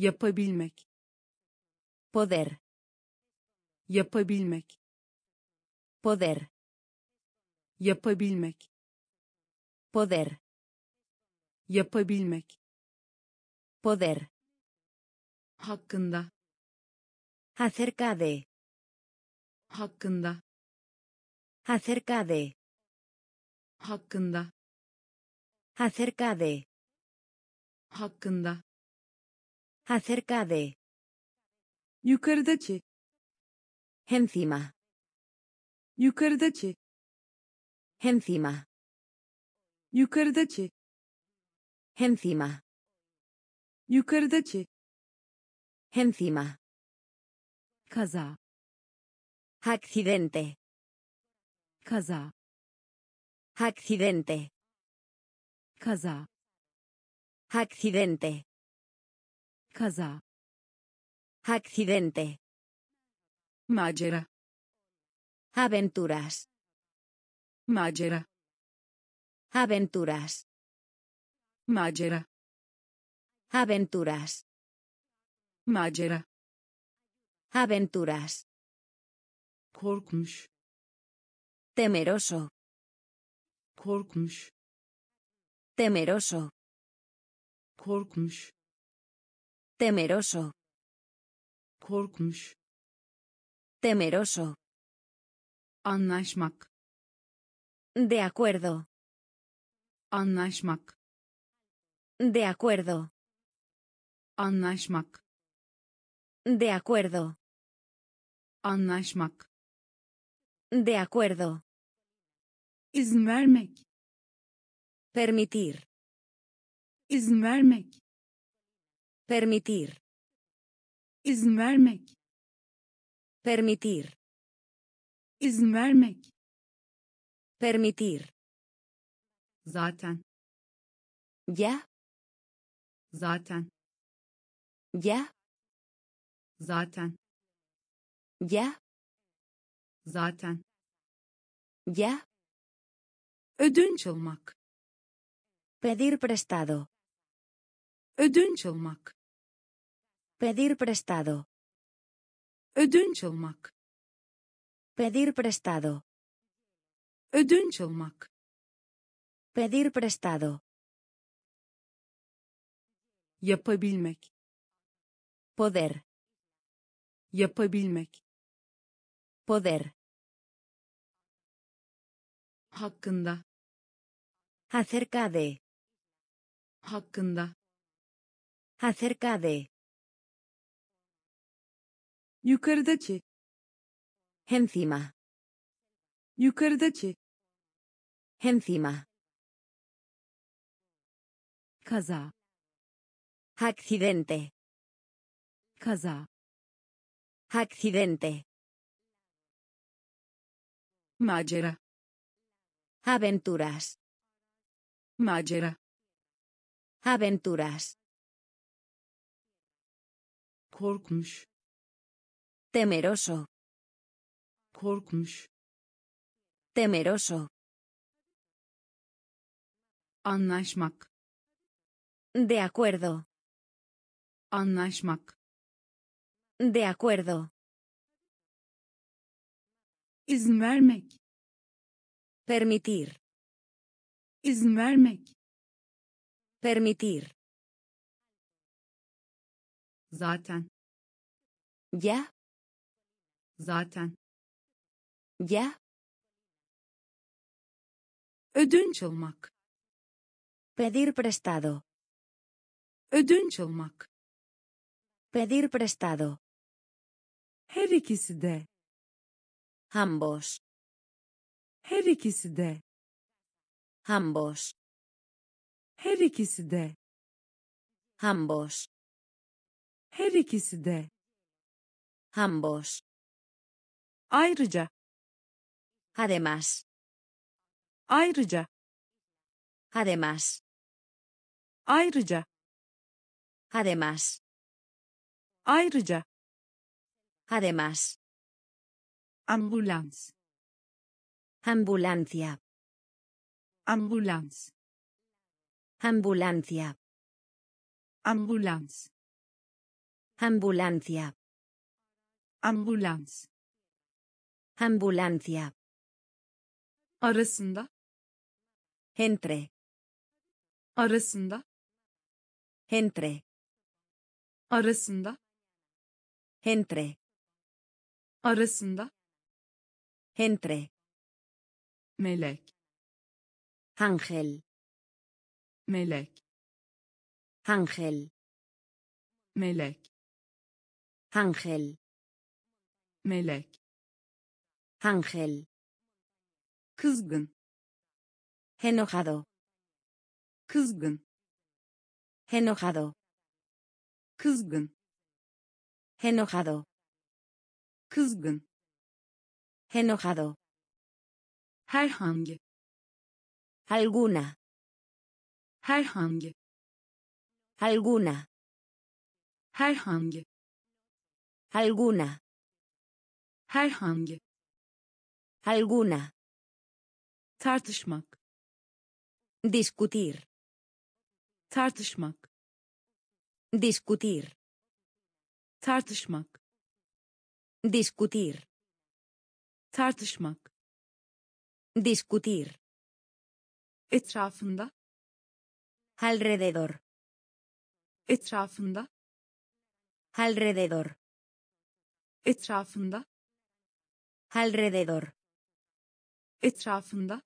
yapabilmek. Poder. Yapabilmek. Poder. Yapabilmek. Poder. Yapabilmek. Poder. Hakkında. Acerca de. Hakkında. Acerca de. Hakkında. Acerca de. Hakkında acerca de. Yukarıdaki encima. Yukarıdaki encima. Yukarıdaki encima. Yukarıdaki encima. Kaza. Accidente. Kaza. Accidente. Kaza. Accidente kaza. Accidente. Macera aventuras. Macera aventuras. Macera aventuras. Macera aventuras. Korkmuş. Temeroso. Korkmuş. Temeroso. Korkmuş temeroso. Korkmuş. Temeroso. Anlaşmak. De acuerdo. Anlaşmak. De acuerdo. Anlaşmak. De acuerdo. Anlaşmak. De acuerdo. Izin vermek. Permitir. Izin vermek permitir. İzin vermek. Permitir. İzin vermek. Permitir. Zaten. Ya. Zaten. Ya. Zaten. Ya. Zaten. Ya. Ödünç almak pedir prestado. Ödünç almak pedir prestado. Ödünç almak. Pedir prestado. Ödünç almak. Pedir prestado. Yapabilmek. Poder. Yapabilmek. Poder. Hakkında. Acerca de. Hakkında. Acerca de yukarıdaki. Encima. Yukarıdaki. Encima. Kaza. Accidente. Kaza. Accidente. Macera. Aventuras. Macera. Aventuras. Korkmuş temeroso. Korkmuş. Temeroso. Anlaşmak. De acuerdo. Anlaşmak. De acuerdo. Izin vermek. Permitir. Izin vermek. Permitir. Zaten. Ya zaten. Ya. Ödünç almak. Pedir prestado. Ödünç almak. Pedir prestado. Her ikisi de. Ambos. Her ikisi de. Ambos. Her ikisi de. Ambos. Her ikisi de. Ambos ayrıca. Además. Ayrıca. Además. Ayrıca. Además. Ayrıca. Además. Ambulans ambulancia. Ambulans ambulancia. Ambulans Ambulancia. Ambulans. Ambulancia. Arasında. Entre. Arasında. Entre. Arasında. Entre. Arasında. Entre. Melek. Ángel. Melek. Ángel. Melek. Ángel. Melek. Ángel. Kızgın. Enojado. Kızgın. Enojado. Kızgın. Enojado. Kızgın. Enojado. Herhangi. Alguna. Herhangi. Alguna. Herhangi. Alguna. Herhangi. Alguna. Tartışmak. Discutir. Tartışmak. Discutir. Tartışmak. Discutir. Tartışmak. Discutir. Etrafında. Alrededor. Etrafında. Alrededor. Etrafında. Alrededor. Etrafında.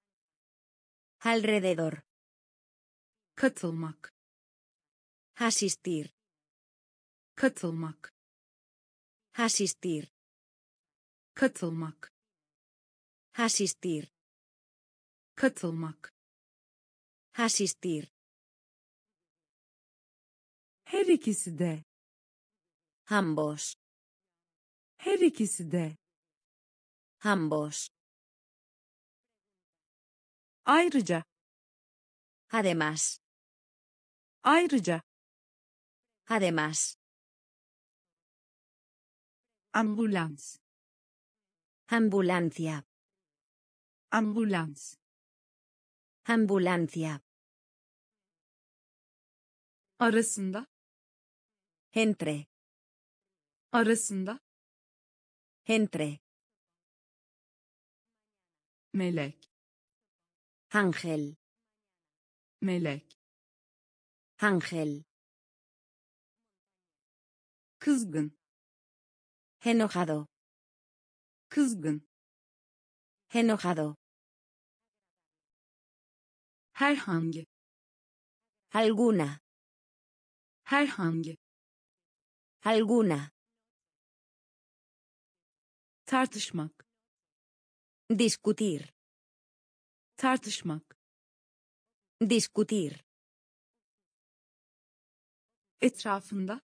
Alrededor. Katılmak. Asistir. Katılmak. Asistir. Katılmak. Asistir. Katılmak. Asistir. Her ikisi de. Ambos. Her ikisi de. Ambos. Ayrıca. Además. Ayrıca. Además. Ambulans. Ambulancia. Ambulans. Ambulancia. Arasında. Entre. Arasında. Entre. Melek. Ángel. Melek. Ángel. Kızgın. Enojado. Kızgın. Enojado. Herhangi. Alguna. Herhangi. Alguna. Tartışmak. Discutir. Tartışmak. Discutir. Etrafında.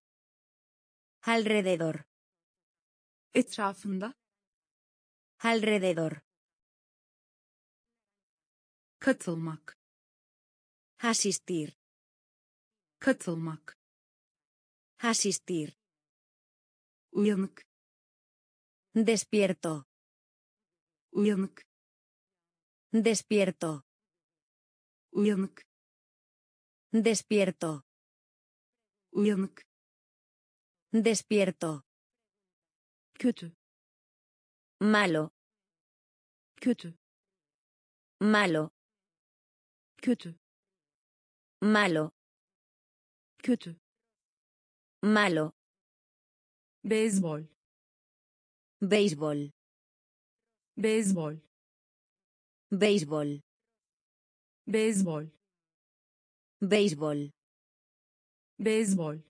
Alrededor. Etrafında. Alrededor. Katılmak. Asistir. Katılmak. Asistir. Uyanık. Despierto. Uyanık. Despierto. Uyanık. Despierto. Uyanık. Despierto. Kötü. Malo. Kötü. Malo. Kötü. Malo. Kötü. Malo. Beyzbol. Béisbol. Beyzbol. Béisbol. Beyzbol. Béisbol. Beyzbol.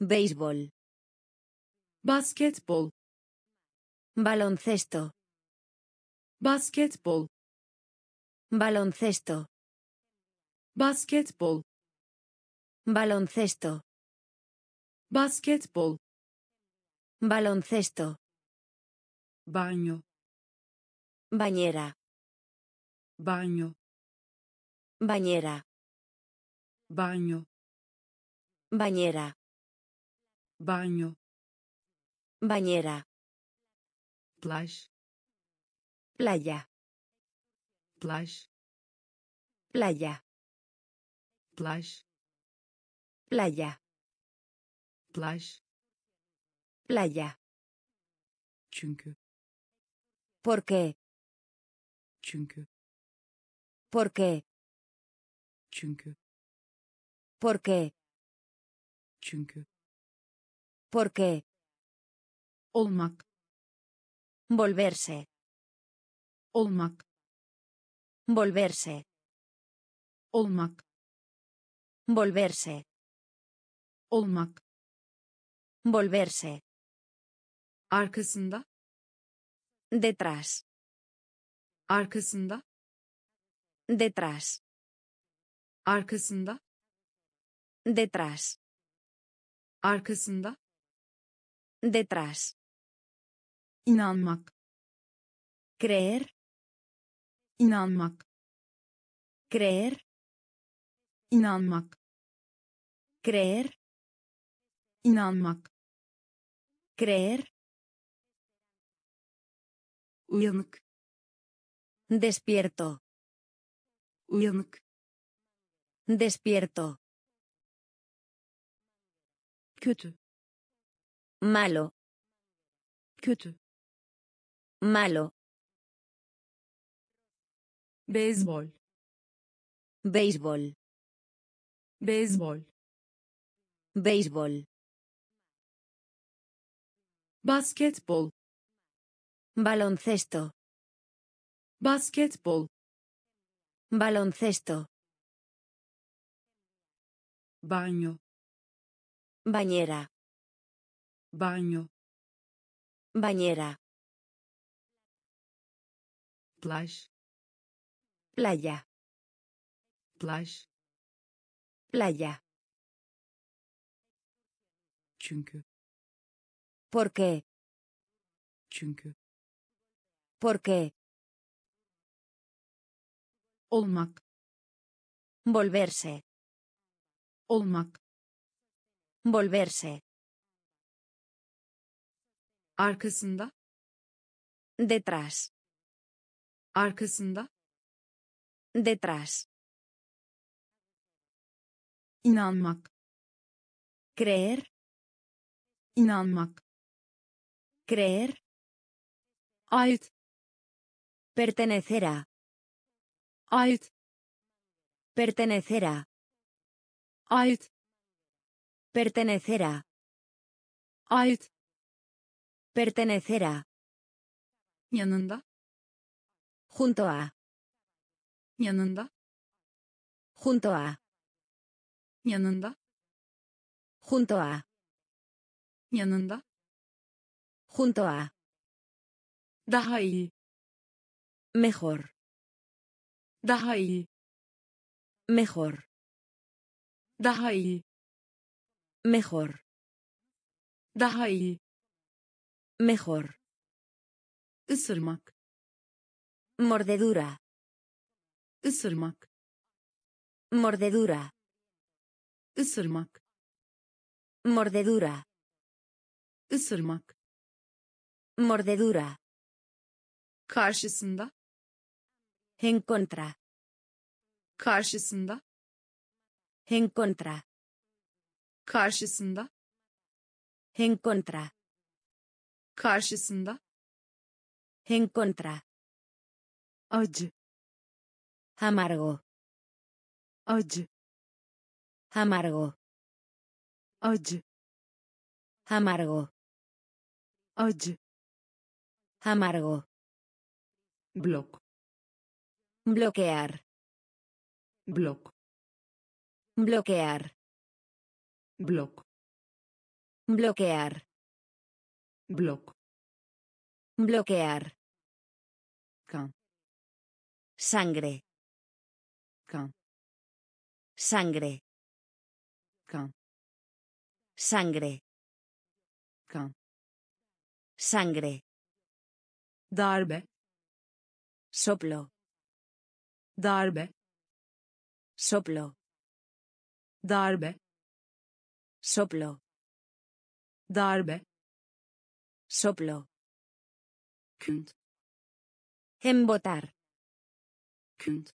Béisbol. Basketbol. Baloncesto. Basketbol. Baloncesto. Basketbol. Baloncesto. Basketbol. Baloncesto. Banyo. Bañera. Banyo. Bañera. Banyo. Bañera. Banyo. Bañera. Plaj. Playa. Plaj. Playa. Plaj. Playa. Plaj. Playa. çünkü ¿Por qué? çünkü ¿Por qué? çünkü ¿Por qué? çünkü ¿Por qué? olmak Volverse. olmak Volverse. olmak Volverse. olmak Volverse. arkasında Detrás. arkasında Detrás. arkasında Detrás. arkasında Detrás. inanmak Creer. inanmak Creer. inanmak Creer. inanmak Creer. uyanık Despierto. Despierto. kötü Malo. kötü Malo. Béisbol. beyzbol Béisbol. basketbol Baloncesto. basketbol Baloncesto. banyo Bañera. banyo Bañera. plaj Playa. plaj Playa. çünkü ¿Por qué? çünkü ¿Por qué? Olmak Volverse. olmak Volverse. arkasında Detrás. arkasında Detrás. inanmak Creer. inanmak Creer. ait Pertenecer a. ait Pertenecer a. ait Pertenecer a. ait Pertenecer a. yanında Junto a. yanında Junto a. yanında Junto a. yanında Junto a. daha iyi Mejor. Daha iyi Mejor. daha iyi Mejor. daha iyi Mejor. ısırmak Mordedura. ısırmak Mordedura. ısırmak Mordedura. ısırmak Mordedura. karşısında En contra. karşısında En contra. karşısında En contra. karşısında En contra. acı Amargo. acı Amargo. acı Amargo. acı Amargo. blok Bloquear. blok Bloquear. blok Bloquear. blok Bloquear. Sangre. Sangre. Sangre. Sangre. darbe Soplo. Darbe Soplo. darbe Soplo. darbe Soplo. künt Embotar. künt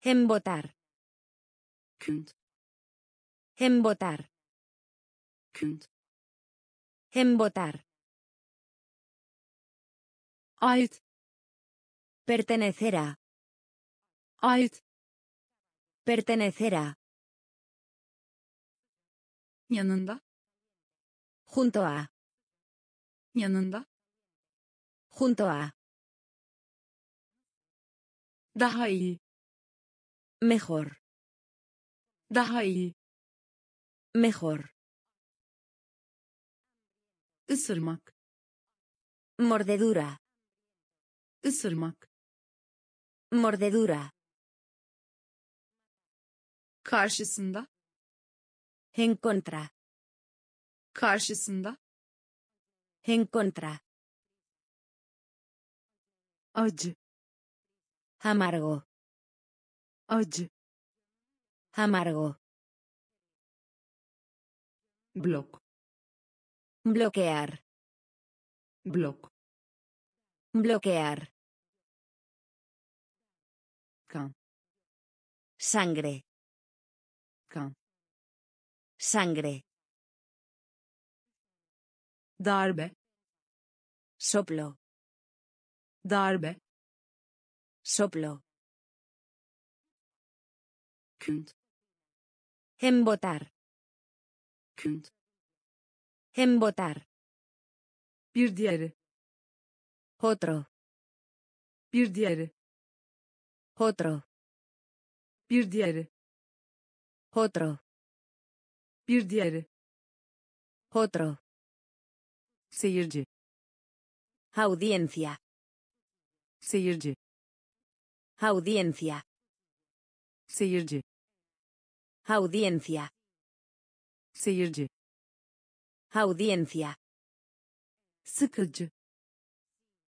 Embotar. künt Embotar. künt Embotar. ait Pertenecer a. ait Pertenecer a. yanında Junto a. yanında Junto a. daha iyi Mejor. daha iyi Mejor. ısırmak Mordedura. ısırmak Mordedura. Karşısında En contra. karşısında En contra. acı Amargo. acı Amargo. Bloquear. Bloquear. Sangre. Kan Sangre. darbe Soplo. darbe Soplo. künt Embotar. künt Embotar. bir diğeri Otro. bir diğeri Otro. bir diğeri Otro. bir diğeri Otro. seyirci Audiencia. seyirci Audiencia. seyirci Audiencia. seyirci Audiencia. sıkıcı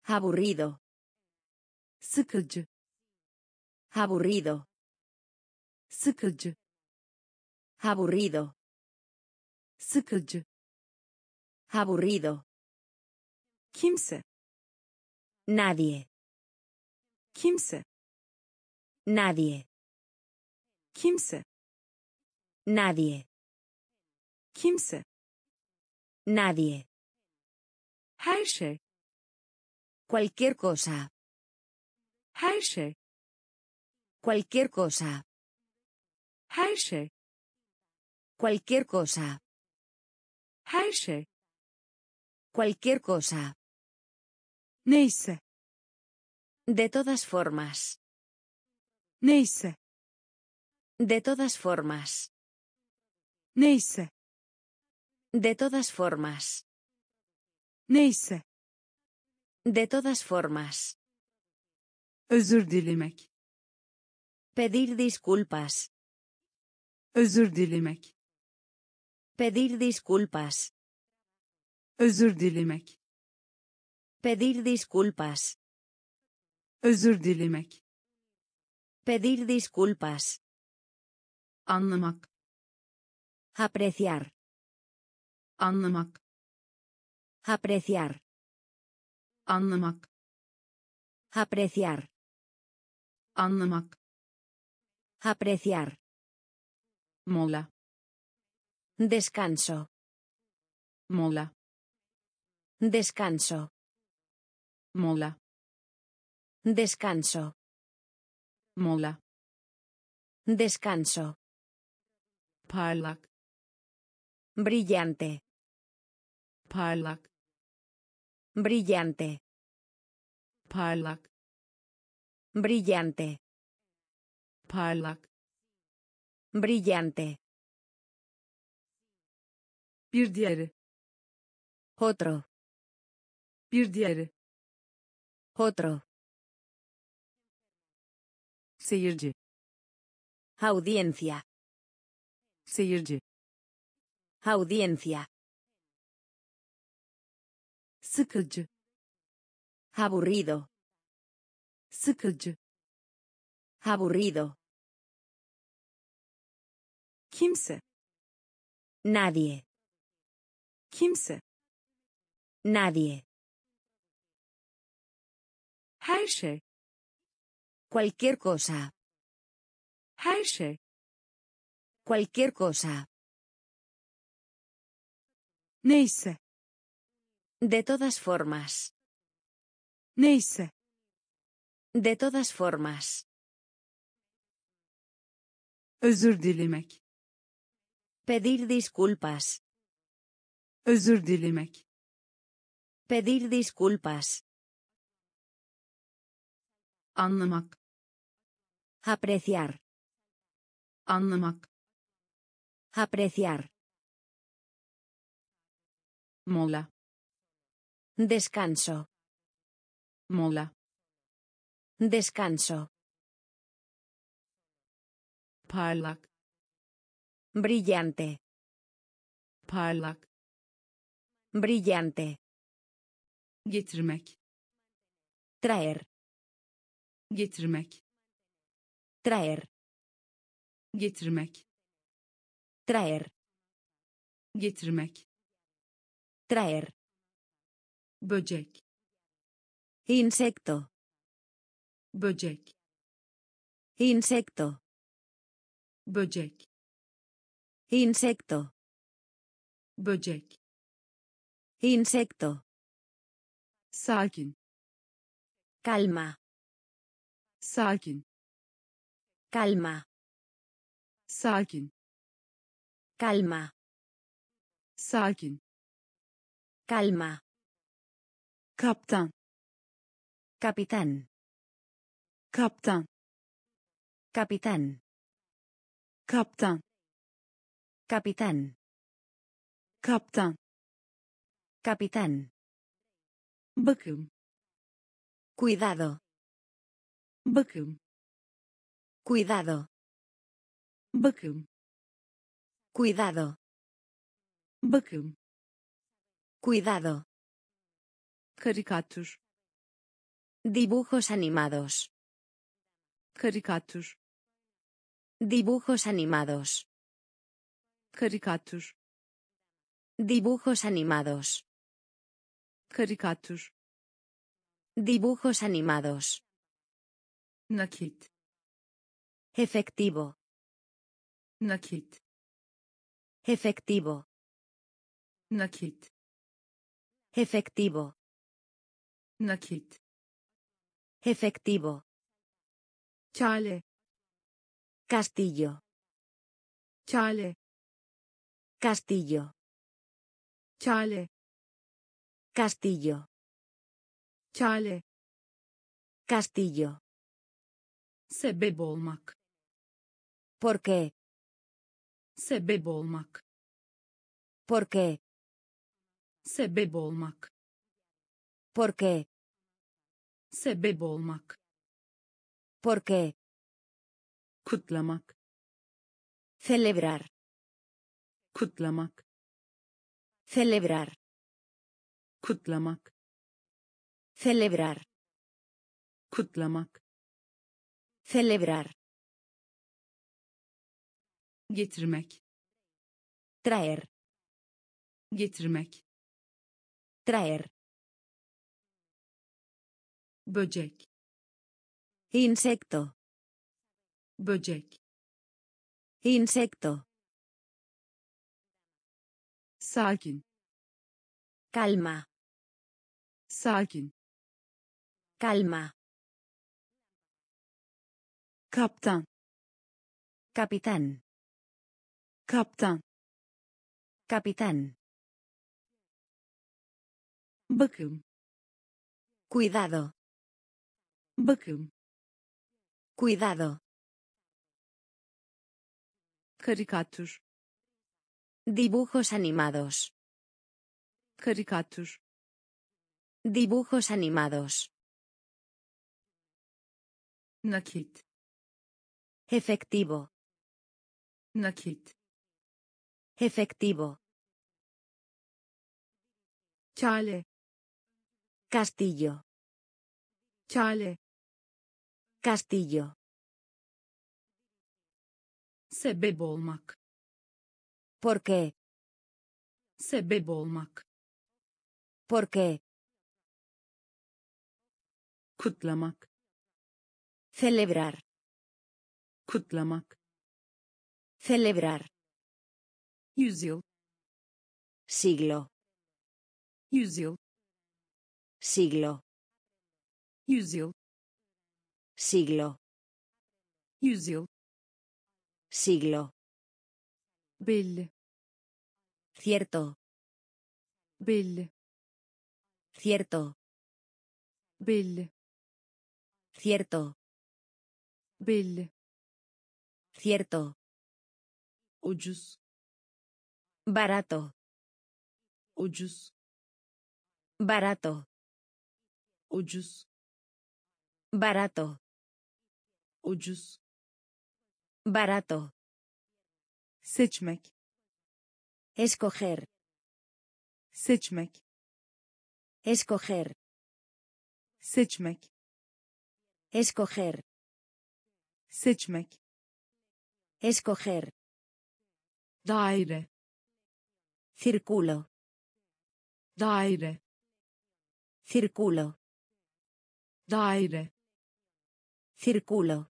Aburrido. sıkıcı Aburrido. sıkıcı Aburrido. sıkıcı Aburrido. kimse Nadie. kimse Nadie. kimse Nadie. kimse Nadie. her şey Cualquier cosa. her şey Cualquier cosa. her şey Cualquier cosa. her şey Cualquier cosa. neyse De todas formas. neyse De todas formas. neyse De todas formas. neyse De todas formas. özür dilemek Pedir disculpas. özür dilemek Pedir disculpas. özür dilemek Pedir disculpas. özür dilemek Pedir disculpas. anlamak Apreciar. anlamak Apreciar. anlamak Apreciar. anlamak Apreciar. mola Descanso. mola Descanso. mola Descanso. mola Descanso. parlak Brillante. parlak Brillante. parlak Brillante. parlak Brillante. Bir diğeri Otro. bir diğeri Otro. seyirci Audiencia. seyirci Audiencia. sıkıcı Aburrido. sıkıcı Aburrido. kimse Nadie. Kimse Nadie. her şey Cualquier cosa. her şey Cualquier cosa. neyse De todas formas. Neyse. De todas formas. Özür dilemek. Pedir disculpas. Özür dilemek. Pedir disculpas. Anlamak. Apreciar. Anlamak. Apreciar. Mola. Descanso. Mola. Descanso. Parlak. Brillante. Parlak. Brillante. Getirmek. Traer. Getirmek. Traer. Getirmek. Traer. Getirmek. Traer. Böcek. Insecto. Böcek. Insecto. Böcek. Insecto. Böcek. Insecto. Sakin. Calma. Sakin. Calma. Sakin. Calma. Sakin. Calma. Kaptan. Capitán. Kaptan. Capitán. Kaptan. Capitán. Kaptan. Capitán. Bakım. Cuidado. Bakım. Cuidado. Bakım. Cuidado. Bakım. Cuidado. Karikatür. Dibujos animados. Karikatür. Dibujos animados. Karikatür. Dibujos animados. Karikatür. Dibujos animados. Nakit. Efectivo. Nakit. Efectivo. Nakit. Efectivo. Nakit. Efectivo. Kale. Castillo. Kale. Castillo. Kale. Castillo. Kale. Castillo. Sebep olmak. ¿Por qué? Sebep olmak. ¿Por qué? Sebep olmak. ¿Por qué? Sebep olmak. ¿Por qué? Kutlamak. Celebrar. Kutlamak. Celebrar. Kutlamak. Celebrar. Kutlamak. Celebrar. Getirmek. Traer. Getirmek. Traer. Böcek. Insecto. Böcek. Insecto. Sakin. Calma. Sakin. Calma. Kaptan. Capitán. Kaptan. Capitán. Bakım. Cuidado. Bakım. Cuidado. Karikatür. Dibujos animados. Karikatür. Dibujos animados. Nakit. Efectivo. Nakit. Efectivo. Kale. Castillo. Kale. Castillo. Sebep olmak. ¿Por qué? Sebep olmak. ¿Por qué? Kutlamak. Celebrar. Kutlamak. Celebrar. Yüzyıl. Siglo. Yüzyıl. Siglo. yüzyıl Siglo. yüzyıl Siglo. belli Cierto. belli Cierto. belli Cierto. belli Cierto. ucuz Barato. ucuz Barato. ucuz Barato. ucuz Barato. seçmek Escoger. seçmek Escoger. seçmek Escoger. seçmek Escoger. daire Círculo. daire Círculo. daire Círculo.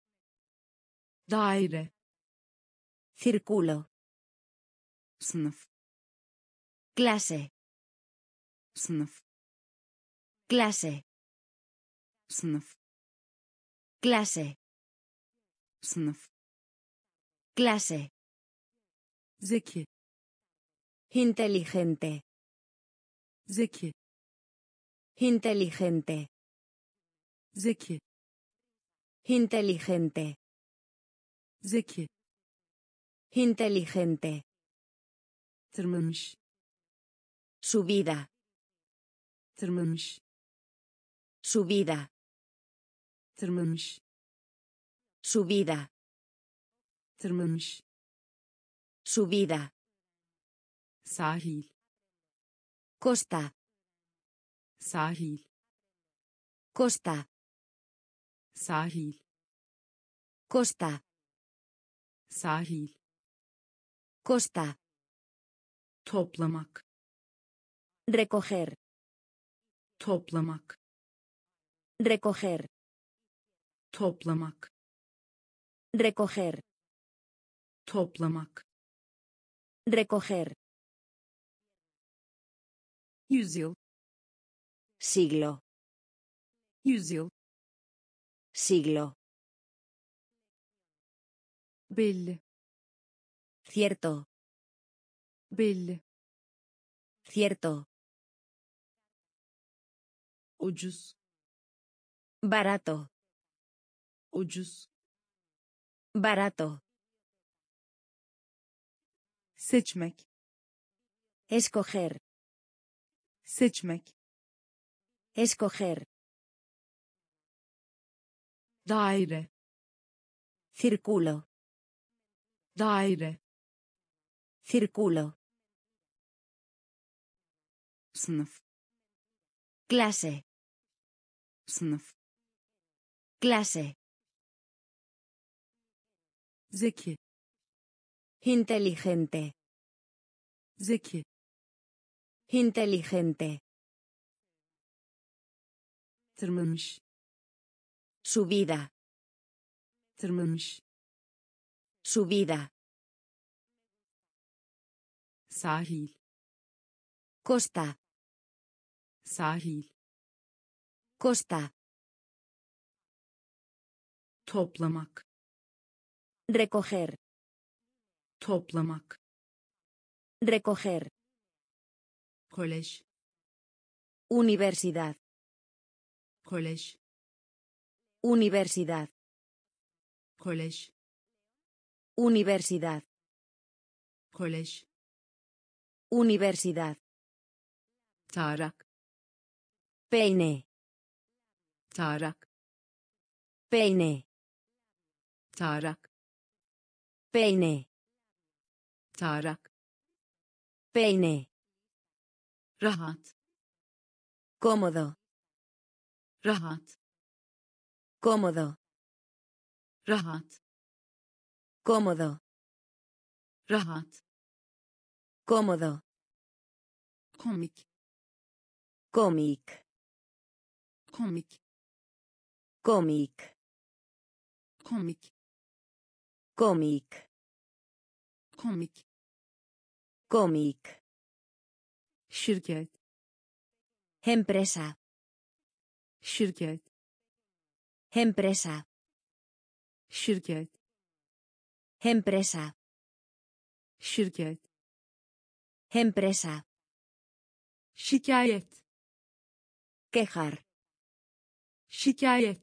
daire Círculo. sınıf Clase. sınıf Clase. sınıf Clase. sınıf Clase. zeki Inteligente. zeki Inteligente. zeki Inteligente. zeki Inteligente. tırmanmış Subida. tırmanmış Subida. Tırmanmış Subida. tırmanmış Subida. sahil Costa. sahil Costa. sahil Costa. sahil Costa. toplamak Recoger. toplamak Recoger. Toplamak Recoger. toplamak Recoger. yüzyıl Siglo. yüzyıl Siglo. belli Cierto. belli Cierto. ucuz Barato. Ucuz Barato. seçmek Escoger. seçmek Escoger. daire Círculo. daire Círculo. sınıf Clase. sınıf Clase. Zeki Inteligente. zeki Inteligente. tırmanmış Subida. tırmanmış Subida. sahil Costa. sahil Costa. toplamak Recoger. toplamak Recoger. kolej Universidad. kolej Universidad. kolej Universidad. kolej Universidad. tarak Peine. tarak Peine. tarak Peine. tarak Peine. rahat Cómodo. rahat Cómodo. rahat Cómodo. rahat Cómodo. komik Cómic. komik Cómic. komik كوميك كوميك كوميك شركة empresa. شركة empresa. شركة empresa. شركة empresa. شكاية quejar. شكاية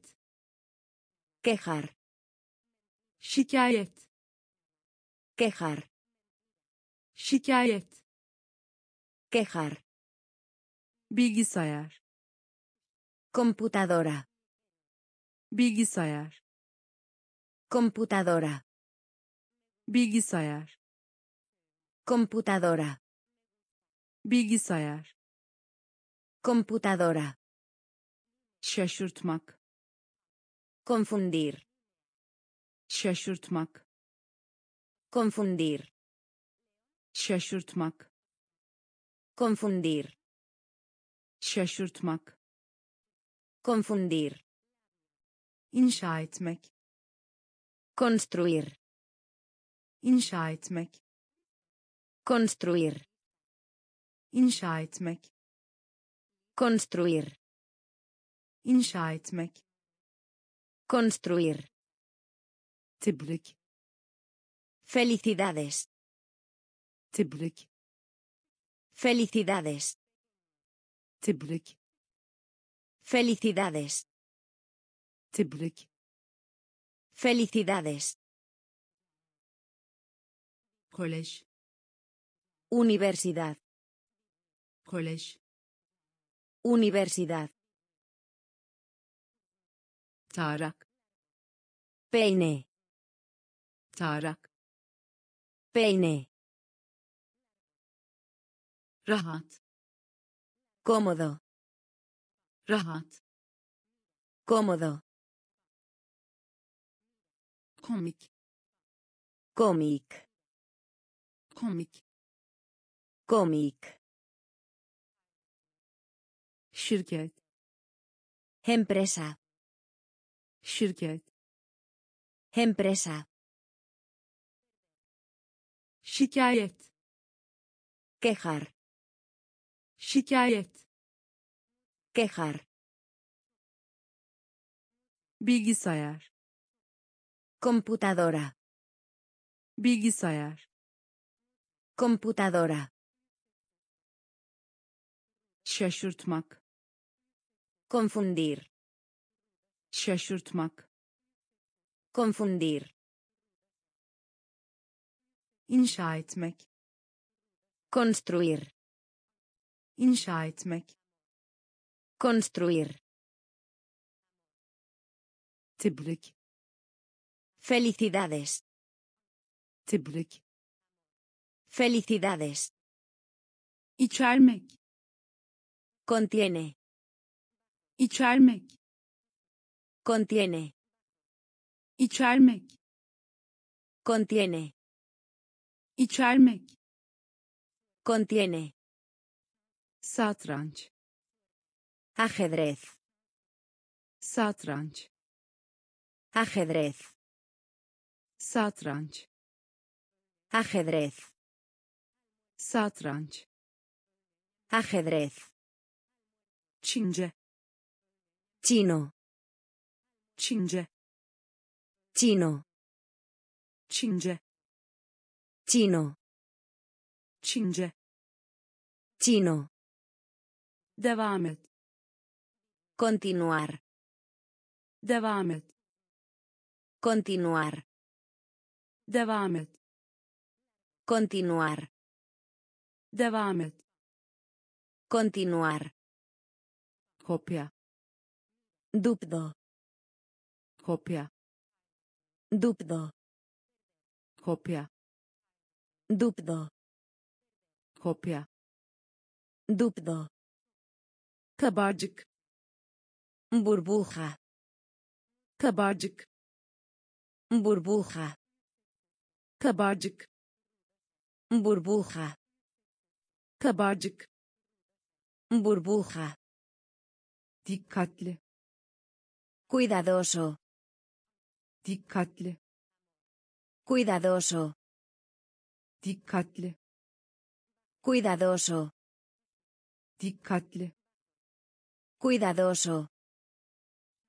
quejar. Şikayet Quejar. şikayet Quejar. bilgisayar Computadora. bilgisayar Computadora. bilgisayar Computadora. bilgisayar Computadora. şaşırtmak Confundir. Şaşırtmak Confundir. şaşırtmak Confundir. şaşırtmak Confundir. inşa etmek Construir. inşa etmek Construir. inşa etmek Construir. inşa etmek Construir. Tebrik Felicidades. tebrik Felicidades. tebrik Felicidades. tebrik Felicidades. kolej Universidad. kolej Universidad. tarak Peine. Tarak Peine. rahat Cómodo. rahat Cómodo. komik Cómic. komik Cómic. şirket Empresa. şirket Empresa. Şikayet Quejar. şikayet Quejar. bilgisayar Computadora. bilgisayar Computadora. şaşırtmak Confundir. şaşırtmak Confundir. Inşa etmek Construir. inşa etmek Construir. tebrik Felicidades. tebrik Felicidades. içermek Contiene. içermek Contiene. içermek Contiene. Içermek Contiene. satranç Ajedrez. satranç Ajedrez. satranç Ajedrez. satranç Ajedrez. Çince Chino. Çince Chino. Çince Chino. Çince Chino. devam et Continuar. devam et Continuar. devam et Continuar. devam et Continuar. kopya Dubdo. kopya Dubdo. kopya Dubdo. kopya Dubdo. kabarcık Burbuja. kabarcık Burbuja. kabarcık Burbuja. kabarcık Burbuja. dikkatli Cuidadoso. dikkatli Cuidadoso. Dikkatli Cuidadoso. dikkatli Cuidadoso.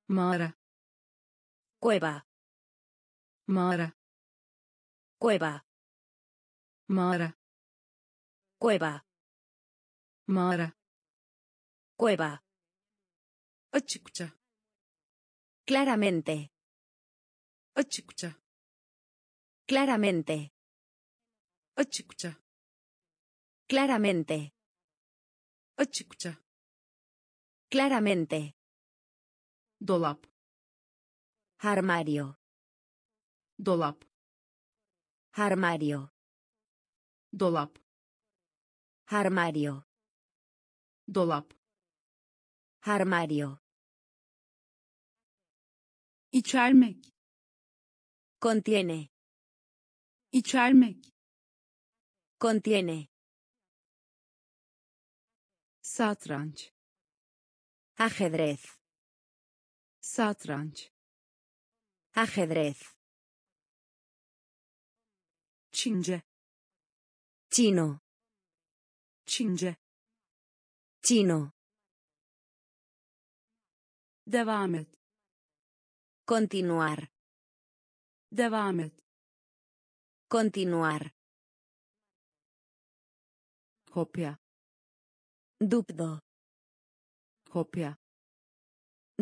mağara Cueva. mağara Cueva. mağara Cueva. mağara Cueva. açıkça Claramente. açıkça Claramente. Açıkça Claramente. açıkça Claramente. dolap Armario. dolap Armario. dolap Armario. dolap Armario. içermek Contiene. içermek Contiene. satranç Ajedrez. satranç Ajedrez. Çince Chino. Çince Chino. devam et Continuar. devam et Continuar. Kopya Dubdo. kopya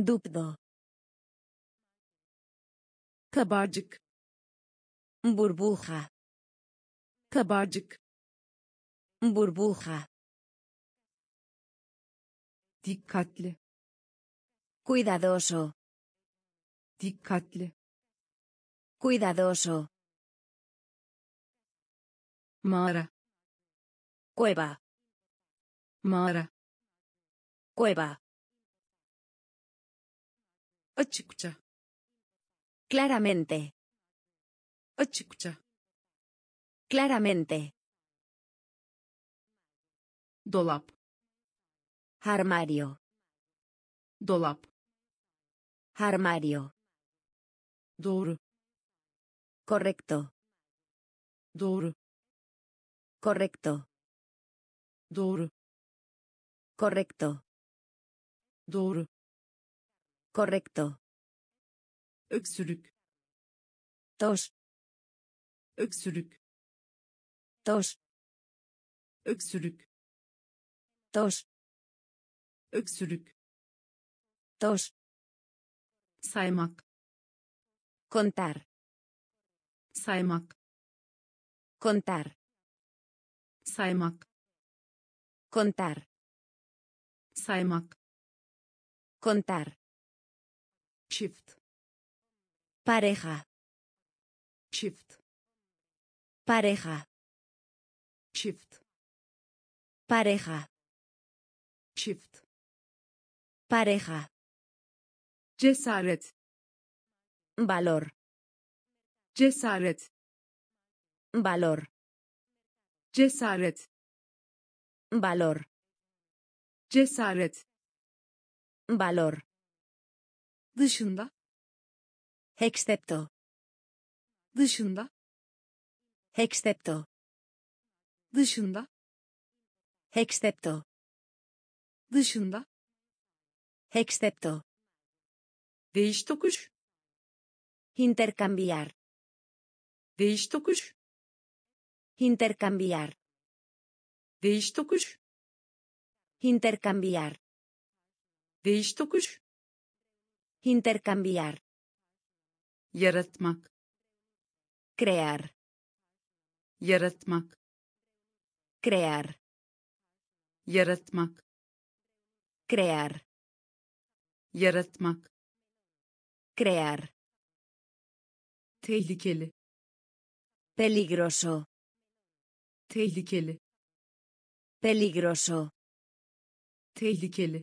Dubdo. kabarcık Burbuja. kabarcık Burbuja. dikkatli Cuidadoso. dikkatli Cuidadoso. mağara Cueva. mağara Cueva. açıkça Claramente. açıkça Claramente. dolap Armario. dolap Armario. doğru Correcto. doğru Correcto. Doğru Correcto. doğru Correcto. öksürük Tos. öksürük Tos. öksürük Tos. öksürük Tos. saymak Contar. saymak Contar. saymak Contar. saymak Contar. çift Pareja. çift Pareja. çift Pareja. çift Pareja. cesaret Valor. cesaret Valor. cesaret Valor. cesaret Valor. dışında Excepto. dışında Excepto. dışında Excepto. dışında Excepto. değiş tokuş Intercambiar. değiş tokuş Intercambiar. Değiş tokuş Intercambiar. değiş tokuş Intercambiar. yaratmak Crear. yaratmak Crear. yaratmak Crear. yaratmak Crear. tehlikeli Peligroso. tehlikeli Peligroso. tehlikeli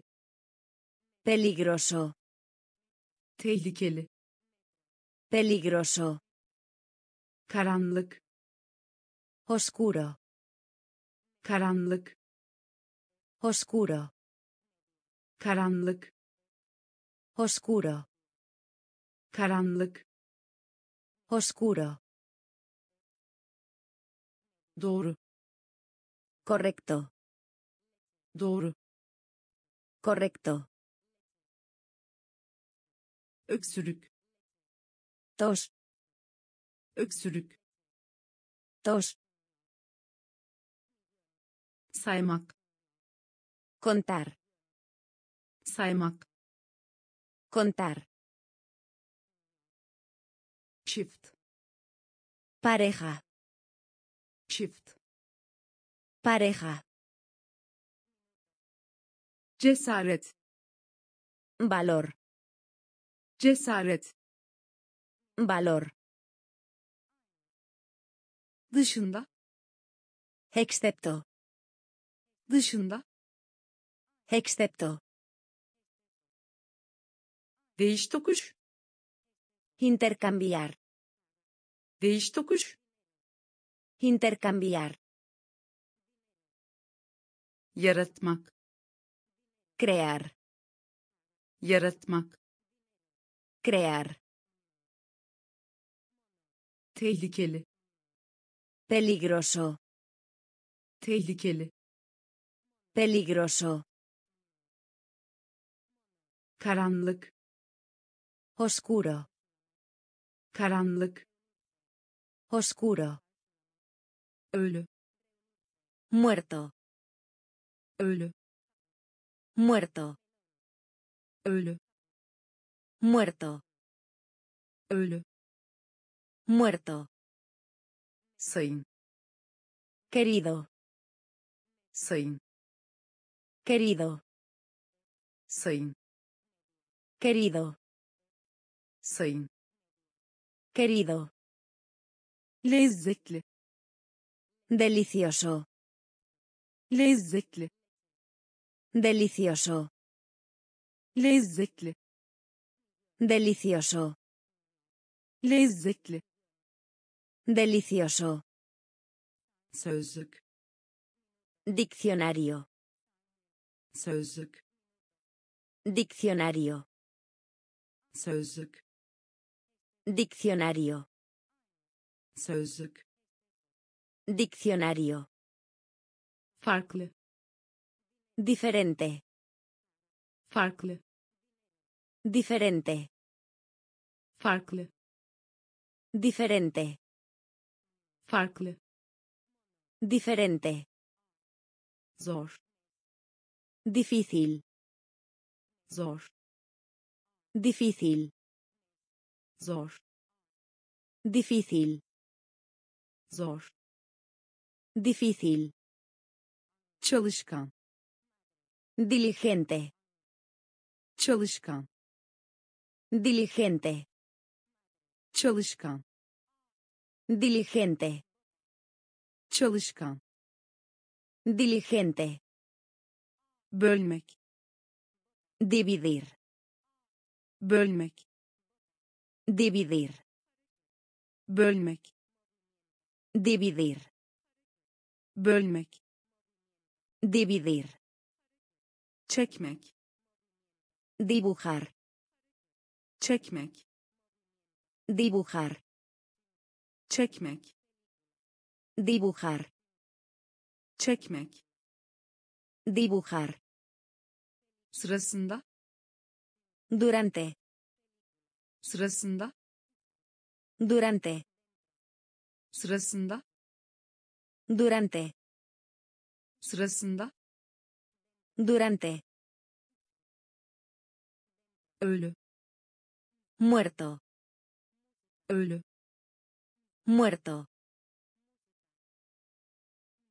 Peligroso. tehlikeli Peligroso. karanlık Oscuro. karanlık Oscuro. karanlık Oscuro. karanlık Oscuro. doğru Correcto. Doğru. Correcto. öksürük. Tos, öksürük. Tos, saymak. Contar, saymak. Contar, çift. Pareja, çift. Pareja, cesaret. Valor, cesaret. Valor, dışında. Excepto, dışında. Excepto, değiş tokuş. İntercambiar, değiş tokuş. İntercambiar, yaratmak crear, yaratmak. Crear, tehlikeli. Peligroso, tehlikeli. Peligroso, karanlık. Oscuro, karanlık. Oscuro, ölü. Muerto, ölü muerto, ölü muerto, ölü muerto, sayın querido, sayın querido, sayın querido, sayın querido, lezzetli delicioso, lezzetli delicioso, lezzetli. Delicioso, lezzetli. Delicioso, sözlük. Diccionario, sözlük. Diccionario, sözlük. Diccionario, sözlük. Diccionario, farklı diferente, farklı. Diferente, farklı. Diferente, farklı. Diferente, zor. Difícil, zor. Difícil, zor. Difícil, zor. Difícil, çalışkan diligente, çalışkan. Diligente, çalışkan. Diligente, çalışkan. Diligente, bölmek. Dividir, bölmek. Dividir, bölmek. Dividir, bölmek. Dividir, çekmek. Dibujar, çekmek. Dibujar, çekmek. Dibujar, çekmek. Dibujar, sırasında? Durante, sırasında? Durante, sırasında? Durante, sırasında durante, muerto, muerto,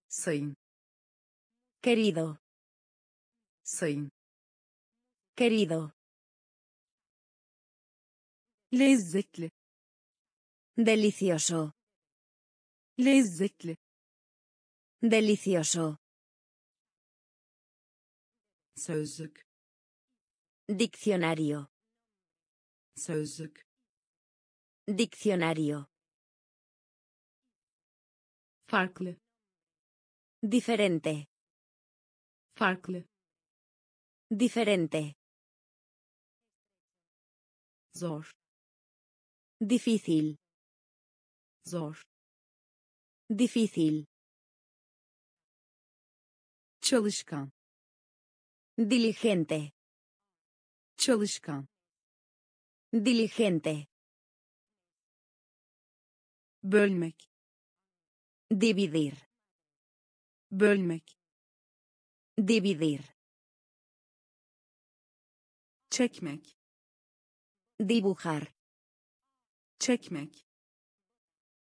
sayın querido, sayın querido, lezzetli delicioso, lezzetli delicioso, sözlük diccionario, sözlük diccionario, farklı diferente, farklı diferente, zor. Difícil, zor. Difícil, çalışkan diligente, çalışkan Diligente. bölmek Dividir. bölmek Dividir. çekmek Dibujar. çekmek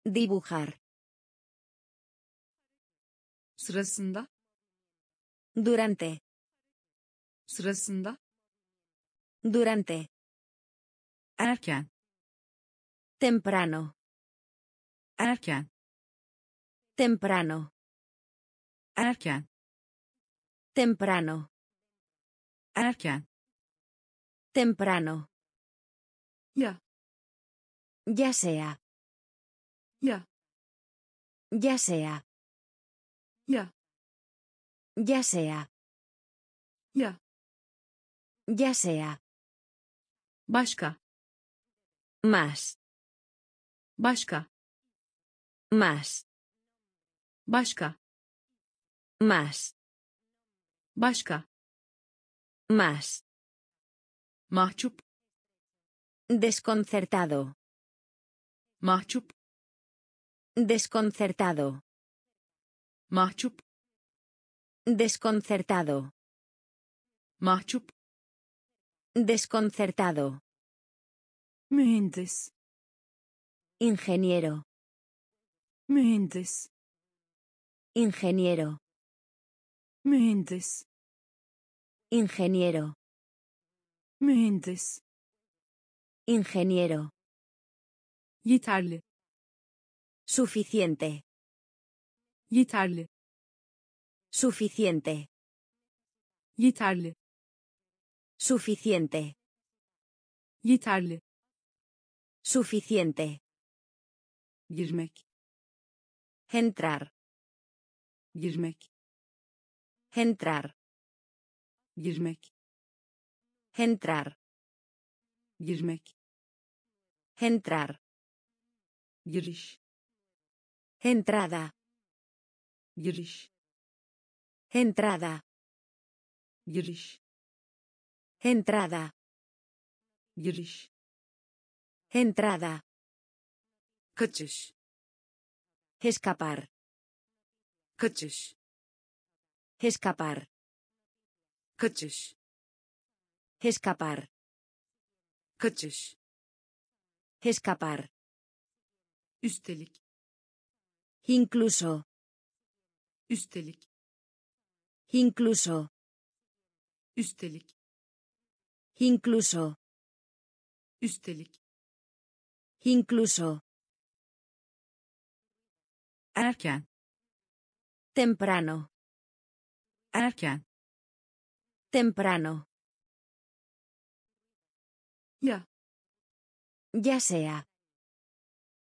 Dibujar. sırasında Durante. Sırasında Durante. erken Temprano. erken Temprano. erken Temprano. erken Temprano. ya Ya sea. ya Ya sea. ya Ya sea. ya Ya sea. başka Más. başka Más. başka Más. başka Más. mahcup Desconcertado. mahcup Desconcertado. mahcup Desconcertado. mahcup Desconcertado. mühendis Ingeniero. mühendis Ingeniero. mühendis Ingeniero. mühendis Ingeniero. yeterli Suficiente. yeterli Suficiente. yeterli Suficiente. yeterli Suficiente. girmek Entrar. girmek Entrar. girmek Entrar. girmek Entrar. giriş Entrada. giriş Entrada. giriş Entrada. giriş Entrada. kaçış Escapar. kaçış Escapar. kaçış Escapar. kaçış Escapar. üstelik Incluso. üstelik Incluso. üstelik Incluso. üstelik Incluso. erken Temprano. erken Temprano. ya Ya sea.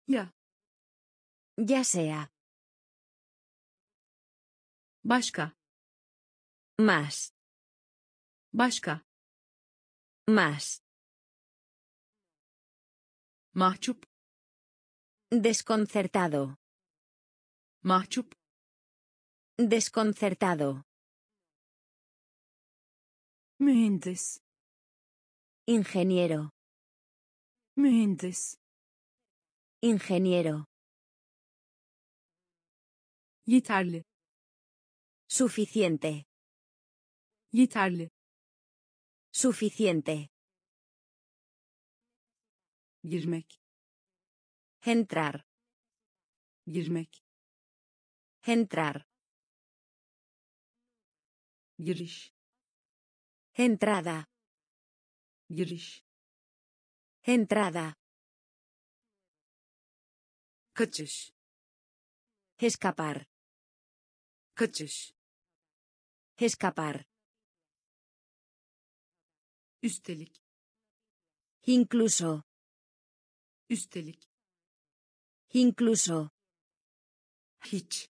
ya Ya sea. başka Más. başka Más. mahcup Desconcertado. mahcup Desconcertado. mühendis Ingeniero. mühendis Ingeniero. yeterli Suficiente. yeterli Suficiente. girmek Entrar. girmek Entrar. giriş Entrada. giriş Entrada. kaçış Escapar. kaçış Escapar. Üstelik Incluso. üstelik Incluso. hiç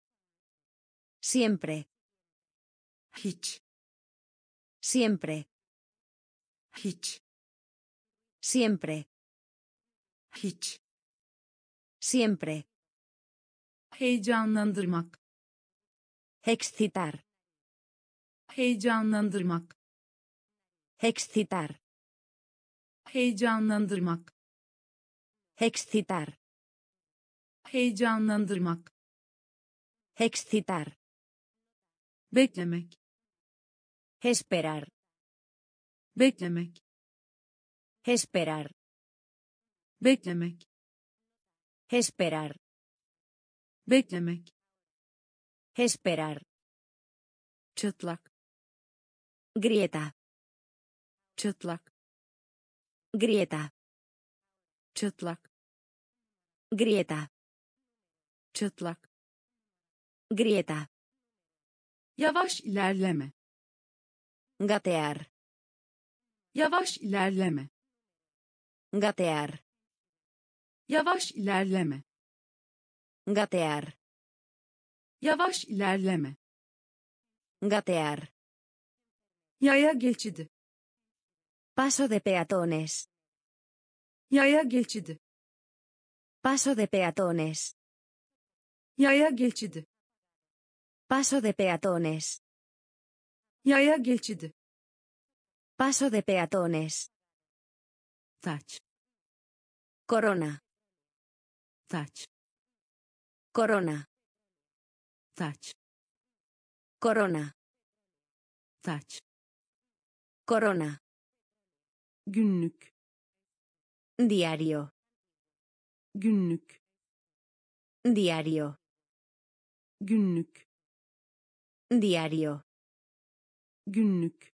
Siempre. hiç Siempre. hiç Siempre. hiç Siempre. heyecanlandırmak Excitar. heyecanlandırmak Excitar. heyecanlandırmak Excitar. heyecanlandırmak Excitar. beklemek Esperar. beklemek Esperar. beklemek Esperar. beklemek Esperar. çıtlak Grieta. Çıtlak Grieta. çıtlak Grieta. çıtlak Grieta. yavaş ilerleme Gatear. yavaş ilerleme Gatear. yavaş ilerleme Gatear. yavaş ilerleme Gatear. yaya geçidi Paso de peatones. yaya geçidi Paso de peatones. yaya geçidi Paso de peatones. yaya geçidi Paso de peatones. taç Corona. taç Corona. taç Corona. taç Corona. Günlük Diario. günlük Diario. günlük Diario. günlük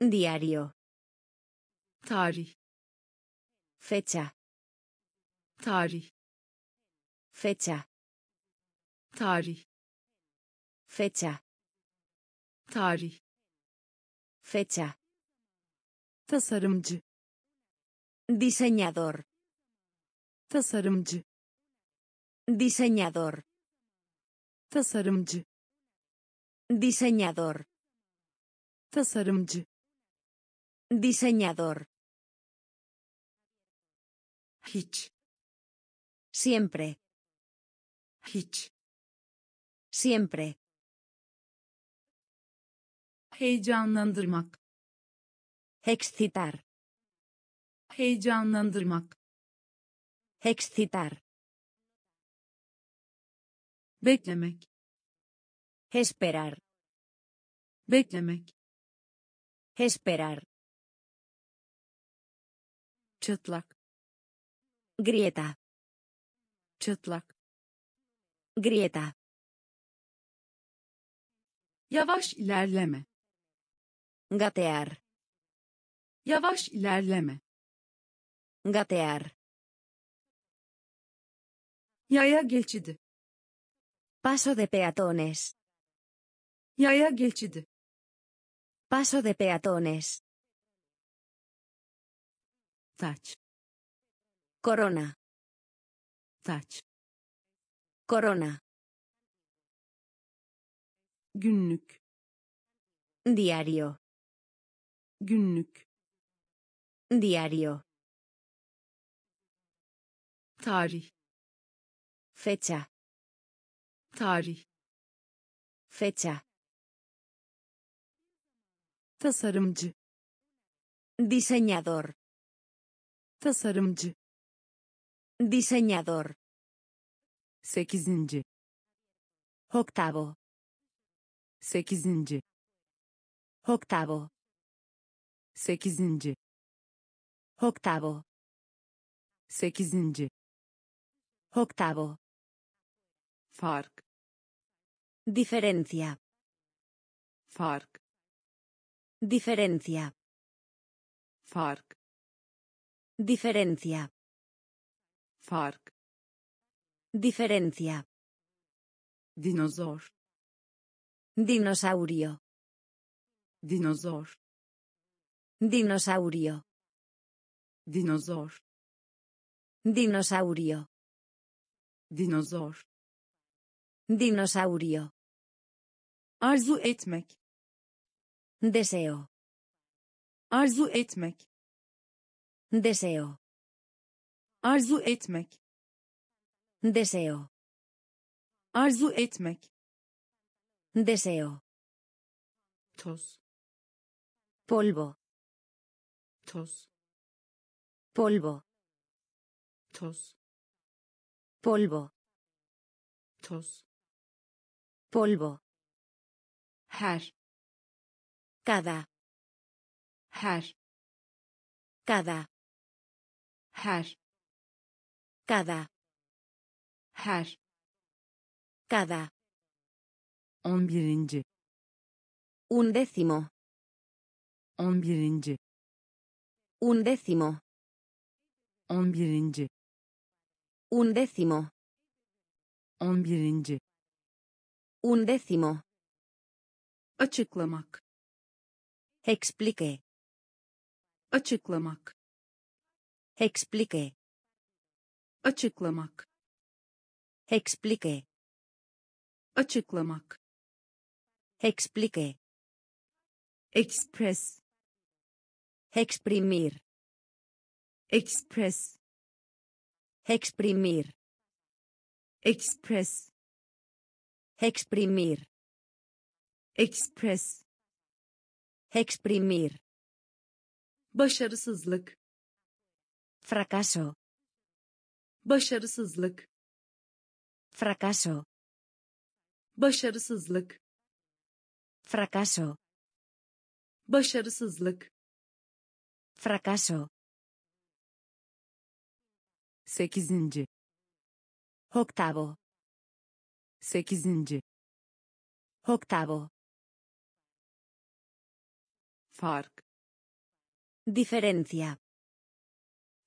Diario. tarih Fecha. tarih Fecha. tarih Fecha. tarih Fecha. Tasarımcı Diseñador. tasarımcı Diseñador. tasarımcı Diseñador. tasarımcı Diseñador. hiç Siempre. hiç Siempre. heyecanlandırmak Excitar. heyecanlandırmak Excitar. beklemek Esperar. beklemek Esperar. çıtlak Grieta. çıtlak Grieta. yavaş ilerleme Gatear. Yavaş ilerleme Gatear. yaya geçidi Paso de peatones. yaya geçidi Paso de peatones. taç Corona. taç Corona. günlük Diario. günlük Diario. tarih Fecha. tarih Fecha. tasarımcı Diseñador. tasarımcı Diseñador. sekizinci Octavo. sekizinci Octavo. sekizinci Octavo. sekizinci Octavo. fark Diferencia. fark Diferencia. fark Diferencia. fark Diferencia. dinozor Dinosaurio. dinozor Dinosaurio. Dinozor Dinosaurio. dinozor Dinosaurio. arzu etmek Deseo. arzu etmek Deseo. arzu etmek Deseo. arzu etmek Deseo. toz Polvo. toz Polvo. toz Polvo. toz Polvo. her Cada. her Cada. her Cada. her Cada. On birinci. Un décimo. On birinci. Un décimo. On birinci. Un décimo. On birinci. Un décimo. Açıklamak. Explique. Açıklamak. Explique. Açıklamak. Explique. Açıklamak. Explique. Express. Exprimir. Express. Exprimir. Express. Exprimir. Express. Exprimir. Başarısızlık. Fracaso. Başarısızlık. Fracaso. Başarısızlık. Fracaso. Başarısızlık. Fracaso. Sekizinci. Octavo. Sekizinci. Octavo. Fark. Diferencia.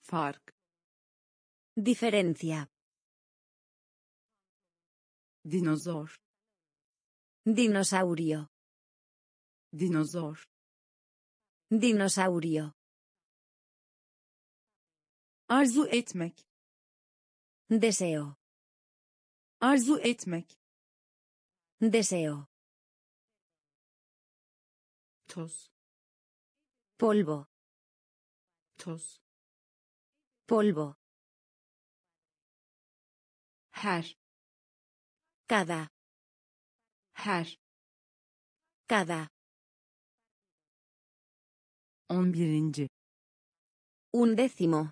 Fark. Diferencia. Dinozor. Dinosaurio. Dinozor. Dinosaurio. Arzu etmek. Deseo. Arzu etmek. Deseo. toz Polvo. toz Polvo. her Cada. her Cada. On birinci. Un décimo.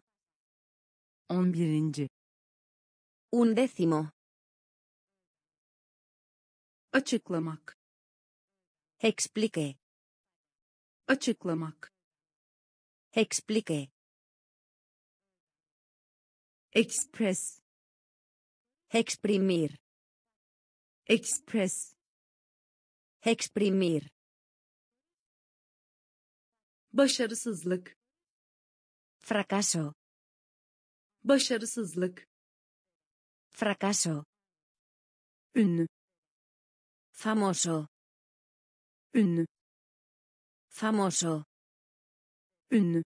On birinci. Un décimo. Açıklamak. Explique. Açıklamak. Explique. Express. Exprimir. Express. Exprimir. Başarısızlık. Fracaso. Başarısızlık. Fracaso. Ünlü. Famoso. Ünlü. Famoso. Ünlü.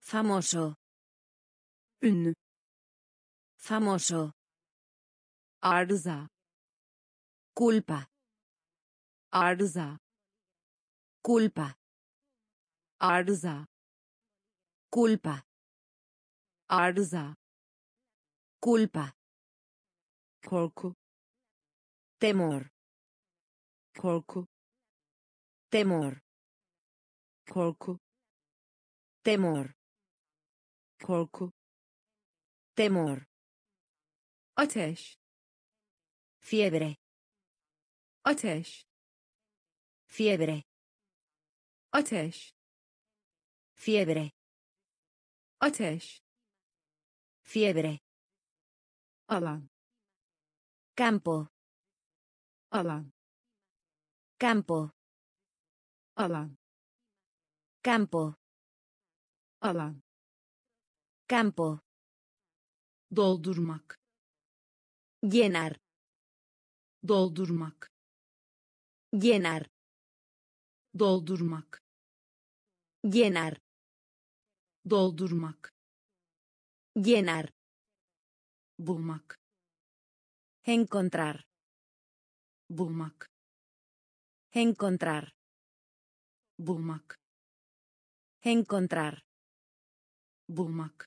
Famoso. Ünlü. Famoso. Arıza. Culpa. Arıza. Culpa. Arıza. Culpa. Arıza. Culpa. Korku. Temor. Korku. Temor. Korku. Temor. Korku. Temor. Ateş. Fiebre. Ateş. Fiebre. Ateş. Fiebre. Ateş. Fiebre. Alan. Campo. Alan. Campo. Alan. Campo. Alan. Campo. Doldurmak. Llenar. Doldurmak. Llenar. Doldurmak. Llenar. Doldurmak. Llenar. Bulmak. Encontrar. Bulmak. Encontrar. Bulmak. Encontrar. Bulmak.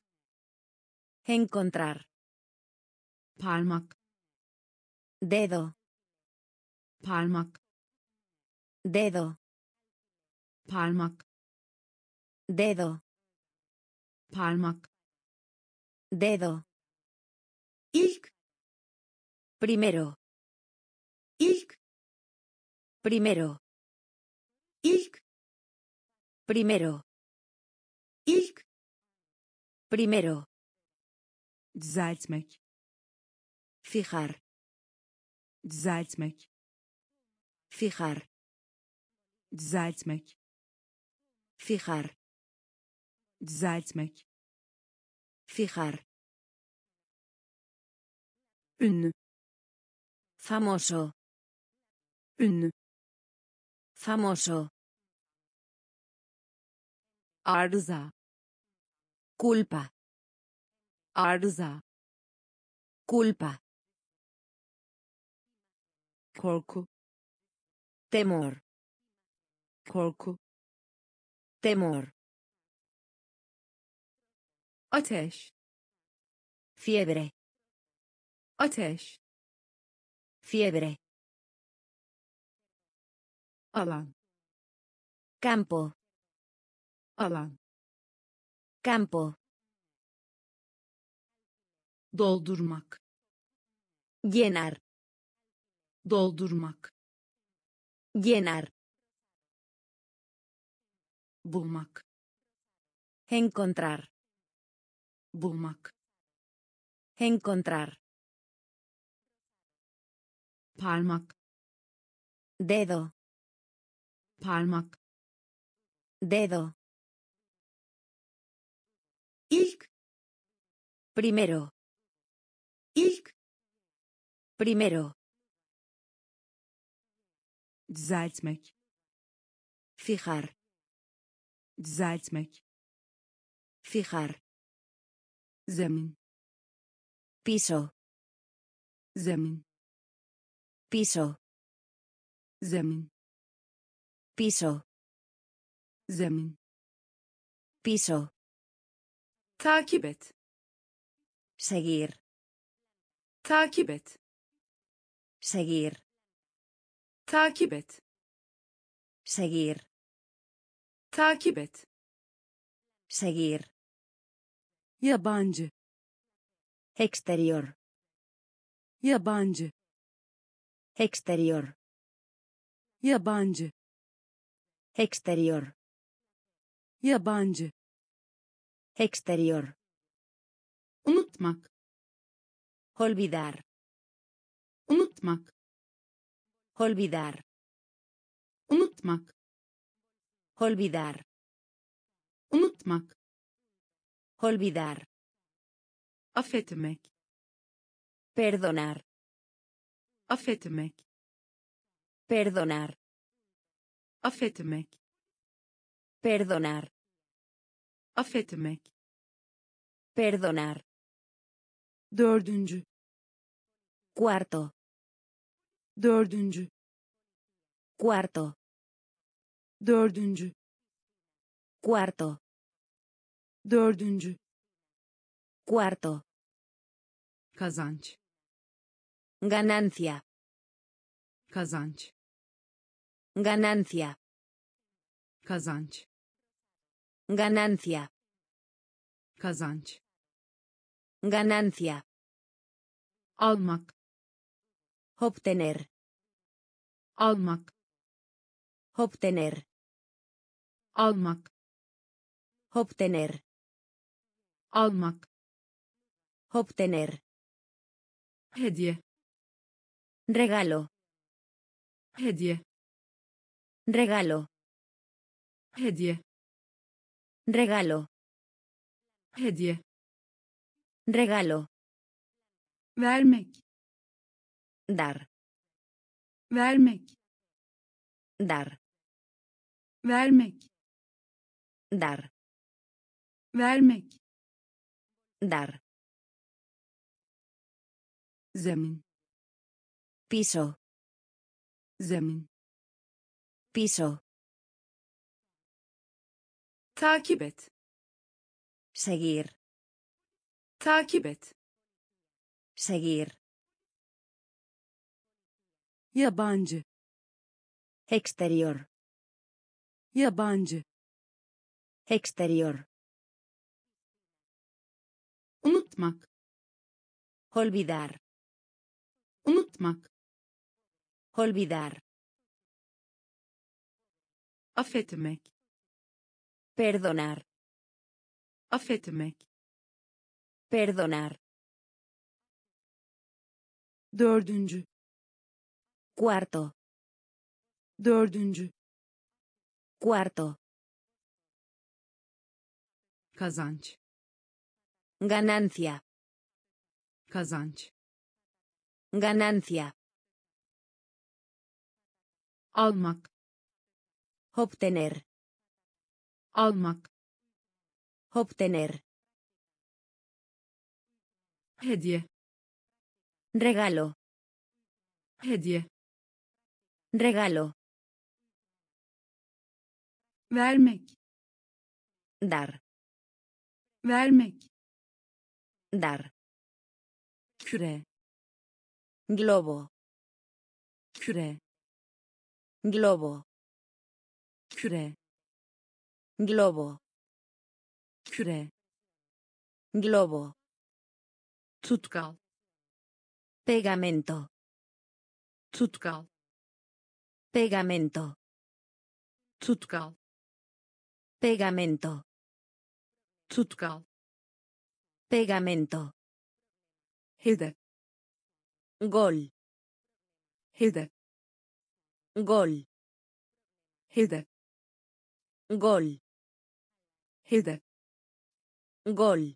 Encontrar. Parmak. Dedo. Parmak. Dedo. Parmak. Dedo. parmak dedo, primero, ilk primero, ilk primero, ilk primero, düzeltmek fijar, düzeltmek fijar, düzeltmek fijar, düzeltmek fijar, ünlü famoso, ünlü famoso, arıza culpa, arıza culpa, korku temor, korku temor, ateş fiebre, ateş fiebre, alan campo, alan campo, doldurmak. Llenar, doldurmak. Llenar, bulmak. Encontrar, bulmak. Encontrar, parmak dedo, parmak dedo, ilk. Primero, ilk. Primero, düzeltmek. Fijar, düzeltmek. Fijar, zemin. Piso, zemin piso, zemin. Piso, zemin. Piso, takip et. Seguir, takip et. Seguir, takip et. Seguir, takip et. Seguir, yabancı. Exterior, yabancı exterior, yabancı. Exterior, yabancı. Exterior, unutmak. Olvidar, unutmak. Olvidar, unutmak. Olvidar, unutmak. Olvidar, affetmek. Perdonar, affetmek. Perdonar, affetmek. Perdonar, affetmek. Perdonar, dördüncü. Cuarto, dördüncü. Cuarto, dördüncü. Cuarto, dördüncü. Cuarto, kazanç ganancia, kazanç. Ganancia, kazanç. Ganancia, kazanç. Ganancia, almak. Obtener, almak. Obtener, almak. Obtener, almak. Obtener, hediye regalo, hediye. Regalo, hediye. Regalo, hediye. Regalo, vermek. Dar, vermek. Dar, vermek. Dar, vermek. Dar, zemin piso, zemin. Piso, takip et. Seguir, takip et. Seguir, yabancı. Exterior, yabancı. Exterior, unutmak. Olvidar. unutmak Olvidar. affetmek Perdonar. affetmek Perdonar. dördüncü Cuarto. dördüncü Cuarto. kazanç Ganancia. kazanç Ganancia. Almak Obtener. almak Obtener. hediye Regalo. hediye Regalo. vermek Dar. vermek Dar. küre Globo. küre Globo. küre Globo. küre Globo. tutkal Pegamento. tutkal Pegamento. tutkal Pegamento. tutkal Pegamento. hedef Gol. hedef Gol. hedef Gol. hedef Gol.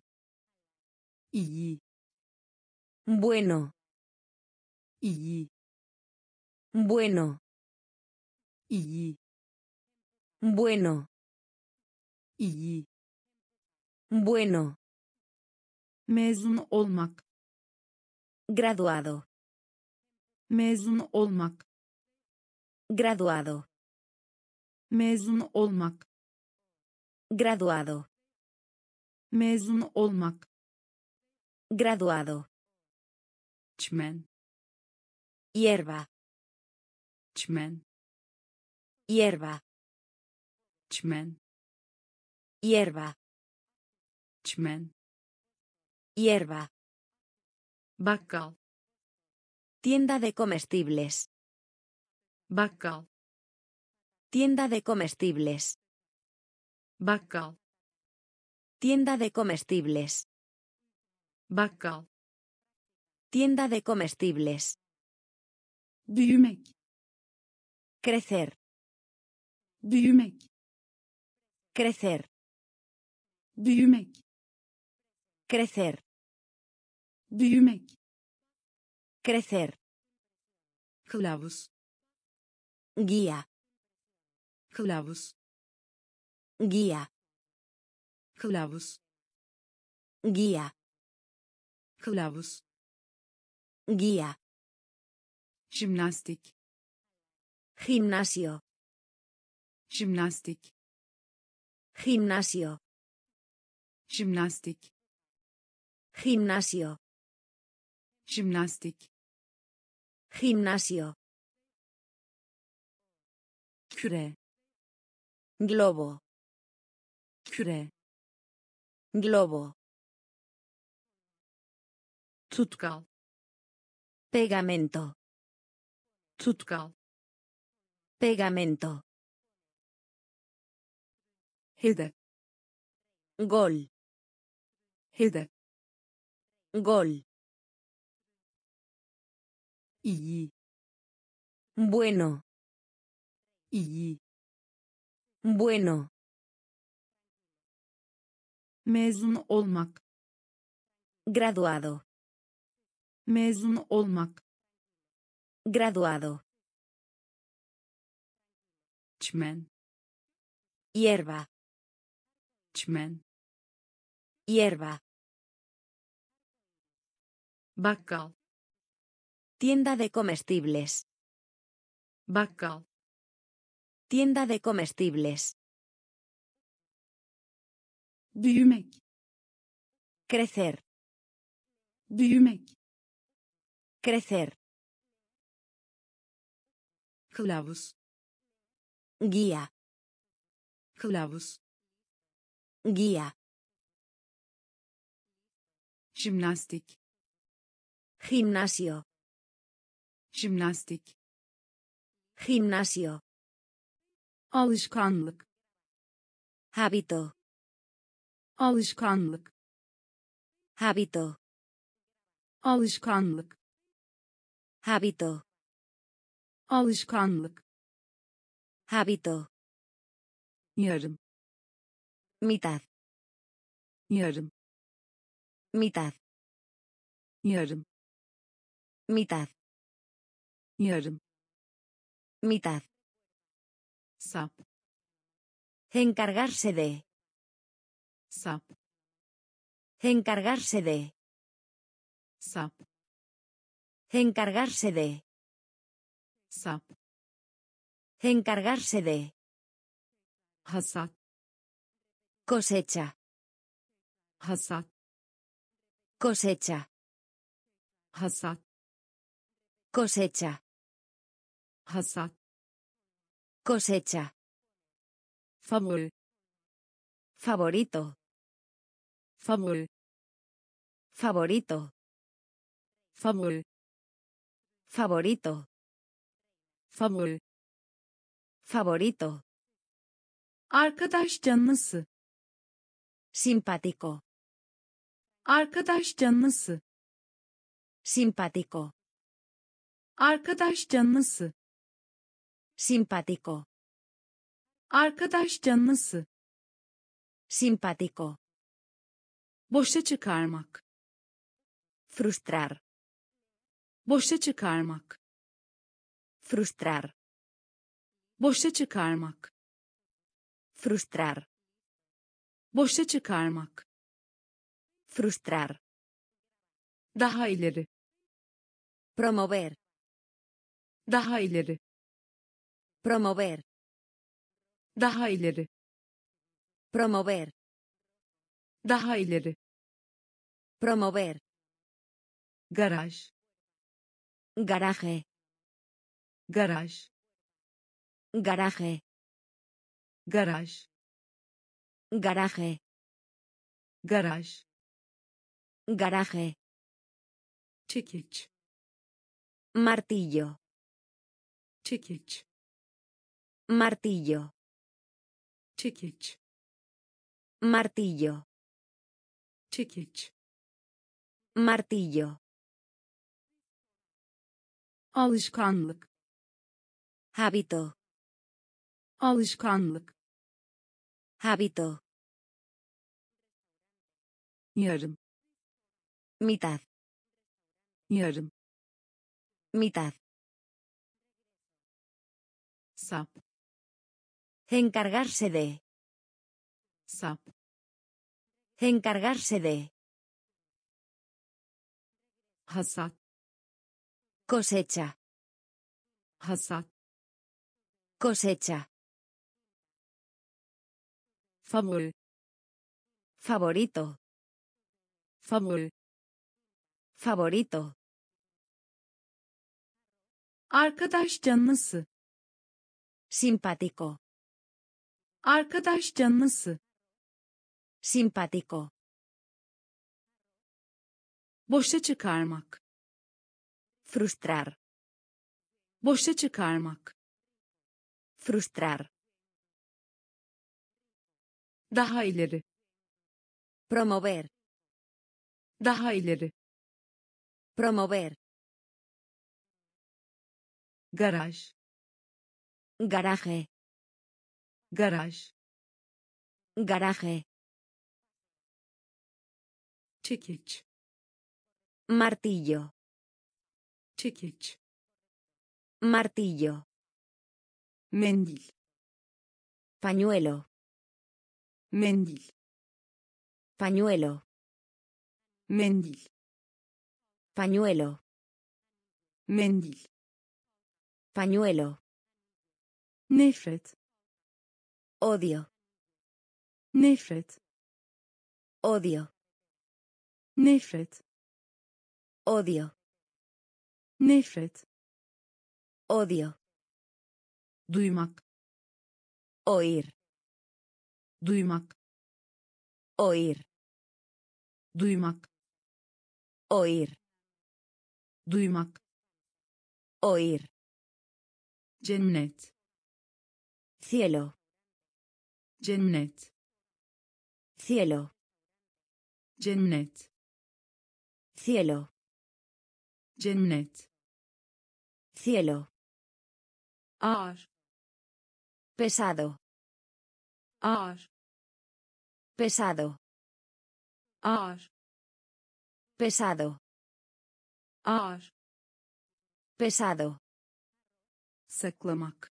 iyi Bueno. iyi Bueno. iyi Bueno. iyi Bueno. mezun olmak Graduado. mezun olmak Graduado. mezun olmak Graduado. mezun olmak Graduado. çmen Hierba. çmen Hierba. çmen Hierba. çmen Hierba. bakkal Tienda de comestibles. Bakkal Tienda de comestibles. bakkal Tienda de comestibles. bakkal Tienda de comestibles. büyümek Crecer. büyümek Crecer. büyümek Crecer. büyümek Crecer. kılavuz Guía. kılavuz Guía. kılavuz Guía. kılavuz Guía. jimnastik Gimnasio. jimnastik Gimnasio. jimnastik Gimnasio. jimnastik Gimnasio. Küre Globo. küre Globo. tutkal Pegamento. tutkal Pegamento. hedef Gol. hedef Gol. iyi Bueno. Iyi Bueno. mezun olmak Graduado. mezun olmak Graduado. çmen Hierba. çmen Hierba. bakkal Tienda de comestibles. bakkal Tienda de comestibles. büyümek Crecer. büyümek Crecer. kılavuz Guía. kılavuz Guía. jimnastik Gimnasio. jimnastik Gimnasio. Alışkanlık Hábito. alışkanlık Hábito. alışkanlık Hábito. alışkanlık Hábito. yarım Mitad. yarım Mitad. yarım Mitad. yarım Mitad. Sap Encargarse de. sap Encargarse de. sap Encargarse de. sap Encargarse de. hasat Cosecha. hasat Cosecha. hasat Cosecha. hasat Cosecha. favori Favorito. favori Favorito. favori Favorito. favori Favorito. arkadaş canlısı Simpático. arkadaş canlısı Simpático. arkadaş canlısı Simpático. arkadaş canlısı Simpático. boşa çıkarmak Frustrar. boşa çıkarmak Frustrar. boşa çıkarmak Frustrar. boşa çıkarmak Frustrar. daha ileri Promover. daha ileri Promover. daha ileri Promover. daha ileri Promover. garaj Garaje. garaj Garaje. garaj Garaje. garaj Garaje. çekiç Martillo. çekiç Martillo. çekiç Martillo. çekiç Martillo. alışkanlık Hábito. alışkanlık Hábito. yarım Mitad. yarım Mitad. sap Encargarse de. sap Encargarse de. hasat Cosecha. hasat Cosecha. favori Favorito. favori Favorito. arkadaş canlısı Simpático. Arkadaş canlısı Simpático. boşa çıkarmak Frustrar. boşa çıkarmak Frustrar. daha ileri Promover. daha ileri Promover. garaj Garaje. Garaj Garaje. çekiç Martillo. çekiç Martillo. mendil Pañuelo. mendil Pañuelo. mendil Pañuelo. mendil Pañuelo. nefret Odio. nefret Odio. nefret Odio. nefret Odio. duymak Oír. duymak Oír. duymak Oír. duymak Oír. cennet Cielo. Cennet Cielo. cennet Cielo. cennet Cielo. ağır Pesado. ağır Pesado. ağır Pesado. ağır Pesado. saklamak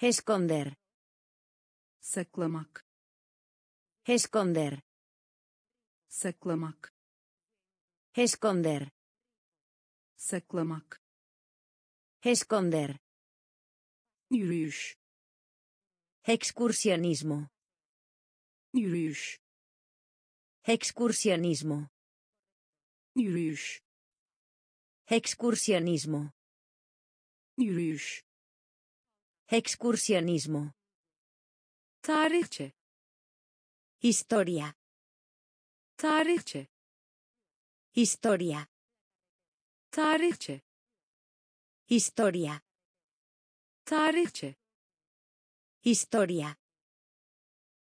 Esconder. Saklamak Esconder. saklamak Esconder. saklamak Esconder. yürüyüş Excursionismo. yürüyüş Excursionismo. yürüyüş Excursionismo. yürüyüş Excursionismo. Tarihçe Historia. tarihçe Historia. tarihçe Historia. tarihçe Historia.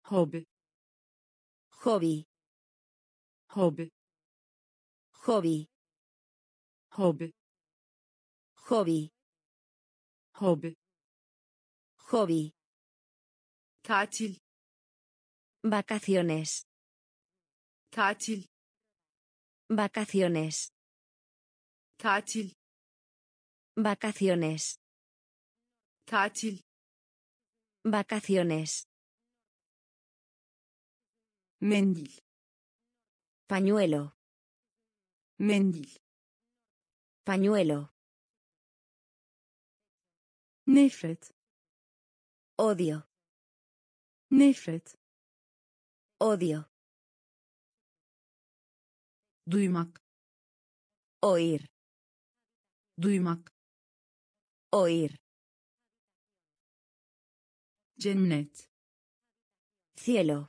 hobi Hobby. hobi Hobby. hobi Hobby. hobi Hobby. Tatil Vacaciones. tatil Vacaciones. tatil Vacaciones. tatil Vacaciones. mendil Pañuelo. mendil Pañuelo. nefret Odio. Nefret Odio. duymak Oír. duymak Oír. cennet Cielo.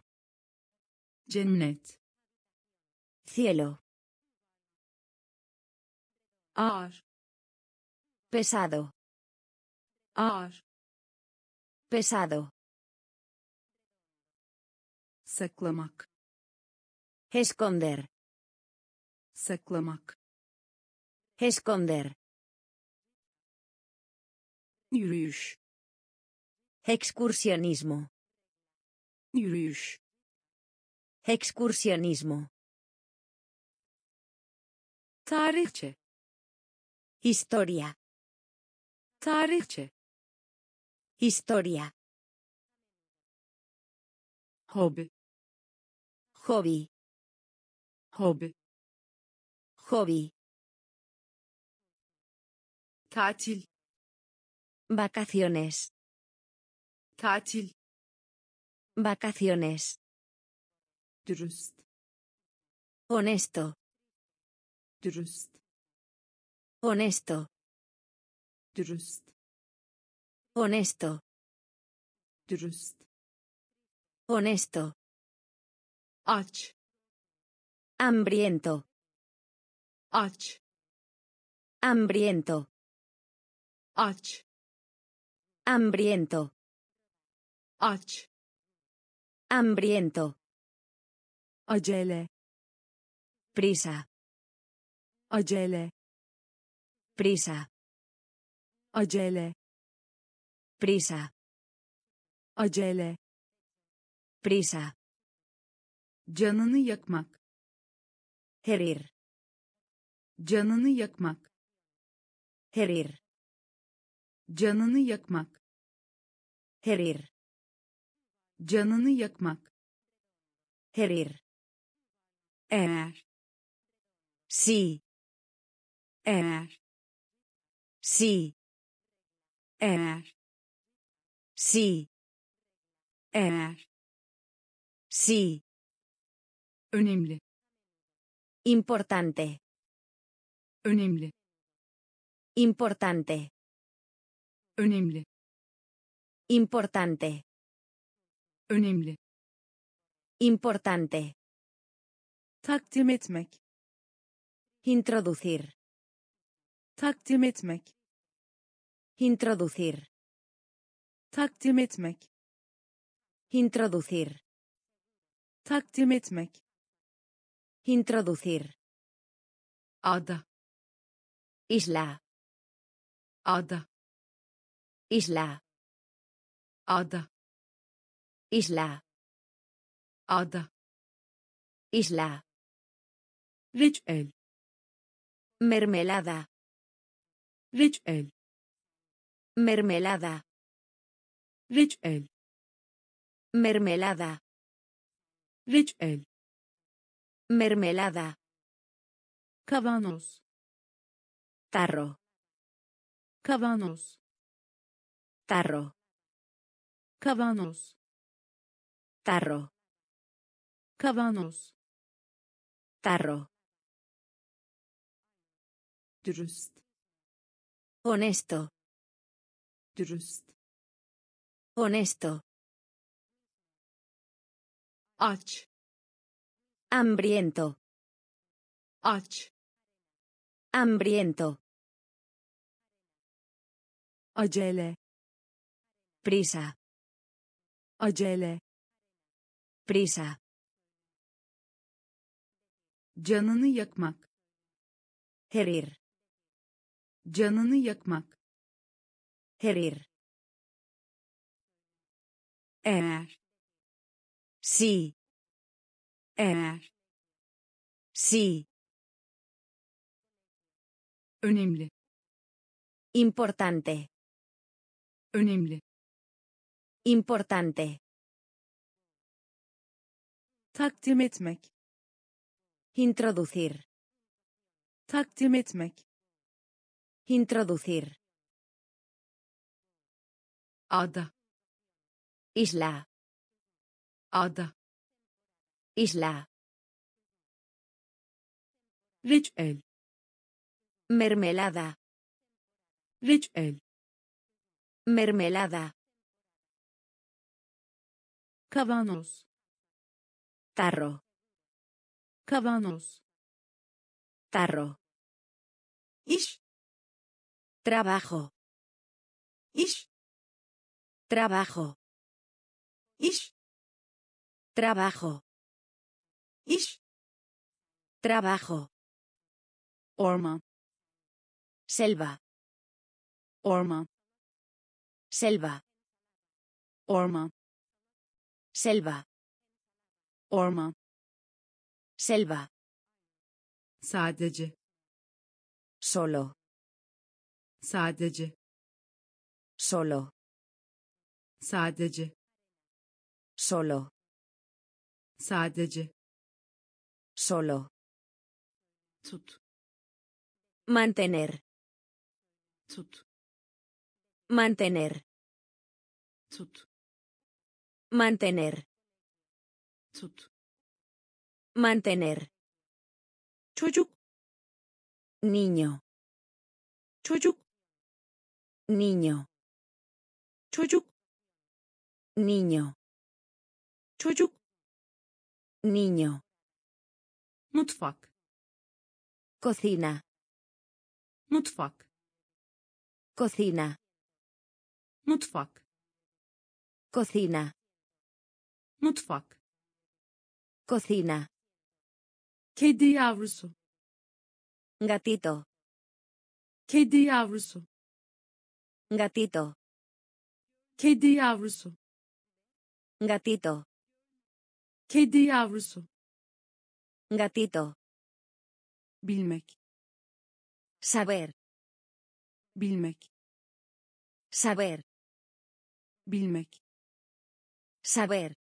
cennet Cielo. ağır Pesado. ağır Pesado. Saklamak Esconder. saklamak Esconder. yürüyüş Excursionismo. yürüyüş Excursionismo. tarihçe Historia. tarihçe Historia. hobi Hobby. hobi Hobby. tatil Vacaciones. tatil Vacaciones. dürüst Honesto. dürüst Honesto. dürüst Honesto. dürüst Honesto. Aç Hambriento. aç Hambriento. aç Hambriento. aç Hambriento. acele Prisa. acele Prisa. acele Prisa. acele Prisa. Canını yakmak Herir. canını yakmak Herir. canını yakmak Herir. canını yakmak Herir. eğer Sí. eğer Sí. eğer Sí. eğer Sí. Önemli Importante. önemli Importante. önemli Importante. önemli Importante. takdim etmek Introducir. takdim etmek Introducir. takdim etmek Introducir. takdim etmek Introducir. ada Isla. ada Isla. ada Isla. ada Isla. reçel Mermelada. reçel Mermelada. reçel Mermelada. reçel Mermelada. kavanoz Tarro. kavanoz Tarro. kavanoz Tarro. kavanoz Tarro. dürüst Honesto. dürüst Honesto. aç Hambriento. aç Hambriento. acele Prisa. acele Prisa. Canını yakmak. Herir. Canını yakmak. Herir. Eğer. Sí. Eğer. Sí. Önemli. Importante. Önemli. Importante. takdim etmek Introducir. takdim etmek Introducir. ada Isla. ada Isla. reçel Mermelada. reçel Mermelada. kavanoz Tarro. kavanoz Tarro. iş Trabajo. iş Trabajo. iş Trabajo. Iş Trabajo. orman Selva. orman Selva. orman Selva. orman Selva. Sadece. Solo. Sadece. Solo. Sadece. Solo. Sadece. Solo. Tut. Mantener. Tut. Mantener. Tut. Mantener. Tut. Mantener. çocuk Niño. çocuk Niño. çocuk Niño. çocuk Niño. Mutfak. Cocina. Mutfak. Cocina. Mutfak. Cocina. Mutfak. Cocina. Kedi yavrusu. Gatito. Kedi yavrusu. Gatito. Kedi yavrusu. Gatito. Kedi yavrusu. Gatito. Bilmek. Saber. Bilmek. Saber. Bilmek. Saber.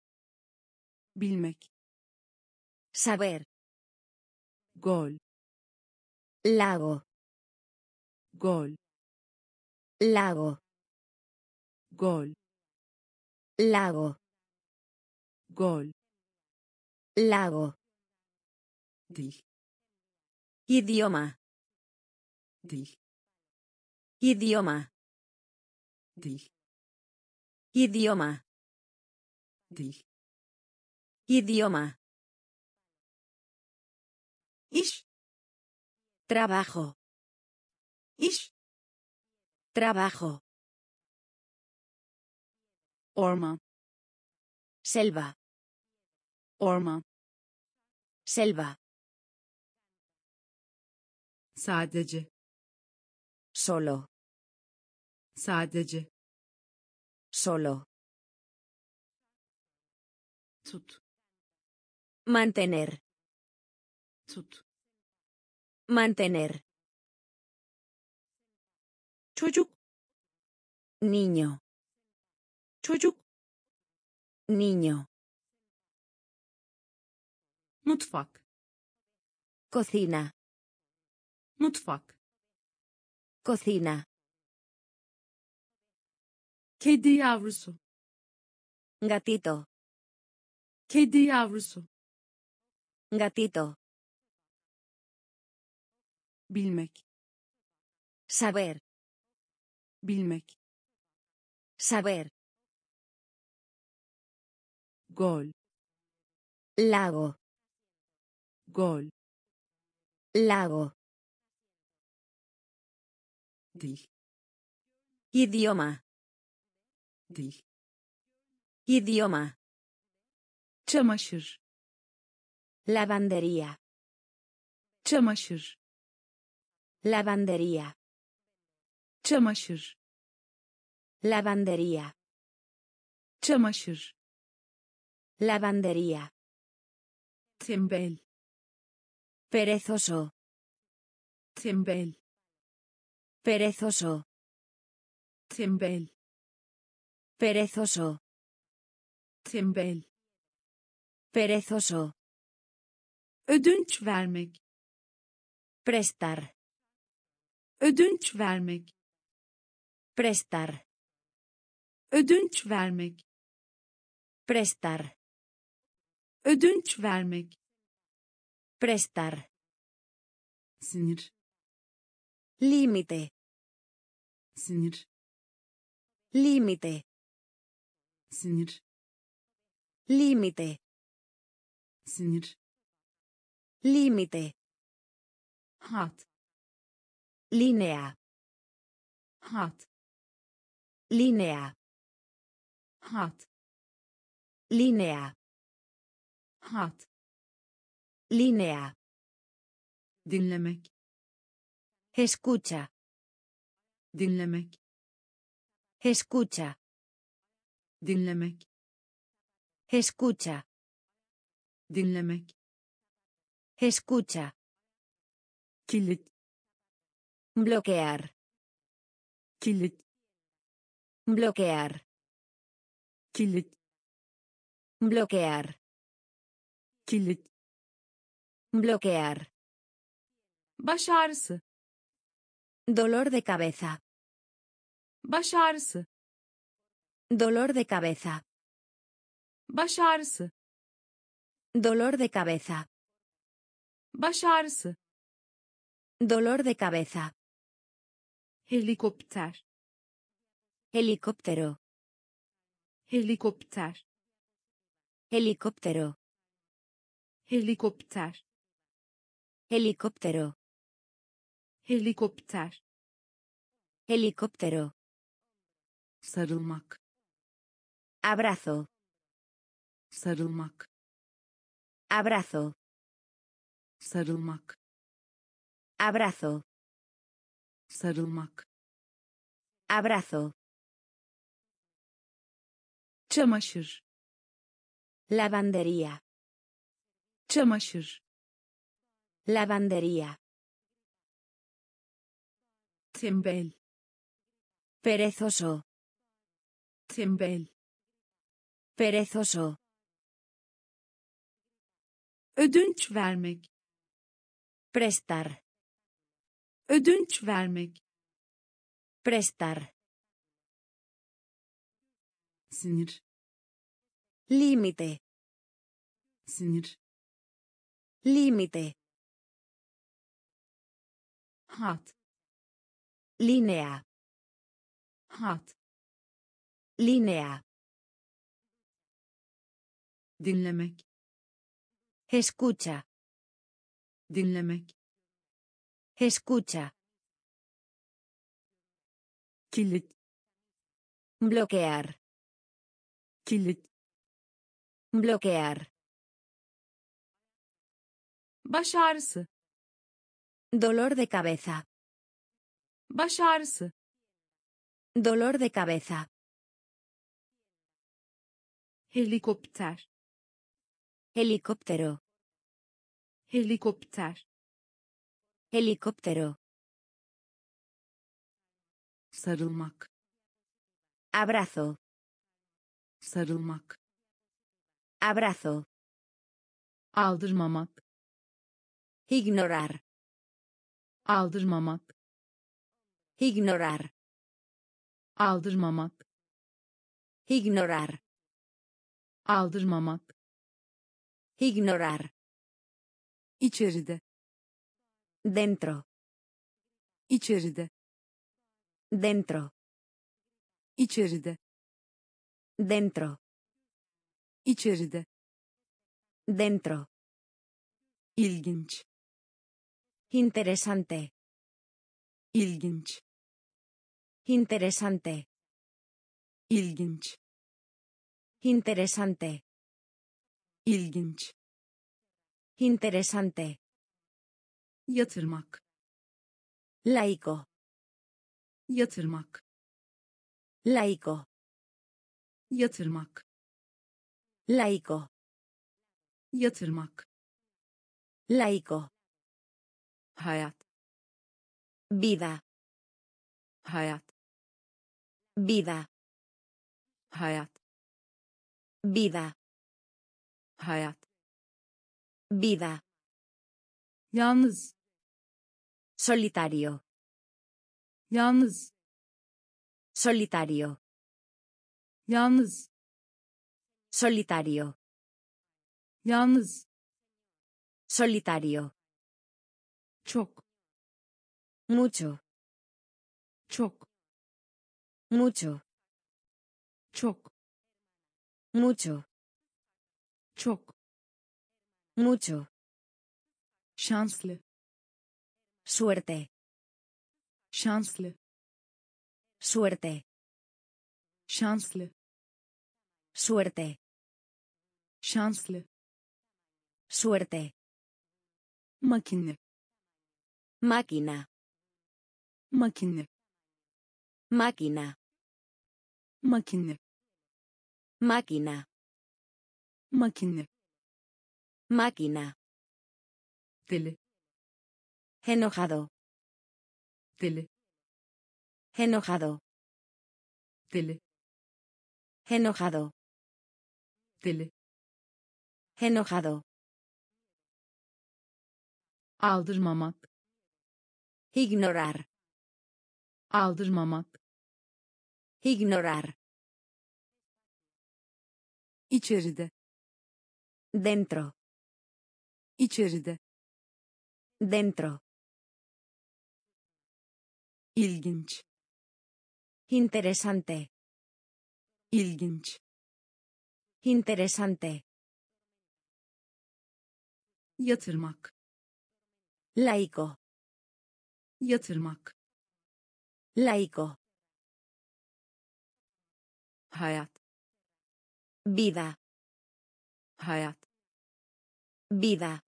Bilmek. Saber. Gol. Lago. Gol. Lago. Gol. Lago. Gol. Lago. Idioma. Dil. Idioma. Dil. Idioma. Dil. Idioma. iş Trabajo. iş Trabajo. orman Selva. orman Selva. Sadece Solo. sadece Solo. tut Mantener. tut Mantener. çocuk Niño. çocuk Niño. mutfak Cocina. Mutfak Cocina. kedi yavrusu Gatito. kedi yavrusu Gatito. bilmek Saber. bilmek Saber. gol Lago. gol Lago. Dil. Idioma. Dil. Idioma. çamaşır Lavandería. çamaşır Lavandería. çamaşır Lavandería. çamaşır Lavandería. tembel Perezoso. tembel Perezoso. tembel Perezoso. tembel Perezoso. ödünç vermek Prestar. ödünç vermek Prestar. ödünç vermek Prestar. ödünç vermek Prestar. sinir Límite. Sinir Límite. sinir Límite. sinir Límite. hat Línea. hat Línea. hat Línea. hat Línea. dinlemek Escucha. Dinlemek Escucha. dinlemek Escucha. dinlemek Escucha. kilit Bloquear. kilit Bloquear. kilit Bloquear. kilit Bloquear. baş ağrısı Dolor de cabeza. baş ağrısı Dolor de cabeza. baş ağrısı Dolor de cabeza. baş ağrısı Dolor de cabeza. helikopter Helicóptero. helikopter Helicóptero. helikopter Helicóptero. Helikopter Helicóptero. sarılmak Abrazo. sarılmak Abrazo. sarılmak Abrazo. sarılmak Abrazo. çamaşır Lavandería. çamaşır Lavandería. Tembel Perezoso. tembel Perezoso. ödünç vermek Prestar. ödünç vermek Prestar. sinir Límite. sinir Límite. hat Línea. hat Línea. dinlemek Escucha. dinlemek Escucha. kilit Bloquear. kilit Bloquear. baş ağrısı Dolor de cabeza. Baş ağrısı Dolor de cabeza. helikopter Helicóptero. helikopter Helicóptero. sarılmak Abrazo. sarılmak Abrazo. aldırmamak Ignorar. aldırmamak Ignorar. aldırmamak Ignorar. aldırmamak Ignorar. içeride Dentro. içeride Dentro. içeride Dentro. içeride Dentro. ilginç Interesante. İlginç Interesante. ilginç Interesante. ilginç Interesante. yatırmak Laico. yatırmak Laico. yatırmak Laico. yatırmak Laico. hayat Vida. hayat Vida. hayat Vida. hayat Vida. yalnız Solitario. yalnız Solitario. yalnız Solitario. yalnız Solitario. çok Mucho. çok Mucho. çok Mucho. çok Mucho. şanslı Suerte. şanslı Suerte. şanslı Suerte. şanslı Suerte. makine Máquina. Makine Máquina. makine Máquina. makine Máquina. deli Enojado. deli Enojado. deli Enojado. deli Enojado. aldırmamak Ignorar. Aldırmamak Ignorar. içeride Dentro. içeride Dentro. ilginç Interesante. ilginç Interesante. yatırmak Laico. yatırmak Laico. hayat Vida. hayat Vida.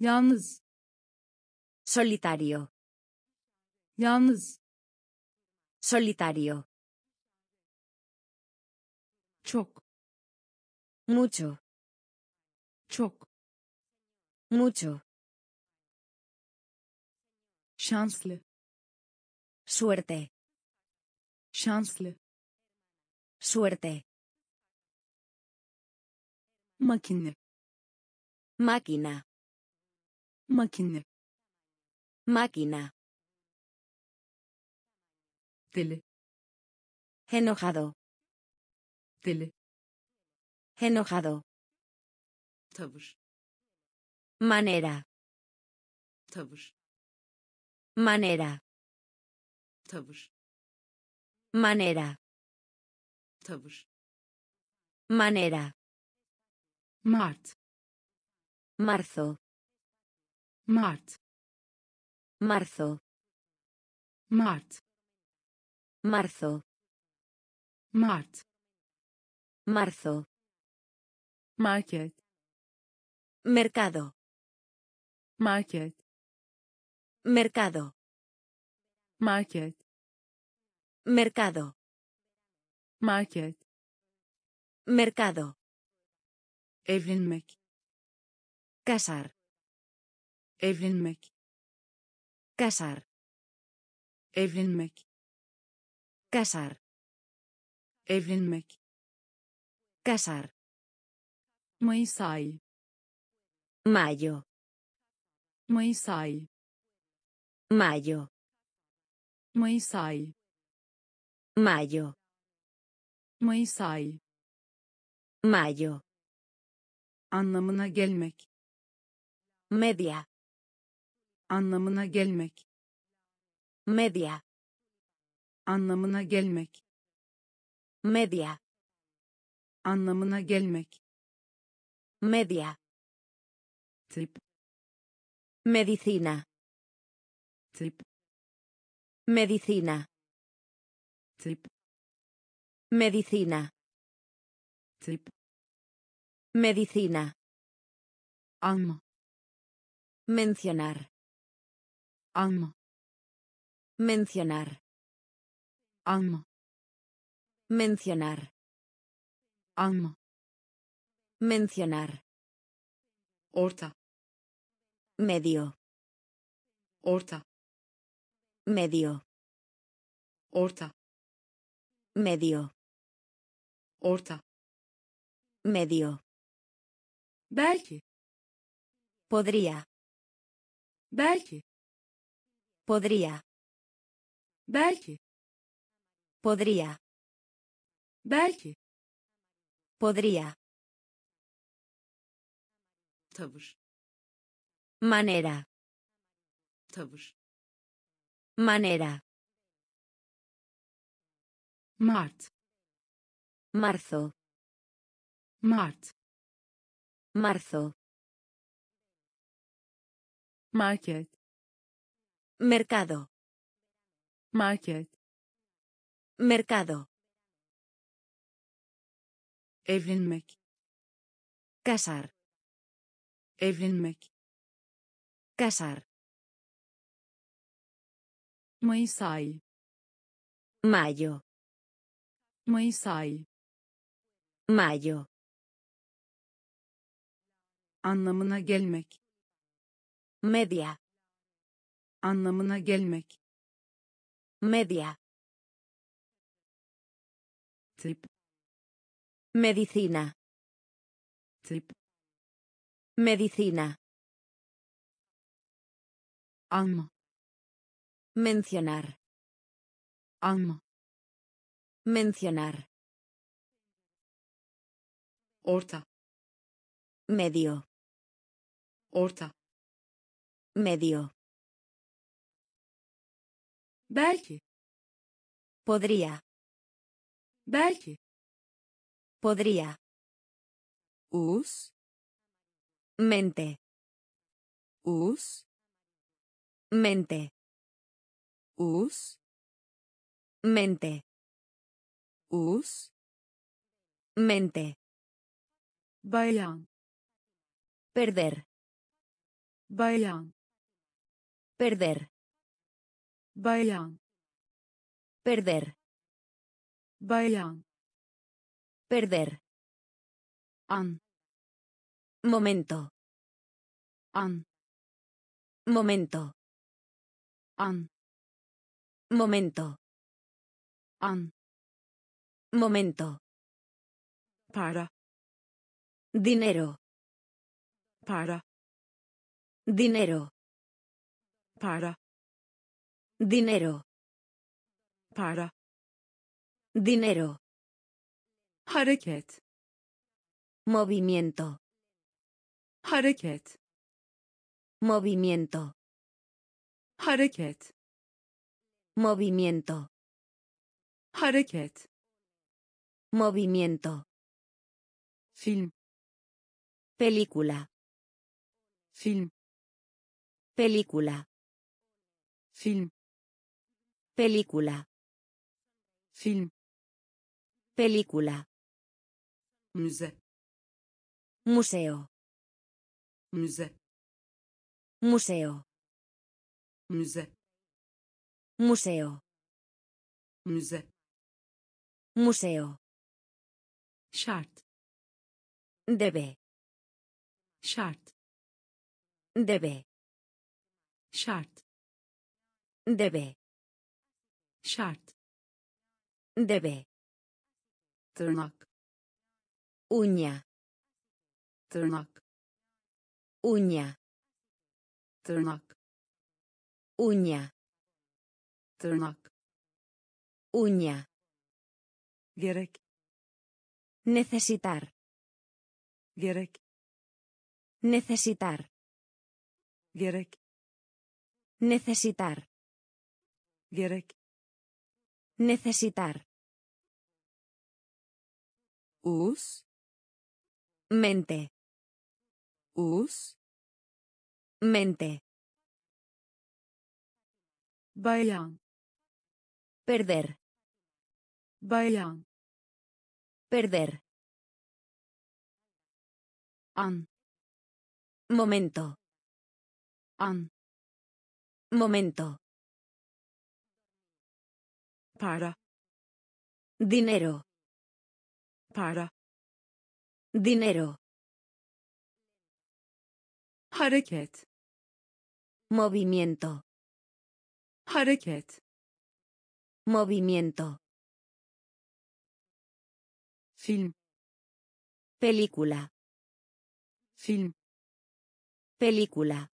yalnız Solitario. yalnız Solitario. çok Mucho. çok Mucho. Şanslı Suerte. şanslı Suerte. makine Máquina. makine Máquina. deli Enojado. deli Enojado. tavır Manera. tavır Manera. tavır Manera. tavır Manera. mart Marzo. Mart. Marzo. Mart. Marzo. Mart. Marzo. Market. Mercado. Market. Mercado. Market. Mercado. Market. Mercado. Evlenmek. Casar. Evlenmek. Casar. Evlenmek. Casar. Evlenmek. Casar. Mayıs ayı. Mayo. Mayıs ayı. Mayo. Mayıs ayı. Mayo. Mayıs ayı. Mayo. Anlamına gelmek. Media. Anlamına gelmek. Media. Anlamına gelmek. Media. Anlamına gelmek. Media. Tip. Medicina. Tip. Medicina. Tip. Medicina. Tip. Medicina. Alma. Mencionar. Alma. Mencionar. Alma. Mencionar. Alma. Mencionar. Orta. Medio. Orta. Medio. Orta. Medio. Orta. Medio. Belki. Podría. Belki. Podría. Belki. Podría. Belki. Podría. tavır Manera. tavır Manera. Mart. Marzo. Mart. Marzo. Market. Mercado. Market. Mercado. Evlenmek. Casar. Evlenmek. Casar. Mayıs ayı. Mayo. Mayıs ayı. Mayo. Anlamına gelmek. Media. Anlamına gelmek. Media. Tip. Medicina. Tip. Medicina. Alma. Mencionar. Alma. Mencionar. Orta. Medio. Orta. Medio. Belki. Podría. Belki. Podría. Us. Mente. Us. Mente. Us. Mente. Us. Mente. Bayan. Perder. Bayan. Perder. Bayan. Perder. Bayan. Perder. An. Momento. An. Momento. An. Momento. An. Momento. Para. Dinero. Para. Dinero. Para. Dinero. Para. Dinero. Hareket. Movimiento. Hareket. Movimiento. Hareket. Movimiento. Hareket. Movimiento. Film. Película. Film. Película. film Película. film Película. müze Museo. müze Museo. Museo. müze Museo. şart Debe. şart Debe. şart Debe. şart Debe. tırnak Uña. tırnak Uña. tırnak Uña. Tırnak Uña. gerek Necesitar. gerek Necesitar. gerek Necesitar. gerek Necesitar. us Mente. us Mente. bayan Perder. bayan Perder. an Momento. an Momento. para Dinero. para Dinero. hareket Movimiento. hareket Movimiento. film Película. film Película.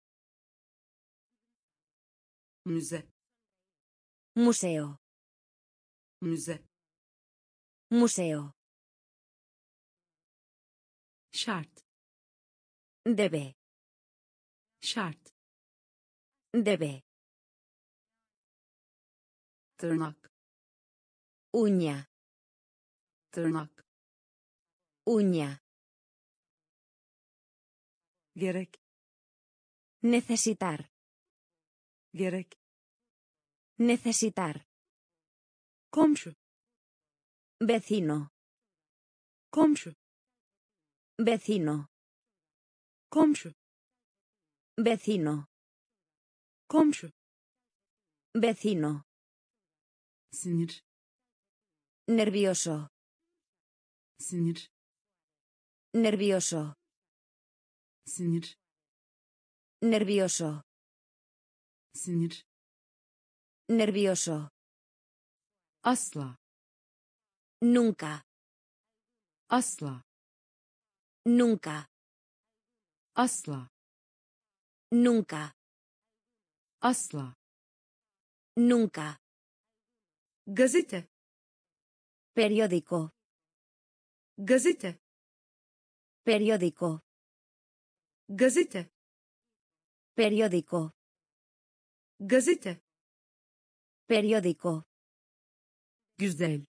Museo. Museo. şart Debe. şart Debe. Tırnak Uña. tırnak Uña. gerek Necesitar. gerek Necesitar. komşu Vecino. komşu Vecino. komşu Vecino. komşu Vecino. Sinir Nervioso. sinir Nervioso. sinir Nervioso. sinir Nervioso. asla Nunca. asla Nunca. asla Nunca. asla Nunca. Gazete Periódico. gazete Periódico. gazete Periódico. gazete Periódico. güzel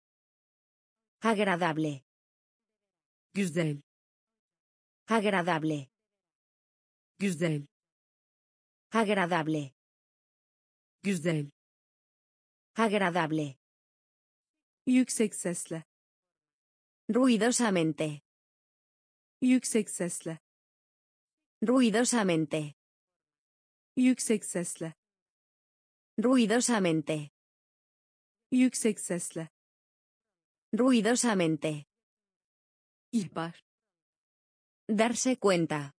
Agradable. güzel Agradable. güzel Agradable. güzel Agradable. Yüksek sesle Ruidosamente. yüksek sesle Ruidosamente. yüksek sesle Ruidosamente. yüksek sesle Ruidosamente. ihbar Darse cuenta.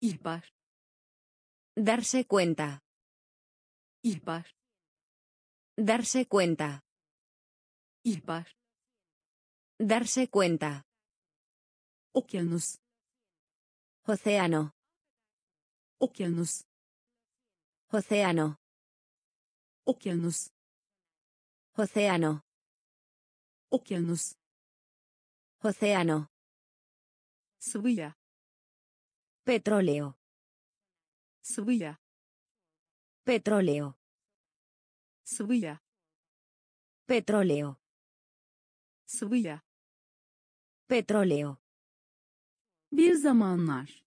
ihbar Darse cuenta. ihbar Darse cuenta. Ihbar Darse cuenta. okyanus Océano. okyanus Océano. okyanus Océano. okyanus Océano. yağ Petróleo. yağ Petróleo. yağ Petróleo. Sıvı yağ Petróleo. bir zamanlar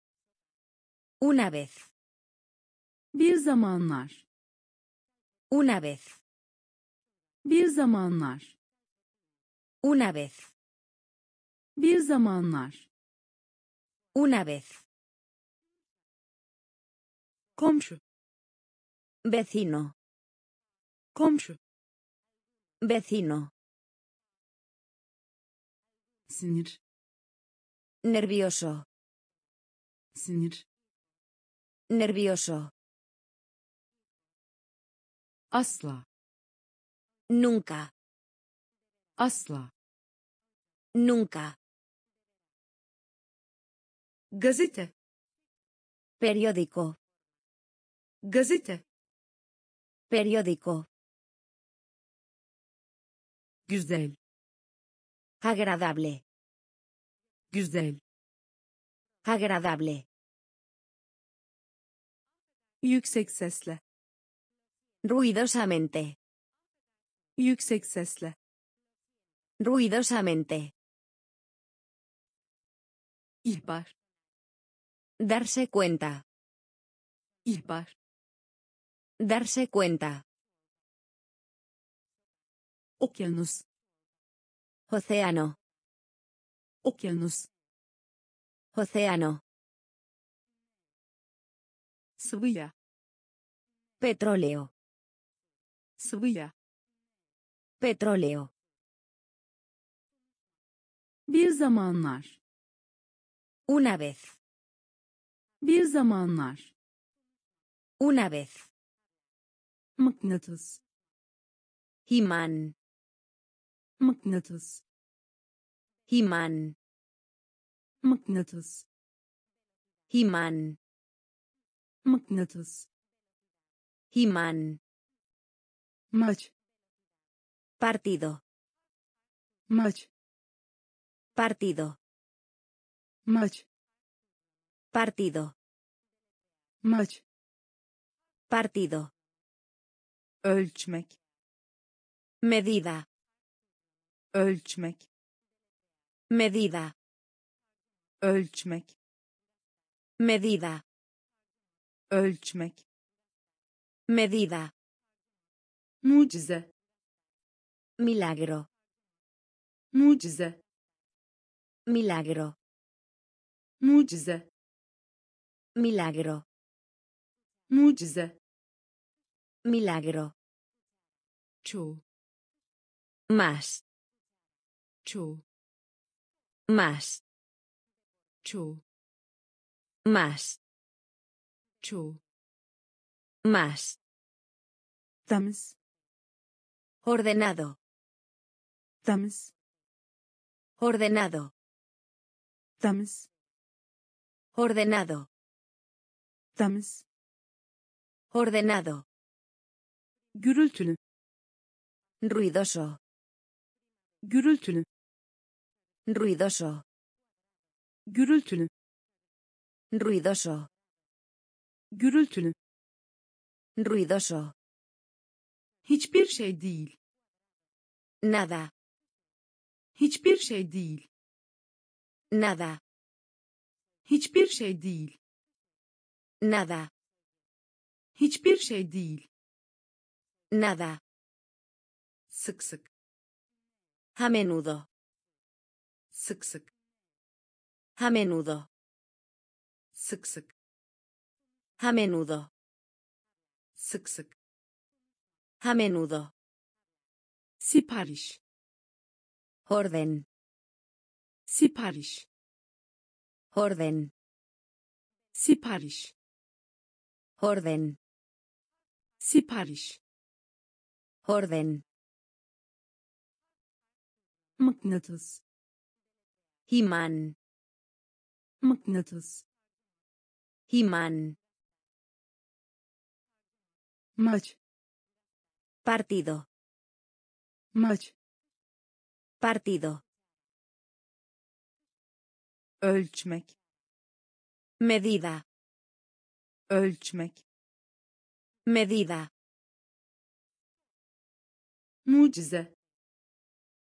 Una vez. Bir zamanlar. Una vez. Bir zamanlar. Una vez. Bir zamanlar. Una vez. Komşu. Vecino. Komşu. Vecino. Sinir. Nervioso. Sinir. Nervioso. Asla. Nunca. Asla. Nunca. Gazete. Periódico. Gazete. Periódico. Güzel. Agradable. Güzel. Agradable. Yüksek sesle. Ruidosamente. Yüksek sesle. Ruidosamente. İhbar. Darse cuenta. İhbar. Darse cuenta. Okyanus. Océano. Okyanus. Océano. Yağ. Petróleo. Yağ. Petróleo. Bir zamanlar. Una vez. Bir zamanlar. Una vez. Mıknatıs. Imán. Mıknatıs. Imán. Mıknatıs. Imán. Mıknatıs. Imán. Maç. Partido. Maç. Partido. Maç. Partido. Maç. Partido. Ölçmek. Medida. Ölçmek. Medida. Ölçmek. Medida. Ölçmek. Medida. Mucize. Milagro. Mucize. Milagro. Mucize. Milagro. Mucize. Milagro. Çoğu. Más. Çoğu. Más. Çoğu. Más. Çoğu. Más. Temiz. Ordenado. Temiz. Ordenado. Temiz. Ordenado. Temiz. Ordenado. Gürültülü. Ruidoso. Gürültülü. Ruidoso. Gürültülü. Ruidoso. Gürültülü. Ruidoso. Hiçbir şey değil. Nada. Hiçbir şey değil. Nada. Hiçbir şey değil. Nada. Hiçbir şey değil. Nada. Sık sık. A menudo. Sık sık. A menudo. Sık sık. A menudo. Sık sık. A menudo. Sipariş. Orden. Sipariş. Orden. Sipariş. Orden. Sipariş. Orden. Mıknatıs. Imán. Mıknatıs. Imán. Maç. Partido. Maç. Partido. Ölçmek. Medida. Ölçmek. Medida. Mucize.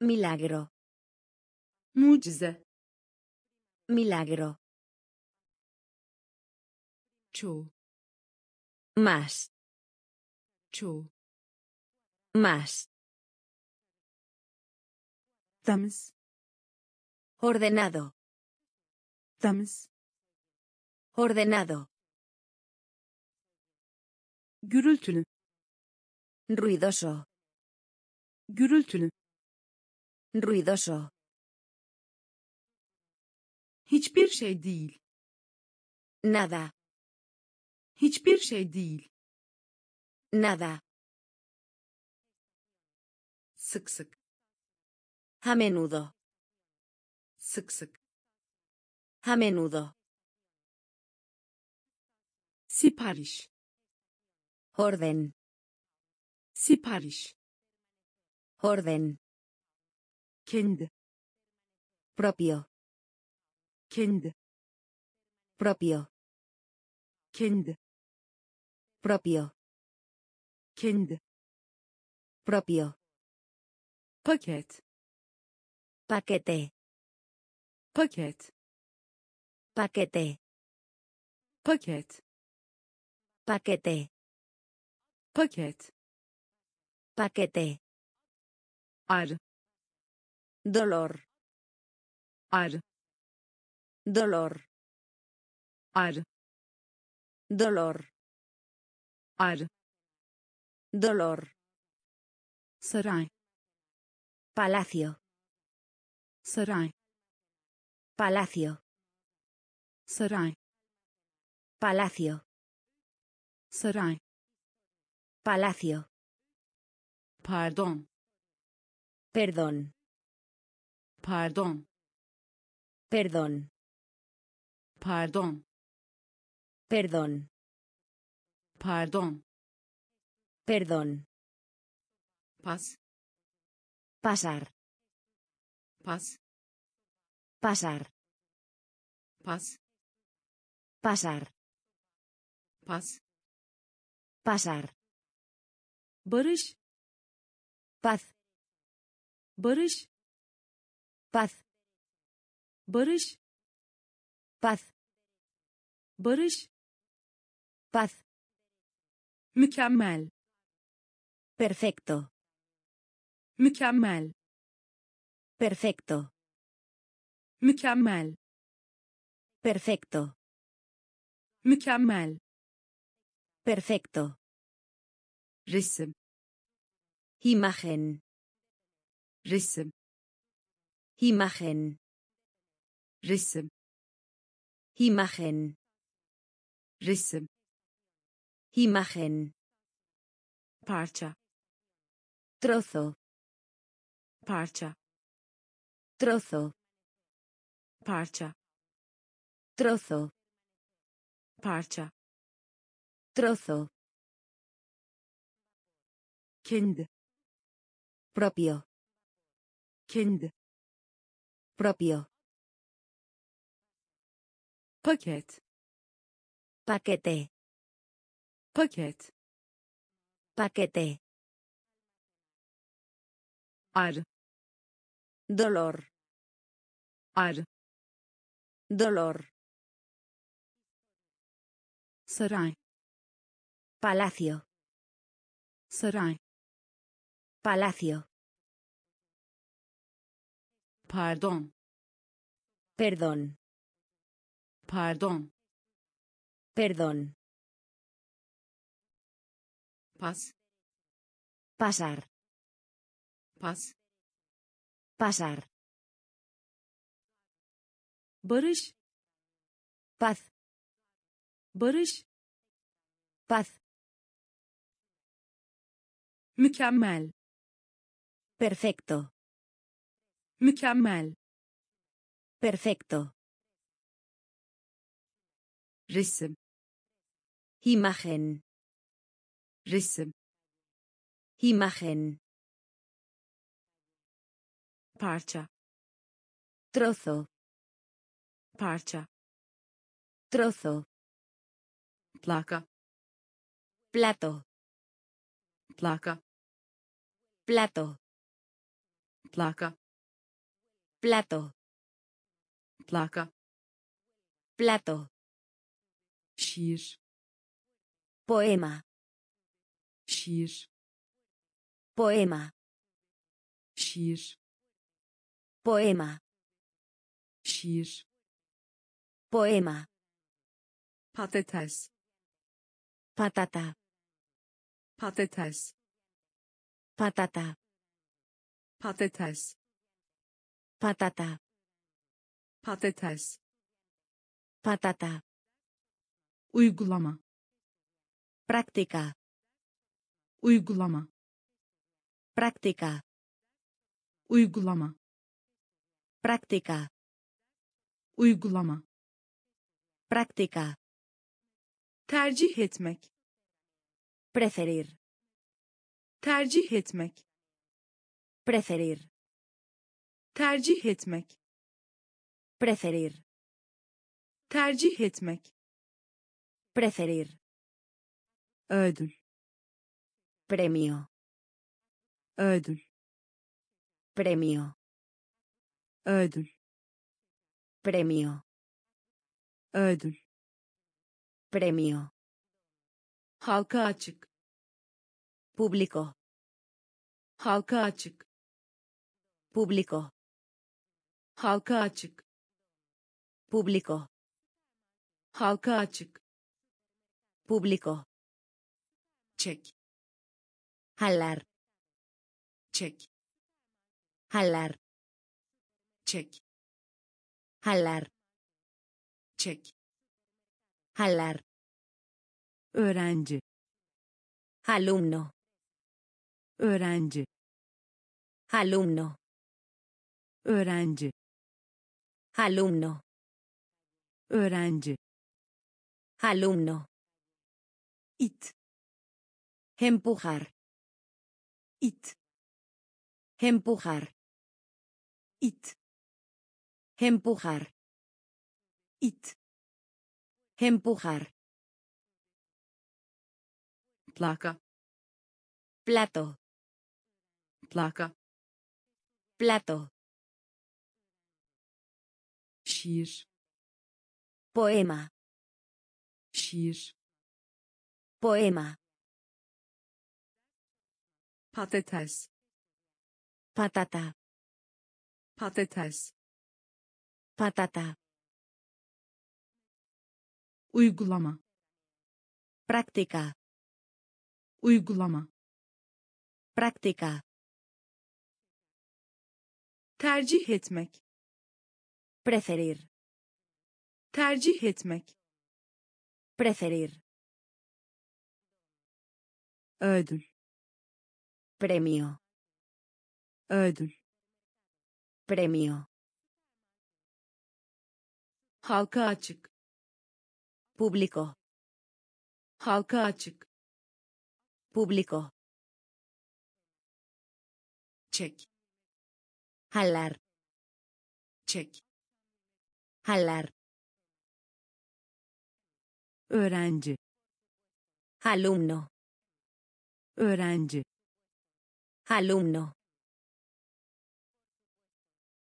Milagro. Mucize. Milagro. Çoğu. Más. çoğu Más. temiz Ordenado. temiz Ordenado. gürültülü Ruidoso. gürültülü Ruidoso. Hiçbir şey değil Nada. hiçbir şey değil Nada. sık sık A menudo. sık sık A menudo. sipariş Orden. sipariş Orden. kendi Propio. Kendi Propio. kendi Propio. kendi Propio. paket Paquete. paket Paquete. paket Paquete. paket Paquete. ar Dolor. ar Dolor. ar Dolor. ar Dolor. saray Palacio. saray Palacio. saray Palacio. saray Palacio. pardon Perdón. pardon Perdón. Pardon Perdón. pardon Perdón. pas Pasar. pas Pasar. pas Pasar. pas Pasar. barış Paz. barış Paz. barış Paz. barış Paz. mükemmel Perfecto. mükemmel Perfecto. mükemmel Perfecto. mükemmel Perfecto. resim Imagen. resim Imagen. resim Imagen. resim Imagen. parça Trozo. parça Trozo. parça Trozo. parça Trozo. kendi Propio. kendi Propio. Paket Paquete. paket Paquete. ar Dolor. ar Dolor. saray Palacio. saray Palacio. pardon Perdón. Pardon Perdón. pas Pasar. pas Pasar. barış Paz. barış Paz. mükemmel Perfecto. mükemmel Perfecto. Resim Imagen. resim Imagen. parça Trozo. parça Trozo. plaka Plato. plaka Plato. plaka Plato. plaka Plato. Şiir Poema. şiir Poema. şiir Poema. şiir Poema. patates Patata. patates Patata. patates Patata. patates Patata. Uygulama Práctica. uygulama Práctica. uygulama Práctica. uygulama Práctica. tercih etmek Preferir. tercih etmek Preferir. tercih etmek Preferir. tercih etmek Preferir. ödül Premio. ödül Premio. ödül Premio. ödül Premio. halka açık Público. halka açık Público. halka açık Público. halka açık Público. çek Jalar. çek Jalar. çek Jalar. çek Jalar. öğrenci Alumno. öğrenci Alumno. öğrenci Alumno. öğrenci Alumno. It Empujar. it Empujar. it Empujar. it Empujar. plaka Plato. plaka Plato. şiir Poema. şiir Poema. patates Patata. patates Patata. uygulama Práctica. uygulama Práctica. tercih etmek Preferir. tercih etmek Preferir. Ödül Premio. ödül Premio. halka açık Público. halka açık Público. çek Jalar. çek Jalar. öğrenci Alumno. Öğrenci Alumno.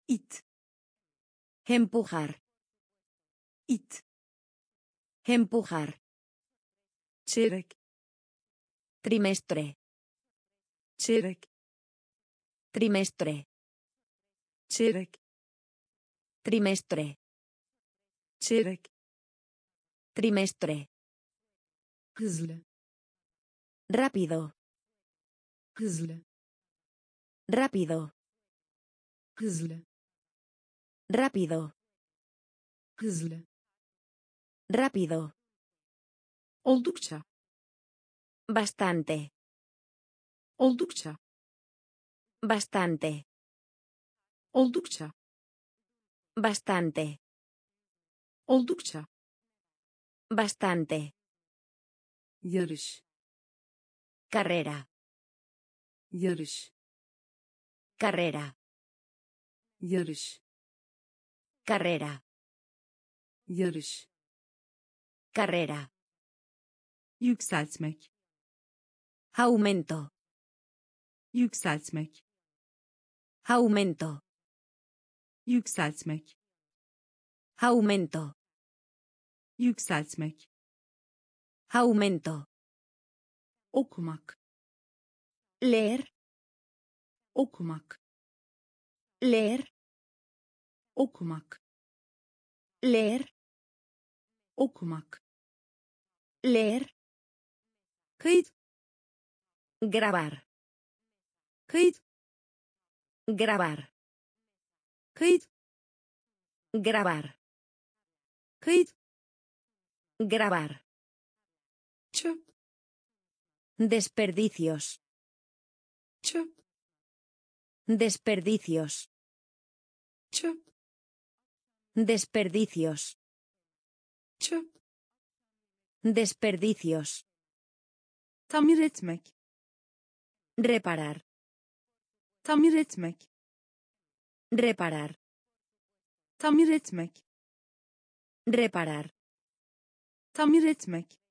it Empujar. it Empujar. çeyrek Trimestre. çeyrek Trimestre. çeyrek Trimestre. çeyrek Trimestre. hızlı Rápido. Hızlı Rápido. hızlı Rápido. hızlı Rápido. oldukça Bastante. oldukça Bastante. oldukça Bastante. oldukça Bastante. yarış Carrera. Yarış Carrera. yarış Carrera. yarış Carrera. yükseltmek Aumento. yükseltmek Aumento. yükseltmek Aumento. yükseltmek Aumento. okumak leer, okumak leer, okumak leer, okumak leer, kayıt grabar, kayıt grabar, kayıt grabar, kayıt grabar, desperdicios, çöp desperdicios, çöp desperdicios, çöp desperdicios, tamir etmek. Reparar, tamir etmek. Reparar, tamir etmek. Reparar, tamir etmek.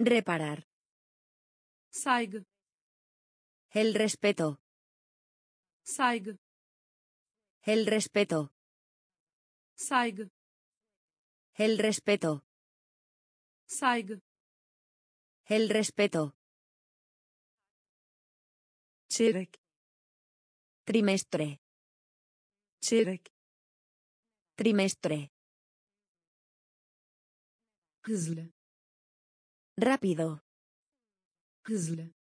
Reparar, saygı el respeto, saygı el respeto, saygı el respeto, saygı el respeto, çeyrek trimestre, çeyrek trimestre, hızlı rápido, hızlı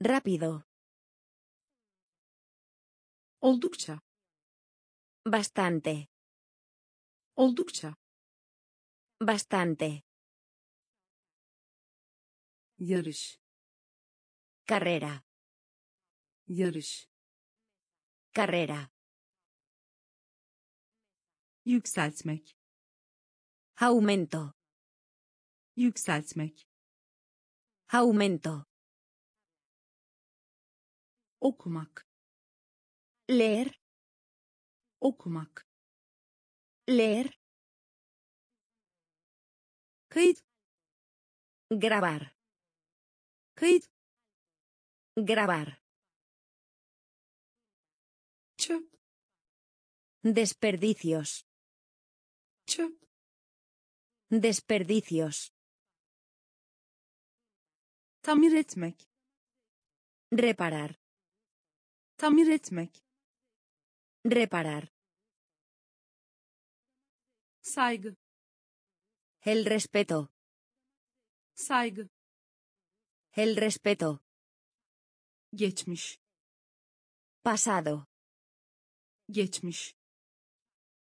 rápido, oldukça bastante, oldukça bastante, yarış. Carrera, yarış. Carrera, yükseltmek. Aumento, yükseltmek. Aumento, okumak leer, okumak leer, kayıt grabar, kayıt grabar, çöp desperdicios, çöp desperdicios, tamir reparar, tamir etmek. Reparar, saygı. El respeto, saygı. El respeto, geçmiş. Pasado, geçmiş.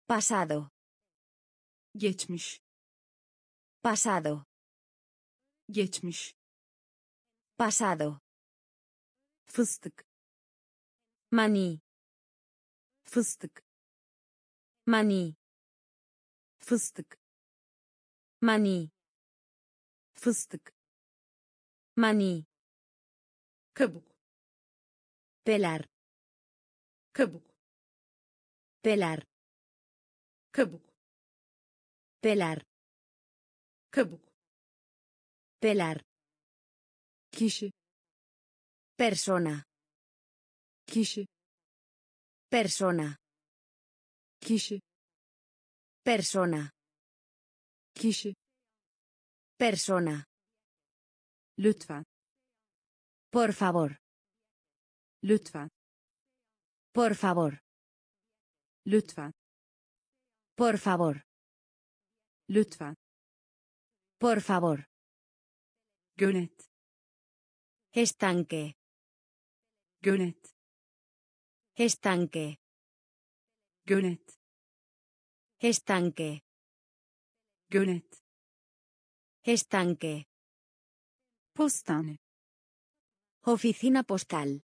Pasado, geçmiş. Pasado, geçmiş. Pasado, fıstık maní, fıstık. Maní, fıstık. Maní, fıstık. Maní, kabuk. Pelar, kabuk. Pelar, kabuk. Pelar, kabuk. Pelar, kişi. Persona, kişi persona, kişi persona, kişi persona, lütfen. Por favor, lütfen. Por favor, lütfen. Por favor, lütfen. Por favor, gönet estanque, gönet estanque, gönet estanque, gönet estanque, postane. Oficina postal,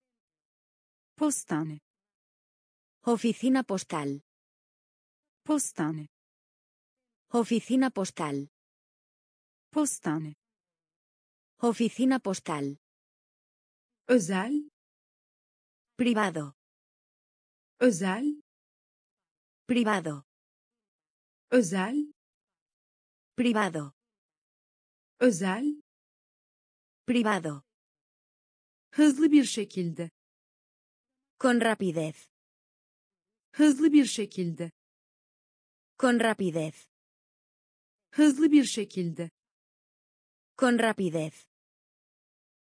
postane. Oficina postal, postane. Oficina postal, postane. Oficina postal, privado, özel. Privado, özel. Privado, özel. Privado, hızlı bir şekilde. Con rapidez, hızlı bir şekilde. Con rapidez, hızlı bir şekilde. Con rapidez,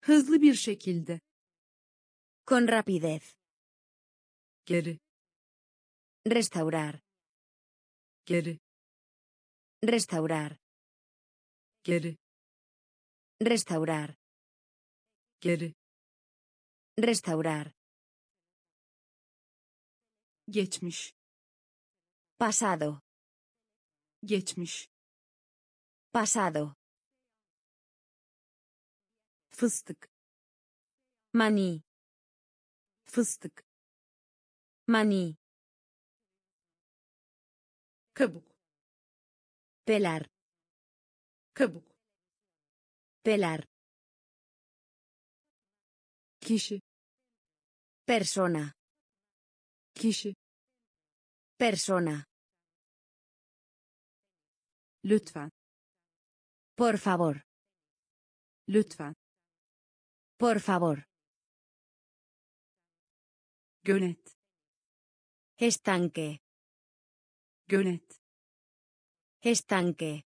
Hızlı bir şekilde. Con rapidez. Geri. Restaurar. Geri. Restaurar. Geri. Restaurar. Geri. Restaurar. Geçmiş. Pasado. Geçmiş. Pasado. Fıstık. Maní. Fıstık. Maní. Kabuk. Pelar. Kabuk. Pelar. Kişi. Persona. Kişi. Persona. Lütfen. Por favor. Lütfen. Por favor. Gönet. Estanque. Gönet. Estanque.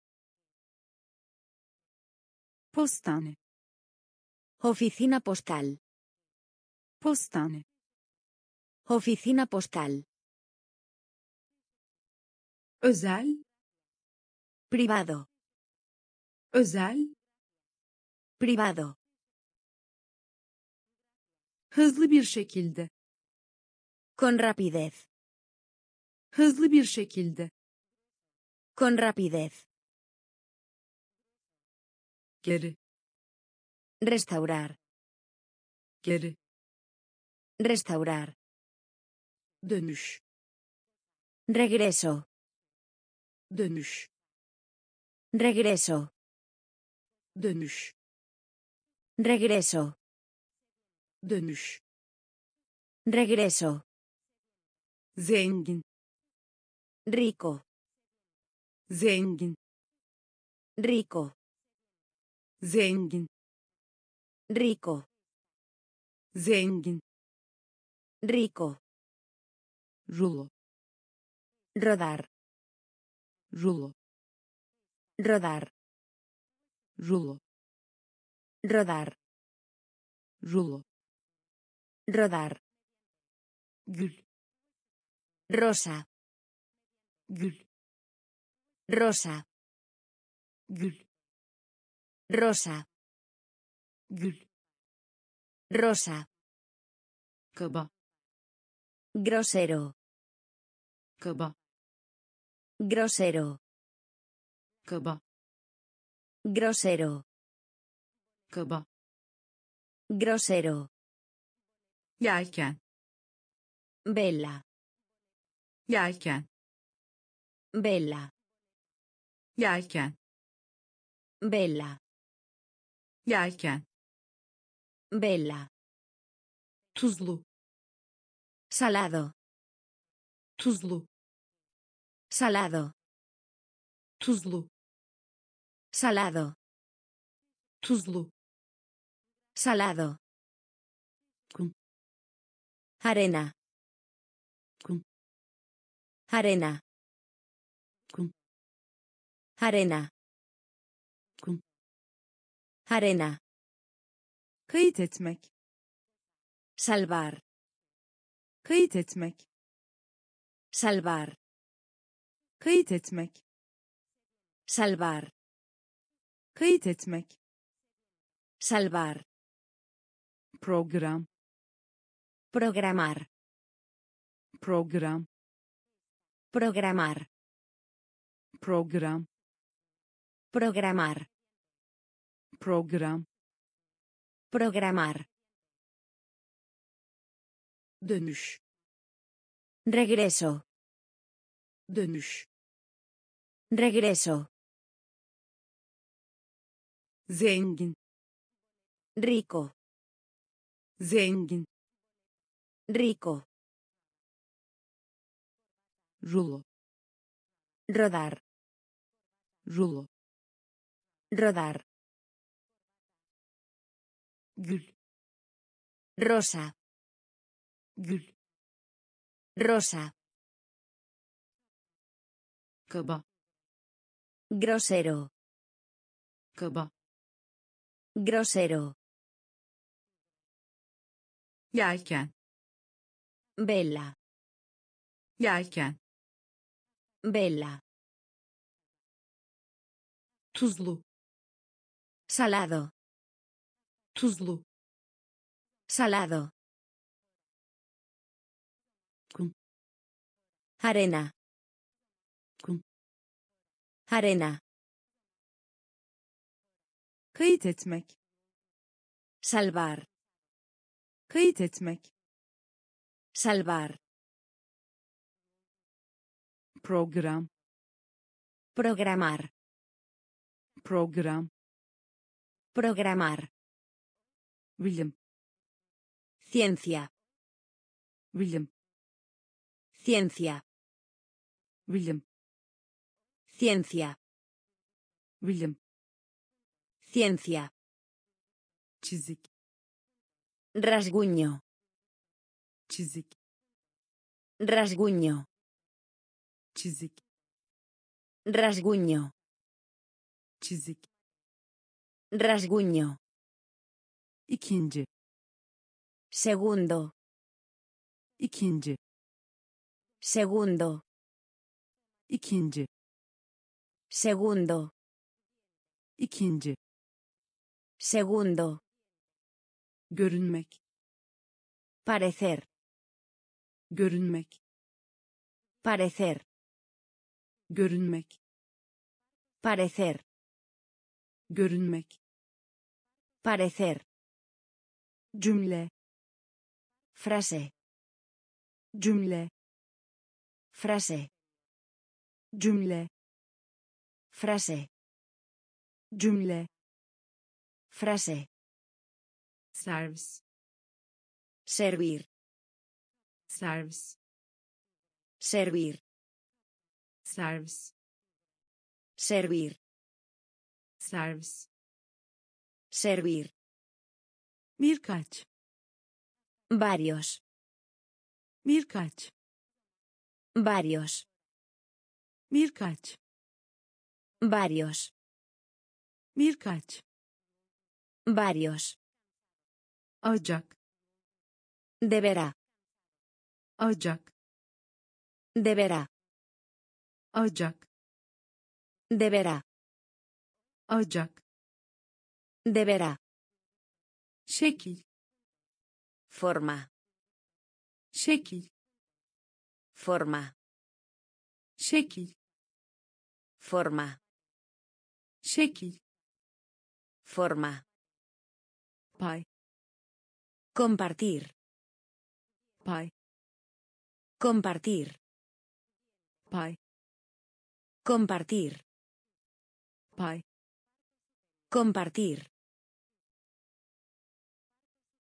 Postane. Oficina postal. Postane. Oficina postal. Özel. Privado. Özel. Privado. Hızlı bir şekilde. Con rapidez. Hızlı bir şekilde. Con rapidez. Geri. Restaurar. Geri. Restaurar. Dönüş. Regreso. Dönüş. Regreso. Dönüş. Regreso. Dönüş. Regreso. Zengin. Rico. Zengin. Rico. Zengin. Rico. Zengin. Rico. Rulo. Rodar. Rulo. Rodar. Rulo. Rodar. Rulo. Rodar. Gül. Rosa. Gül. Rosa. Gül. Rosa. Gül. Rosa. Kaba. Grosero. Kaba. Grosero. Kaba. Grosero. Kaba. Grosero. Yelken. Vela. Yelken. Vela. Yelken. Vela. Yelken. Vela. Tuzlu. Salado. Tuzlu. Salado. Tuzlu. Salado. Tuzlu. Salado. Kum. Arena. Kum. Arena. Kum. Arena. Kum. Arena. Kayıt etmek. Salvar. Kayıt etmek. Salvar. Kayıt etmek. Salvar. Kayıt etmek. Salvar. Program. Programar. Program. Programar. Program. Programar. Program. Programar. Dönüş. Regreso. Dönüş. Regreso. Zengin. Rico. Zengin. Rico. Rulo. Rodar. Rulo. Rodar. Gül. Rosa. Gül. Rosa. Kaba. Grosero. Kaba. Grosero. yelken Vela. yelken Vela. Tuzlu Salado. tuzlu Salado. kum Arena. kum Arena. kayıt etmek Salvar. kayıt etmek Salvar. program Programar. Program Programar. bilim Ciencia. bilim Ciencia. bilim Ciencia. bilim Ciencia. çizik Rasguño. çizik Rasguño. çizik Rasguño. Çizik Rasguño. ikinci Segundo. ikinci Segundo. ikinci Segundo. ikinci Segundo. görünmek Parecer. görünmek Parecer. görünmek Parecer. Görünmek Parecer. cümle Frase. cümle Frase. cümle Frase. cümle Frase. servis Servir. servis Servir. servis Servir. Servis Servir. birkaç Varios. birkaç Varios. birkaç Varios. birkaç Varios. ocak Deberá. ocak Deberá. ocak Deberá. Ocak Deberá. şekil Forma. şekil Forma. şekil Forma. şekil Forma. pay Compartir. pay Compartir. pay Compartir. pay Compartir.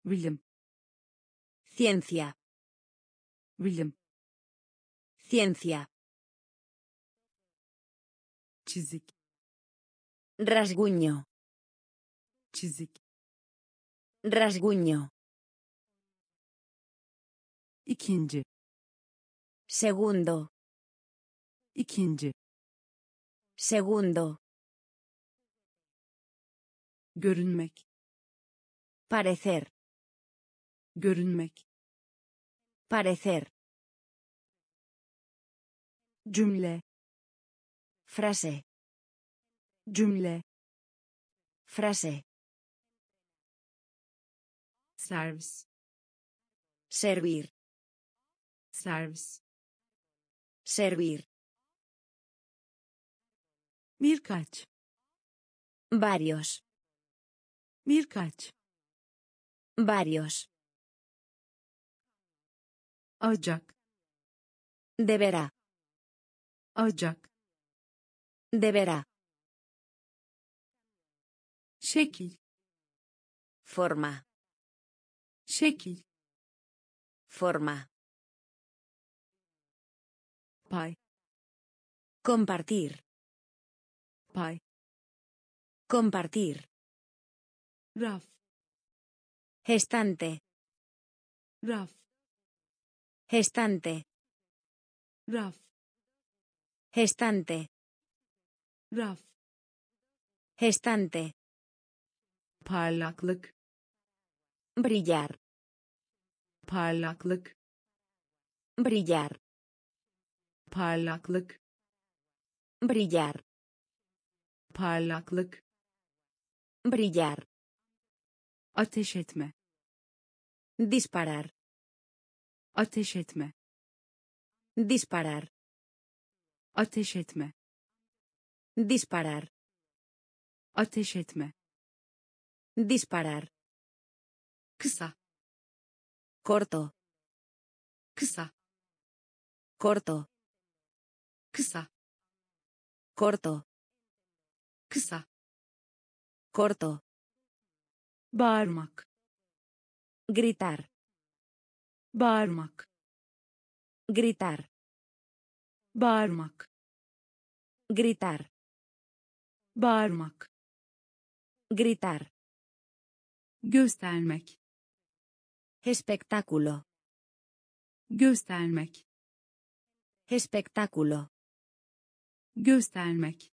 bilim Ciencia. bilim Ciencia. çizik Rasguño. çizik Rasguño. ikinci Segundo. ikinci Segundo. Görünmek Parecer. görünmek Parecer. cümle Frase. cümle Frase. servis Servir. servis Servir. birkaç Varios. Birkaç Varios. ocak Deberá. ocak Deberá. şekil Forma. şekil Forma. pay Compartir. pay Compartir. Raf Estante. raf Estante. raf Estante. raf Estante. parlaklık Brillar. parlaklık Brillar. parlaklık Brillar. parlaklık Brillar. Ateş etme Disparar. ateş etme Disparar. ateş etme Disparar. ateş etme Disparar. kısa Corto. kısa Corto. kısa Corto. kısa Corto. Bağırmak Gritar. bağırmak Gritar. bağırmak Gritar. bağırmak Gritar. göstermek Espectáculo. göstermek Espectáculo. göstermek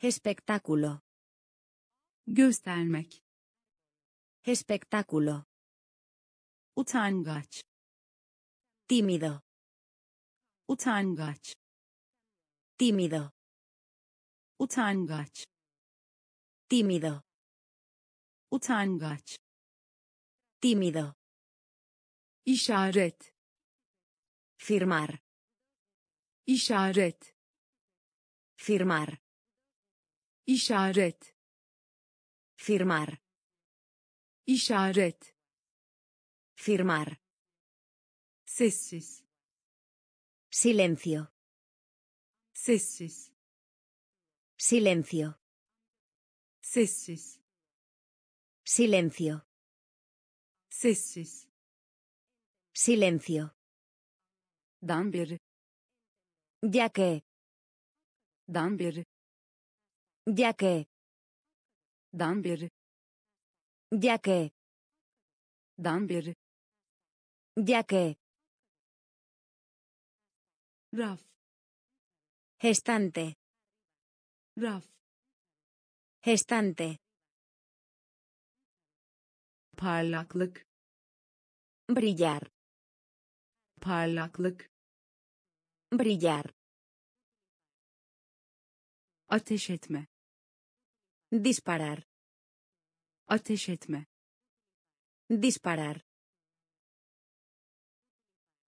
Espectáculo. göstermek Espectáculo. utangaç Tímido. utangaç Tímido. utangaç Tímido. utangaç Tímido. işaret Firmar. işaret Firmar. işaret Firmar. Işaret Firmar. sessiz Silencio. sessiz Silencio. sessiz Silencio. sessiz Silencio. dan beri Ya que. dan beri Ya que. dan beri Que. dan beri que. raf Estante. raf Estante. parlaklık Brillar. parlaklık Brillar. ateş etme Disparar. Ateş etme Disparar.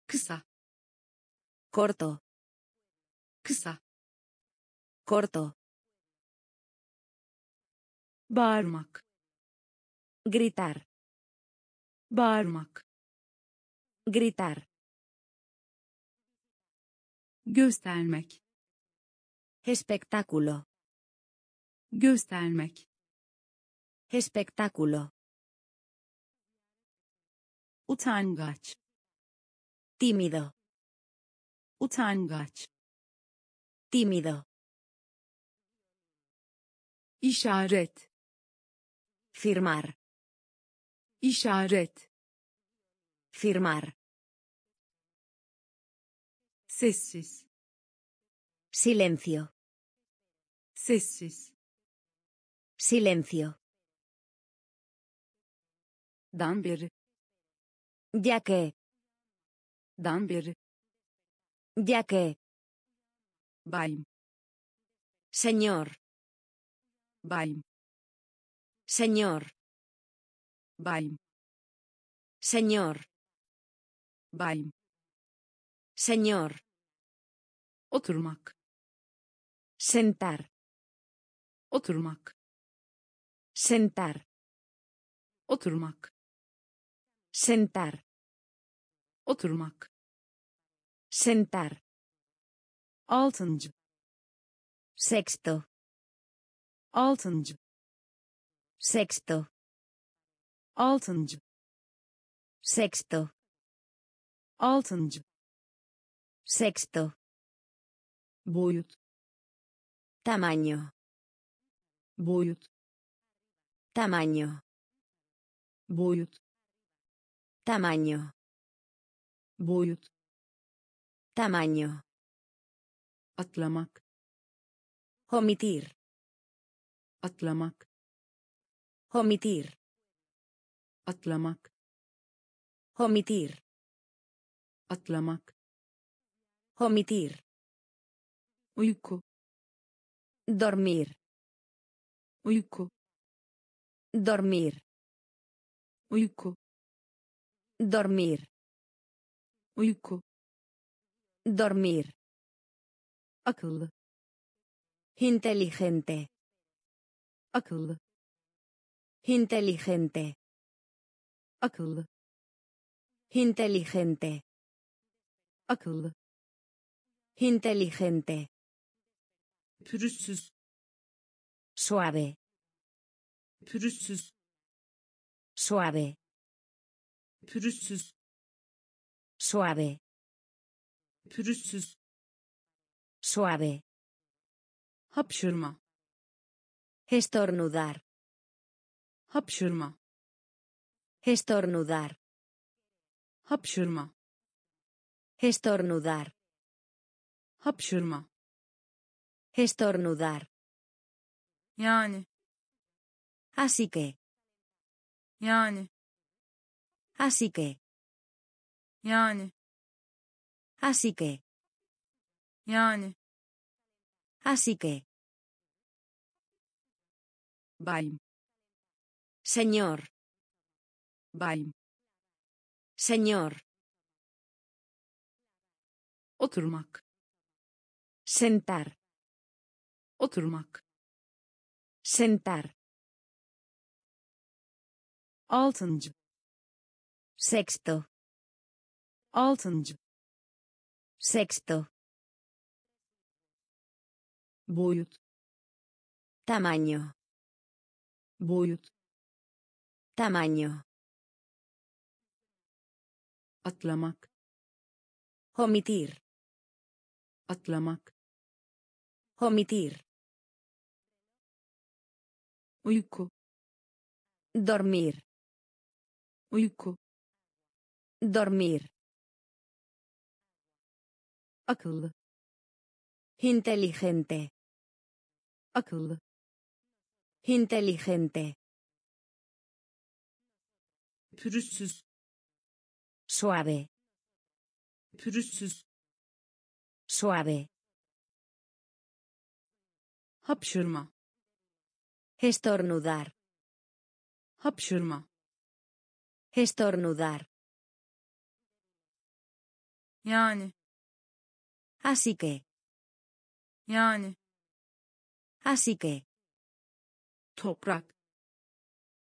kısa Corto. kısa Corto. bağırmak Gritar. bağırmak Gritar. göstermek Espectáculo. göstermek Espectáculo. utangaç Tímido. utangaç Tímido. işaret Firmar. işaret Firmar. sessiz Silencio. sessiz Silencio. Dan beri Ya que. dan beri Ya que. bayım Señor. bayım Señor. bayım Señor. bayım Señor. oturmak Sentar. oturmak Sentar. oturmak Sentar. oturmak Sentar. altıncı Sexto. altıncı Sexto. altıncı Sexto. altıncı Sexto. boyut Tamaño. boyut Tamaño. boyut Tamaño. boyut Tamaño. atlamak Omitir. atlamak Omitir. atlamak Omitir. atlamak Omitir. uyku Dormir. uyku Dormir. uyku Dormir. uyku Dormir. akıllı Inteligente. akıllı Inteligente. akıllı Inteligente. akıllı Inteligente. pürüzsüz Suave. pürüzsüz Suave. Pürüzsüz Suave. pürüzsüz Suave. hapşırma Estornudar. hapşırma Estornudar. hapşırma Estornudar. hapşırma Estornudar. yani Así que. yani Así que. yani Así que. yani Así que. bayım Señor. bayım Señor. oturmak Sentar. oturmak Sentar. altıncı Sexto. altıncı Sexto. boyut Tamaño. boyut Tamaño. atlamak Omitir. atlamak Omitir. uyku Dormir. uyku Dormir. akıllı Inteligente. akıllı Inteligente. pürüzsüz Suave. pürüzsüz Suave. hapşırma Estornudar. hapşırma Estornudar. Yani Así que. yani Así que. toprak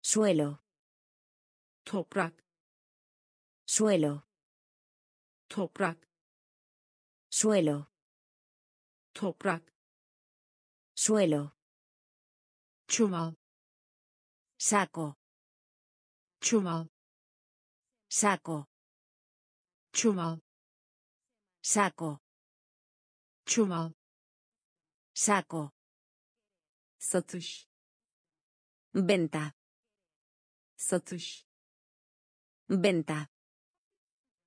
Suelo. toprak Suelo. toprak Suelo. toprak Suelo. çuval Saco. çuval Saco. çuval Saco. çuval Saco. satış Venta. satış Venta.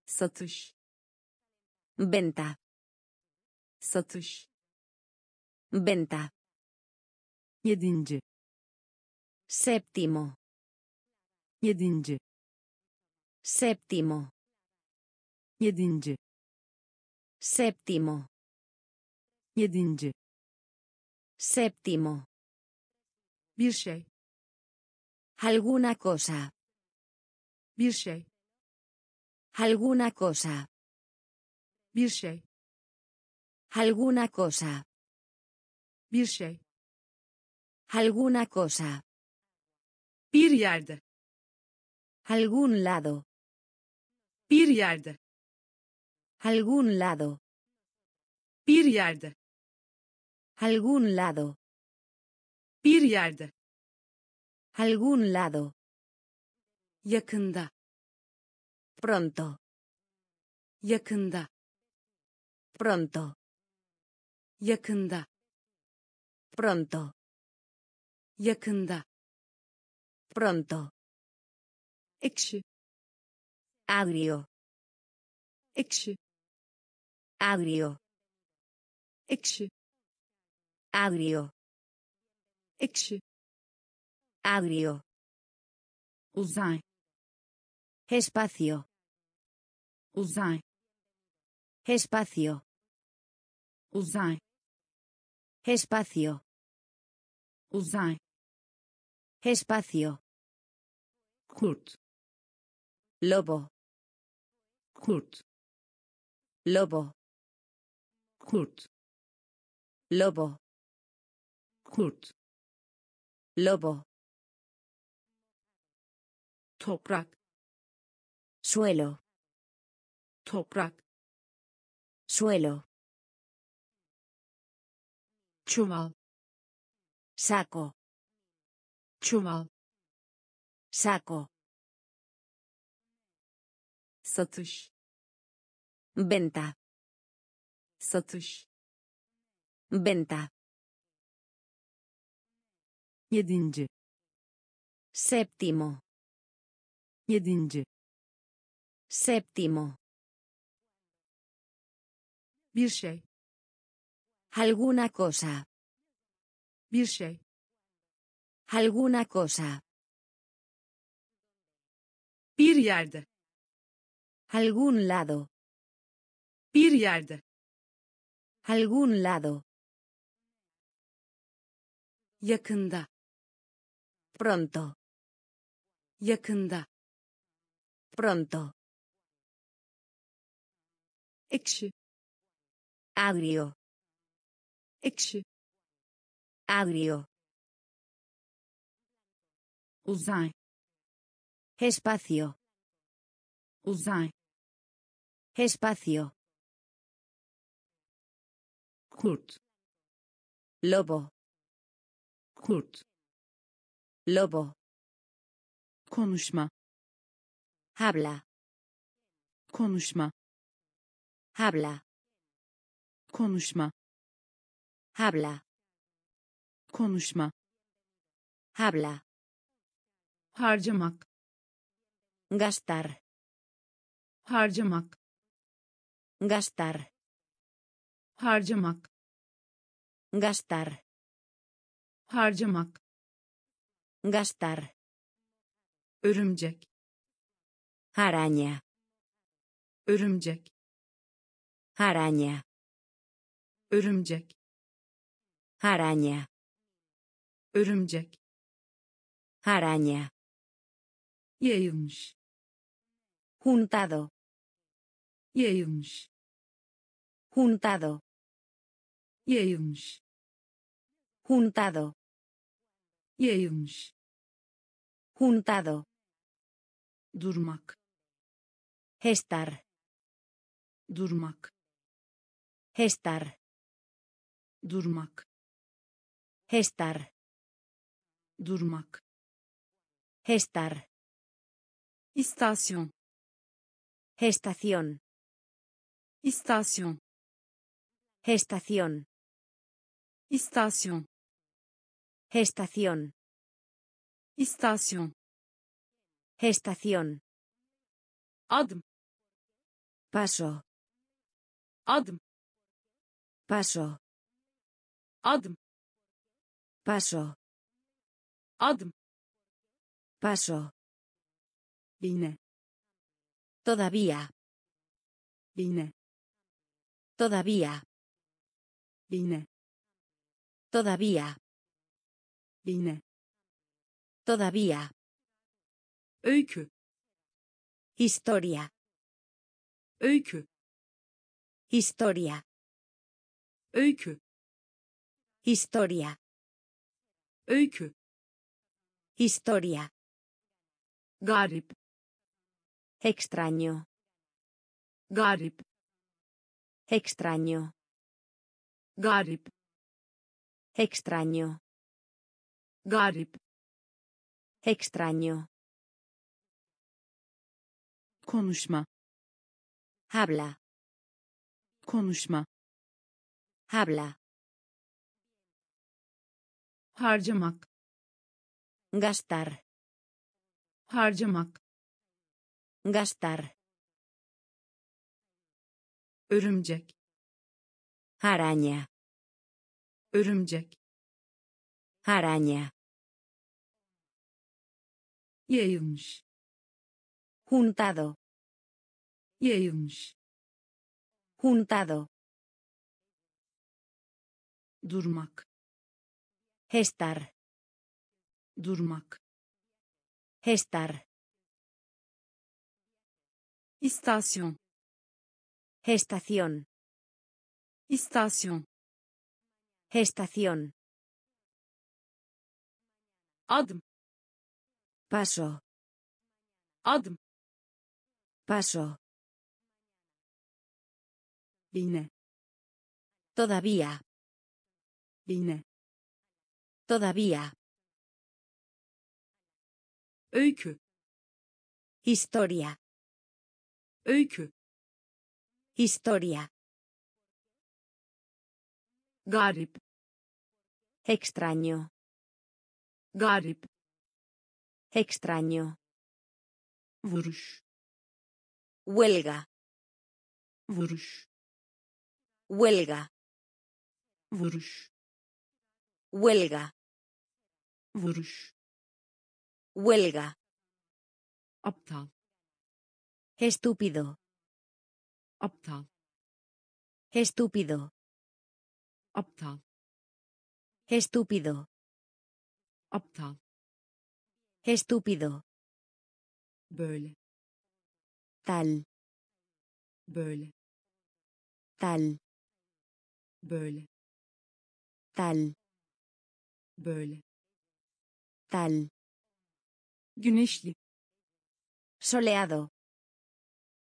satış Venta. satış Venta. yedinci Séptimo. yedinci Séptimo. yedinci Séptimo. yedinci Séptimo. bir şey Alguna cosa. bir şey Alguna cosa. bir şey Alguna cosa. bir şey Alguna cosa. bir yerde Algún lado. bir yerde Algún lado. bir yerde Algún lado. bir yerde Algún lado. yakında Pronto. yakında Pronto. yakında Pronto. yakında Pronto. ekşi Agrio. ekşi Agrio. ekşi Agrio. ekşi Agrio. uzay Espacio. uzay Espacio. uzay Espacio. uzay Espacio. kurt Lobo. kurt Lobo. Kurt Lobo. kurt Lobo. toprak Suelo. toprak Suelo. çuval Saco. çuval Saco. satış Venta. Satış Venta. yedinci Séptimo. yedinci Séptimo. bir şey Alguna cosa. bir şey Alguna cosa. bir yerde Algún lado. bir yerde Algún lado. yakında Pronto. yakında Pronto. ekşi Agrio. ekşi Agrio. uzay Espacio. uzay Espacio. Kurt Lobo. kurt Lobo. konuşma Habla. konuşma Habla. konuşma Habla. konuşma Habla. harcamak Gastar. harcamak Gastar. harcamak Gastar. harcamak Gastar. örümcek Araña. örümcek Araña. örümcek Araña. örümcek Araña. yayılmış Juntado. yayılmış Juntado. Yayılmış Juntado. yayılmış Juntado. durmak Estar. durmak Estar. durmak Estar. durmak Estar. istasyon Estación. istasyon Estación. Istasyon Estación. istasyon Estación. adım Paso. adım Paso. adım Paso. adım Paso. yine Todavía. yine Todavía. yine Todavía. yine Todavía. öykü Historia. öykü Historia. öykü Historia. öykü Historia. garip Extraño. garip Extraño. garip Extraño. garip Extraño. konuşma Habla. konuşma Habla. harcamak Gastar. harcamak Gastar. örümcek Araña. Örümcek Araña. yayılmış Juntado. yayılmış Juntado. durmak Estar. durmak Estar. istasyon Estación. istasyon Estación. adım Paso. adım Paso. yine Todavía. yine Todavía. öykü Historia. öykü Historia. Garip Extraño. garip Extraño. vuruş Huelga. vuruş Huelga. vuruş Huelga. vuruş Huelga. aptal Estúpido. aptal Estúpido. Aptal Estúpido. aptal Estúpido. böyle Tal. böyle Tal. böyle Tal. böyle Tal. güneşli Soleado.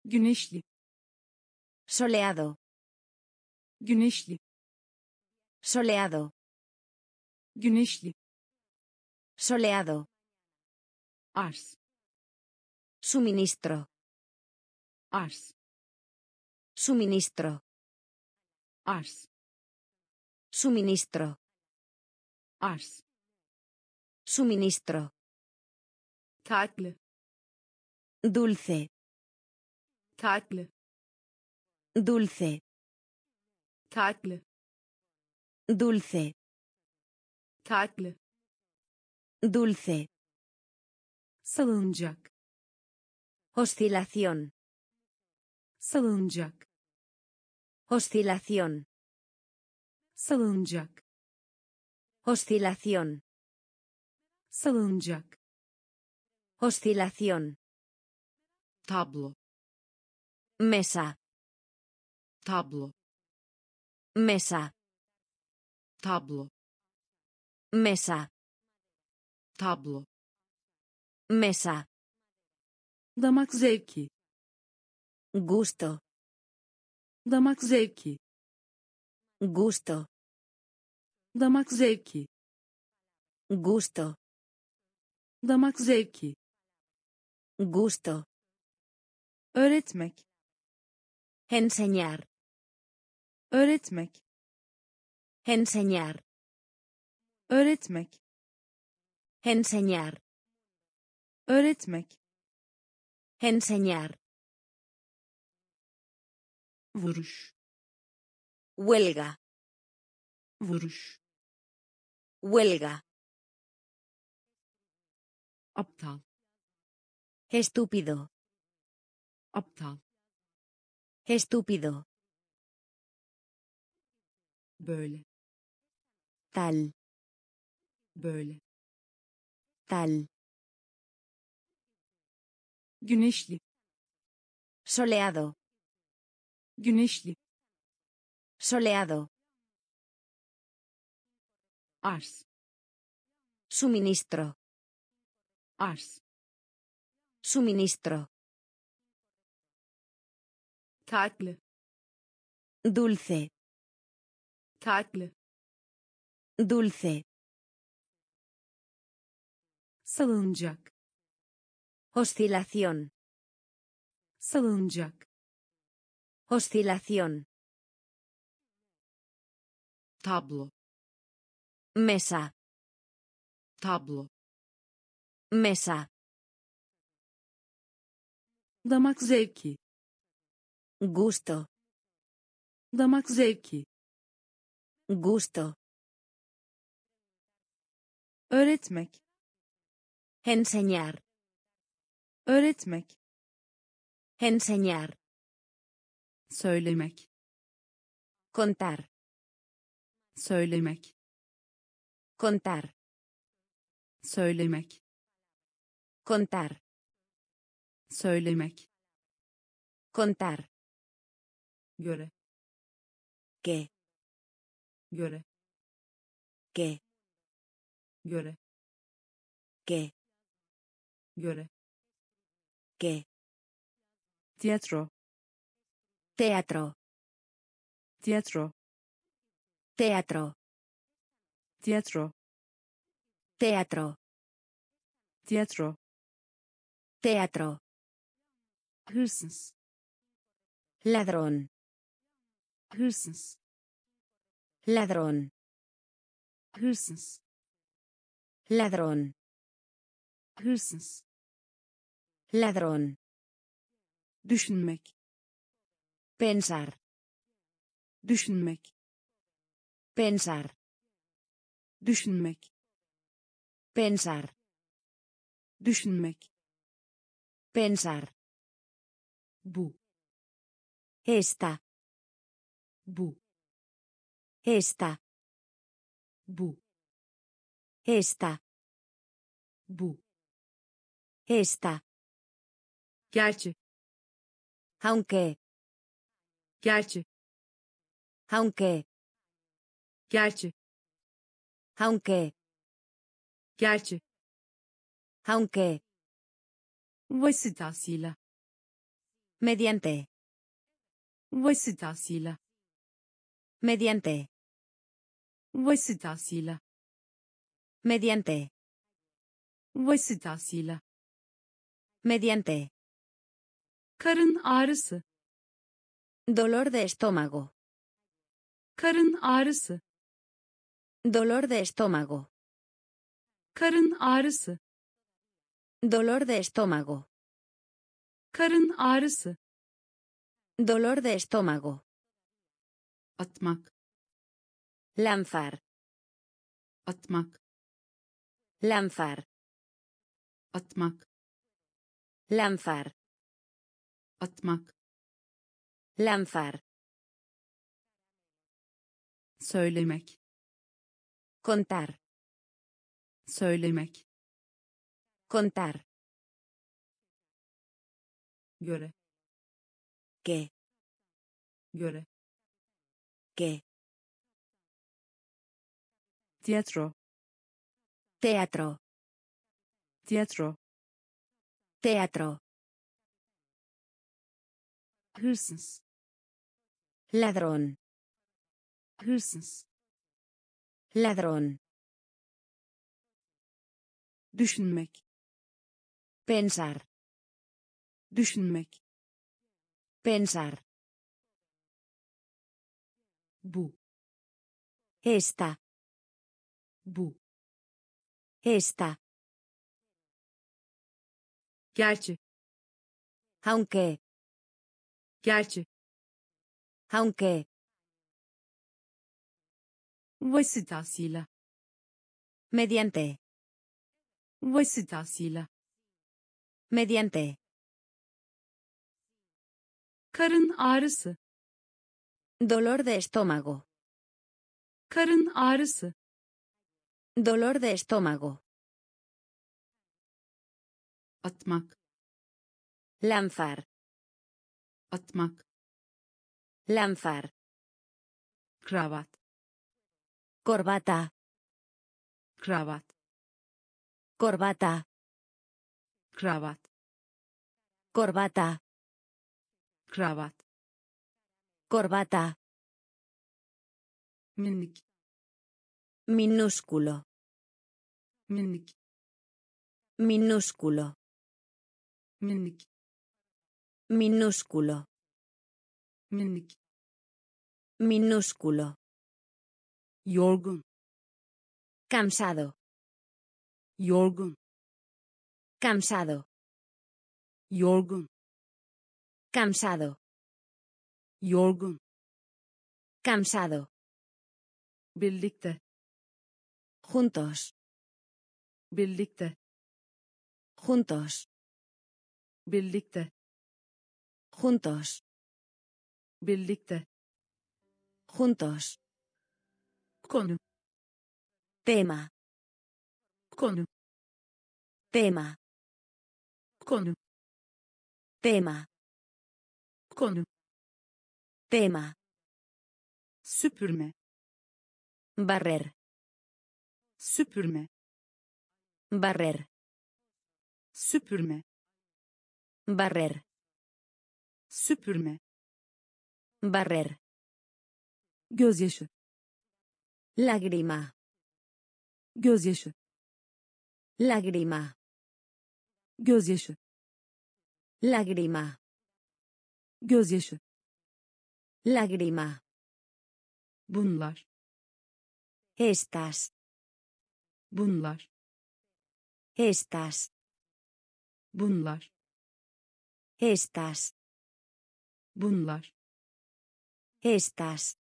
güneşli Soleado. güneşli Soleado. güneşli Soleado. arz Suministro. arz Suministro. arz Suministro. arz Suministro. tatlı Dulce. tatlı Dulce. tatlı Dulce. tatlı Dulce. salınacak Oscilación. salınacak Oscilación. salınacak Oscilación. salınacak Oscilación. tablo Mesa. tablo Mesa. Tablo Mesa. tablo Mesa. damak zevki Gusto. damak zevki Gusto. damak zevki Gusto. damak zevki Gusto. öğretmek Enseñar. öğretmek Enseñar. öğretmek Enseñar. öğretmek Enseñar. vuruş Huelga. vuruş Huelga. aptal Estúpido. aptal Estúpido. böyle Tal. böyle Tal. güneşli Soleado. güneşli Soleado. arz Suministro. arz Suministro. tatlı Dulce. tatlı Dulce. salınacak Oscilación. salınacak Oscilación. tablo Mesa. tablo Mesa. damak zevki Gusto. damak zevki Gusto. Öğretmek. Enseñar. öğretmek. Enseñar. söylemek. Contar, söylemek. Contar, söylemek. Contar, söylemek. Contar, göre. Que, göre. Que, göre que, göre que, tiyatro teatro, tiyatro teatro, tiyatro teatro, tiyatro teatro, hırsız ladrón, hırsız ladrón, hırsız ladrón, hırsız. Ladrón, düşünmek. Pensar, düşünmek. Pensar, düşünmek. Pensar, düşünmek. Pensar, bu. Esta, bu. Esta, bu esta, bu. Esta, gerçi. Aunque, gerçi. Aunque, gerçi. Aunque, gerçi. Aunque, vasıtasıyla mediante, vasıtasıyla mediante, vasıtasıyla mediante, vasıtasıyla mediante, karın ağrısı. Dolor de estómago, karın ağrısı. Dolor de estómago, karın ağrısı. Dolor de estómago, karın ağrısı. Dolor de estómago, atmak. Lanzar, atmak lanzar, atmak. Lanzar, atmak. Lanzar, söylemek. Contar, söylemek. Contar, göre. Que, göre. Que, tiyatro teatro, tiyatro teatro, hırsız ladrón, hırsız ladrón, düşünmek pensar, düşünmek pensar, bu. Esta, bu esta, gerçi. Aunque, gerçi. Aunque, vasıtasıyla. Mediante, vasıtasıyla. Mediante, karın ağrısı. Dolor de estómago, karın ağrısı dolor de estómago, atmak. Lanzar, atmak. Lanzar, kravat. Corbata, kravat. Corbata, kravat. Corbata, kravat. Corbata, minúsculo, minik minúsculo, minik minúsculo, minik minúsculo, yorgun. Cansado, yorgun. Cansado, yorgun. Cansado, yorgun. Cansado, birlikte juntos, birlikte juntos, birlikte juntos, birlikte Juntos. konu Tema. konu Tema. konu Tema. konu Tema. süpürme Barrer. süpürme Barrer. süpürme Barrer. süpürme Barrer. gözyaşı Lágrima. gözyaşı Lágrima. gözyaşı Lágrima. gözyaşı Lágrima. bunlar Estas. bunlar Estas. bunlar Estas. bunlar Estas.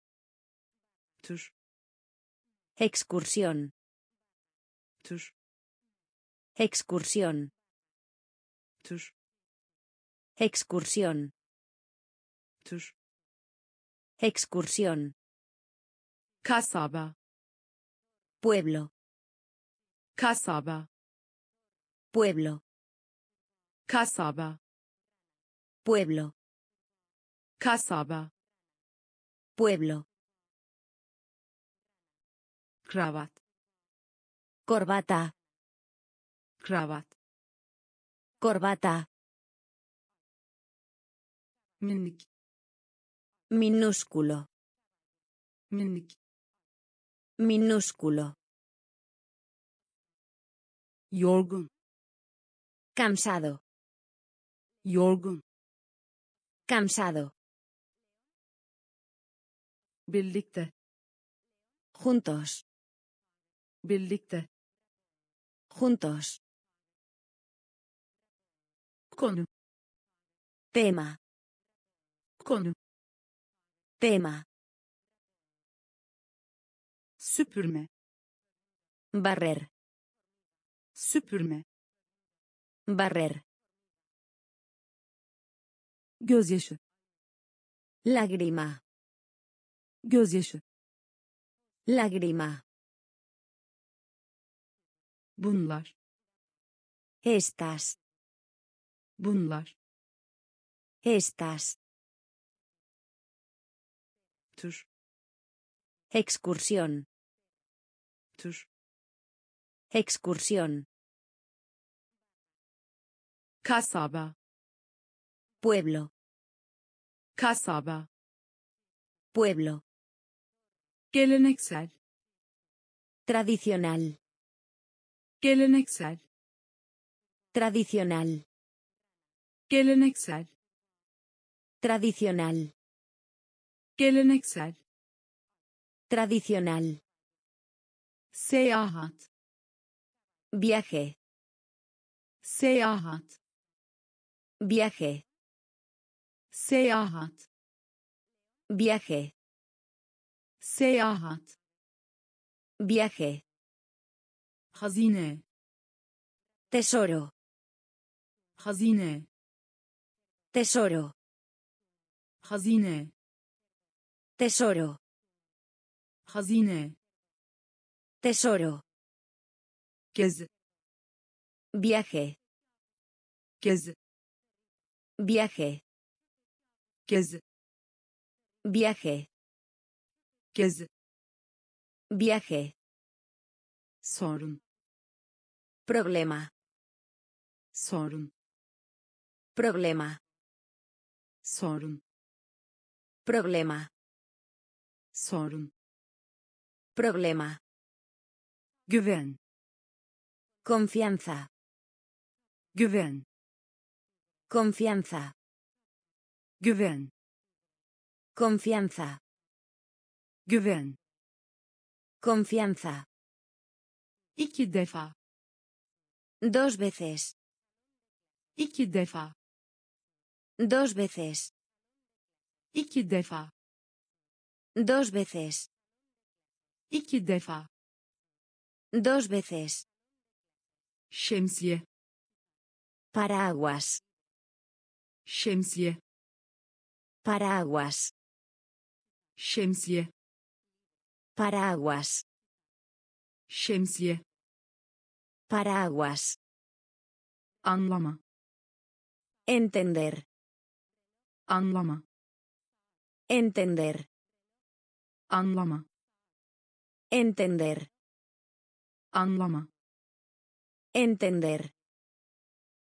tür Excursión. tür Excursión. tür Excursión. tür Excursión. kasaba Pueblo. kasaba Pueblo. kasaba Pueblo. kasaba Pueblo. kravat Corbata. kravat Corbata. minik Minúsculo. minik Minúsculo. yorgun Cansado. yorgun Cansado. birlikte Juntos. birlikte Juntos. konu Tema. konu Tema. süpürme Barrer. süpürme Barrer. gözyaşı Lágrima. gözyaşı Lágrima. bunlar Estas. bunlar Estas. tür Excursión. tür Excursión. Kasaba Pueblo. kasaba Pueblo. geleneksel Tradicional. geleneksel Tradicional. geleneksel Tradicional. geleneksel Tradicional. seyahat Viaje. seyahat Viaje. seyahat Viaje. seyahat Viaje. hazine Tesoro. hazine Tesoro. hazine Tesoro. hazine Tesoro. gezi Viaje. gezi Viaje. gezi Viaje. Viaje. sorun Problema. sorun Problema. sorun Problema. sorun Problema. güven Confianza. güven Confianza. güven Confianza. güven Confianza. iki defa Dos veces. iki defa Dos veces. iki defa Dos veces. iki defa Dos veces. şemsiye Paraguas. Şemsiye Paraguas. şemsiye Paraguas. şemsiye Paraguas. anlama Entender. anlama Entender. anlama Entender. anlama Entender.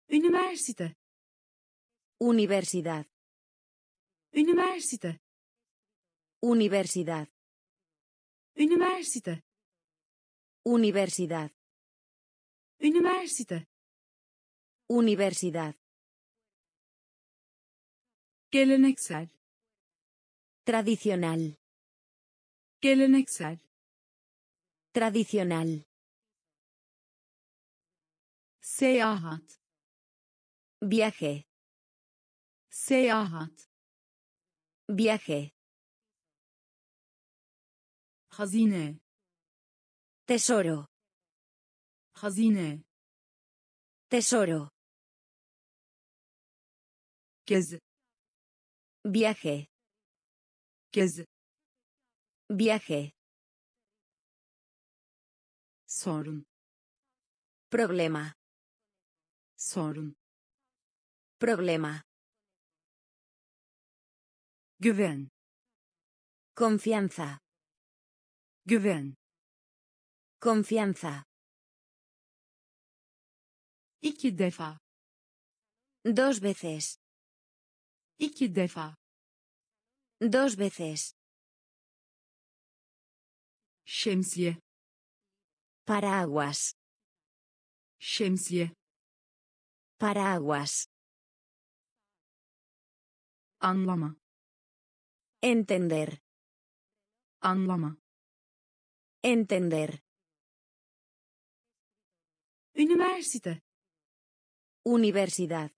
Üniversite. Universidad. Üniversite. Universidad. Üniversite. Universidad. Üniversite. Universidad. Geleneksel. Tradicional. Geleneksel. Tradicional. Seyahat. Viaje. Seyahat. Viaje. Hazine. Tesoro. Hazine. Tesoro. Gezi. Viaje. Gezi. Viaje. Sorun. Problema. Sorun. Problema. Güven. Confianza. Güven. Confianza. iki defa Dos veces. iki defa Dos veces. şemsiye Paraguas. şemsiye Paraguas. anlama Entender. anlama Entender. Üniversite. Universidad.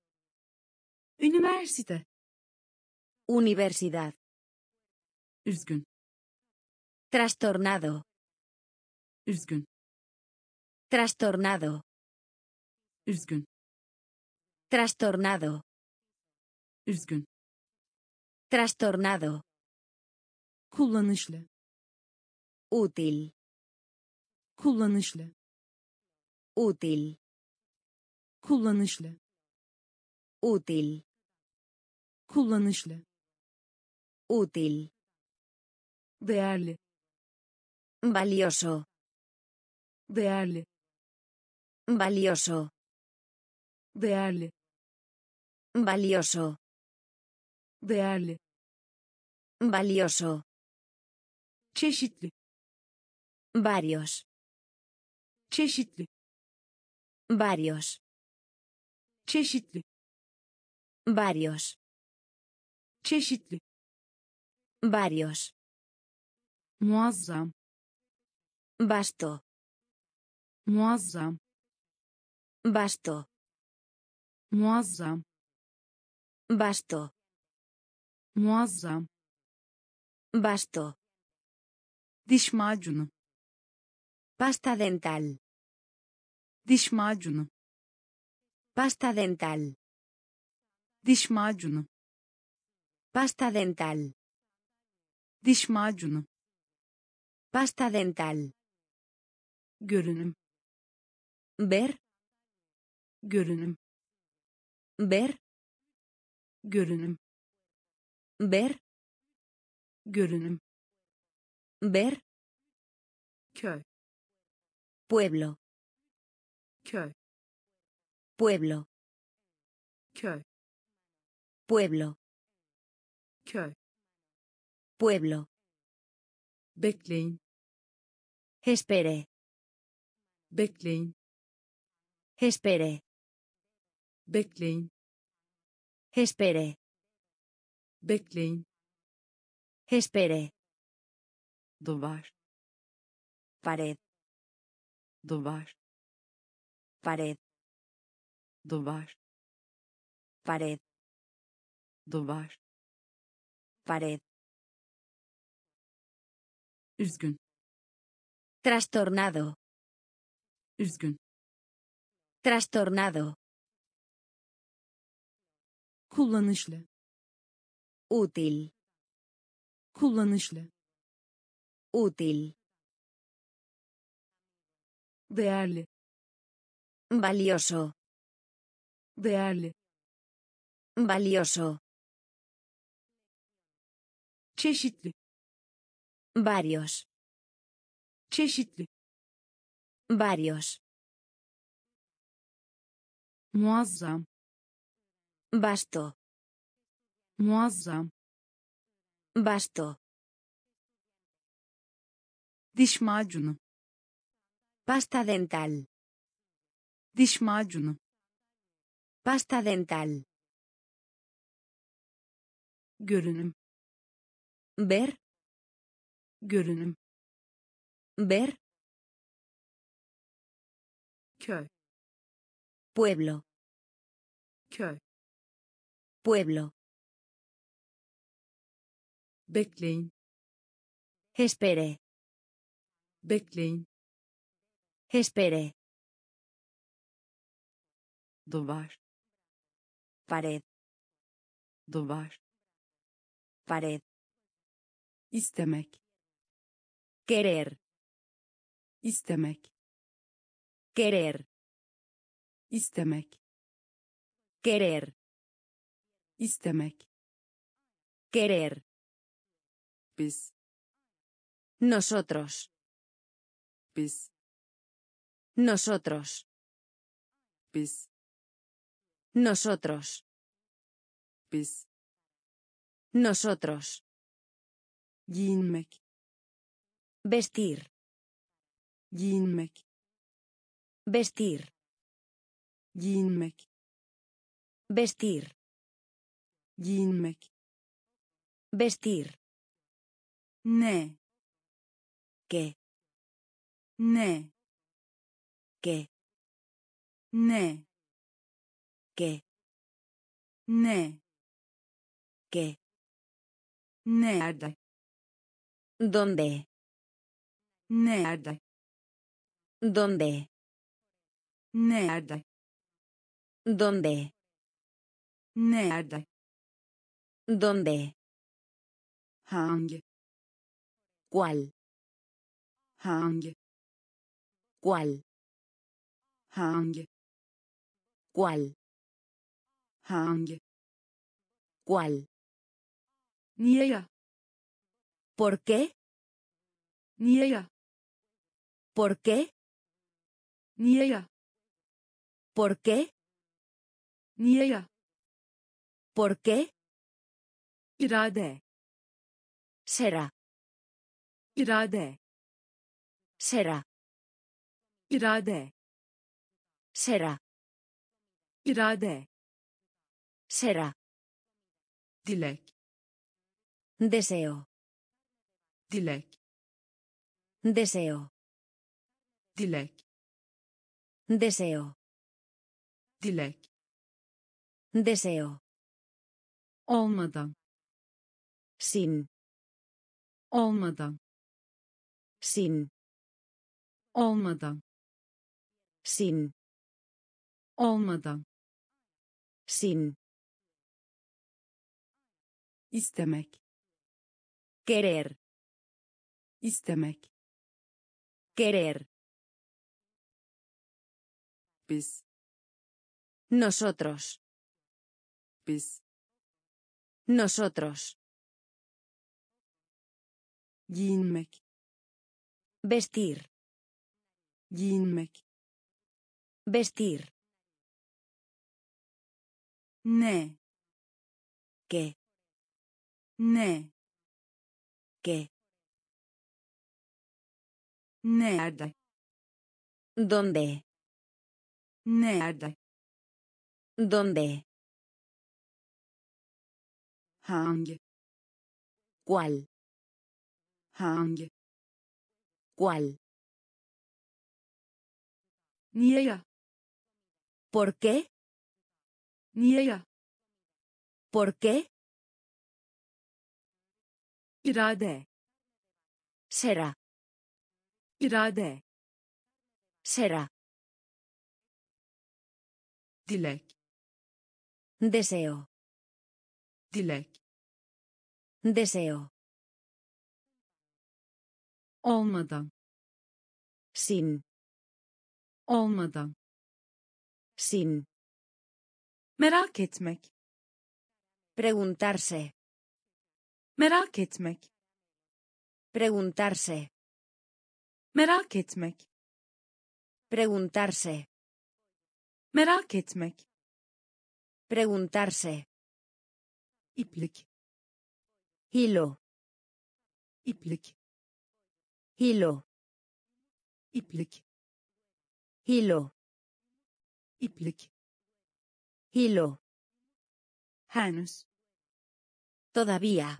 Üniversite. Universidad. üzgün Trastornado. üzgün Trastornado. üzgün Trastornado. üzgün Trastornado. Kullanışlı. Útil. Kullanışlı. Útil. Kullanışlı. Útil. Kullanışlı. Útil. Değerli. Valioso. Değerli. Valioso. Değerli. Valioso. Değerli. Valioso. Çeşitli. Varios. Çeşitli. Varios. Çeşitli. Varios. Çeşitli. Varios. Muazzam. Basto. Muazzam. Basto. Muazzam. Basto. Muazzam. Basto. Diş macunu. Pasta dental. Diş macunu. Pasta dental. Diş macunu. Pasta dental. Diş macunu. Pasta dental. Görünüm. Ver. Görünüm. Ver. Görünüm. Ver. Görünüm. Ver. Köy. Pueblo. Köy. Pueblo. Köy. Pueblo. Köy. Pueblo. Bekleyin. Espere. Bekleyin. Espere. Bekleyin. Espere. Bekleyin. Espere. Duvar. Pared. Duvar. Pared. Duvar. Pared. Duvar. Pared. Üzgün. Trastornado. Üzgün. Trastornado. Kullanışlı. Útil. kullanışlı Útil. değerli Valioso. değerli Valioso. çeşitli Varios. çeşitli Varios. muazzam Vasto. muazzam Vasto. Diş macunu Pasta dental. diş macunu Pasta dental. görünüm Ver. görünüm Ver. köy Pueblo. köy Pueblo. bekleyin Espere. Bekleyin Espere. duvar Pared. duvar Pared. istemek Querer. istemek Querer. istemek Querer. istemek Querer. biz Nosotros. Biz Nosotros. biz Nosotros. biz Nosotros. giyinmek Vestir. giyinmek Vestir. giyinmek Vestir. giyinmek Vestir. ne ¿Qué? Ne ¿Qué? ne ¿Qué? ne ¿Qué? nerede ¿Dónde? nerede ¿Dónde? nerede ¿Dónde? nerede ¿Dónde? hangi ¿Cuál? hangi ¿Cuál? hangi ¿Cuál? hangi ¿Cuál? niye ya ¿Por qué? niye ya ¿Por qué? niye ya ¿Por qué? niye ya ¿Por qué? irade Será. irade Será. İrade Será. irade Será. dilek Deseo. dilek Deseo. dilek Deseo. dilek Deseo. olmadan Sin. olmadan Sin. olmadan Sin. olmadan Sin. istemek Querer. istemek Querer. biz Nosotros. biz Nosotros. giyinmek Vestir. giyinmek Vestir. ne ¿Qué? ne ¿Qué? nerede ¿Dónde? nerede ¿Dónde? hangi ¿Cuál? hangi ¿Cuál? niye ya ¿Por qué? niye ¿Por qué? irade Será. irade Será. dilek Deseo. dilek Deseo. olmadan sin, olmadan sin, merak etmek. preguntarse, merak etmek. preguntarse, merak etmek. preguntarse, merak etmek. preguntarse, iplik. hilo, iplik. hilo, iplik. hilo, iplik hilo, henüz todavía,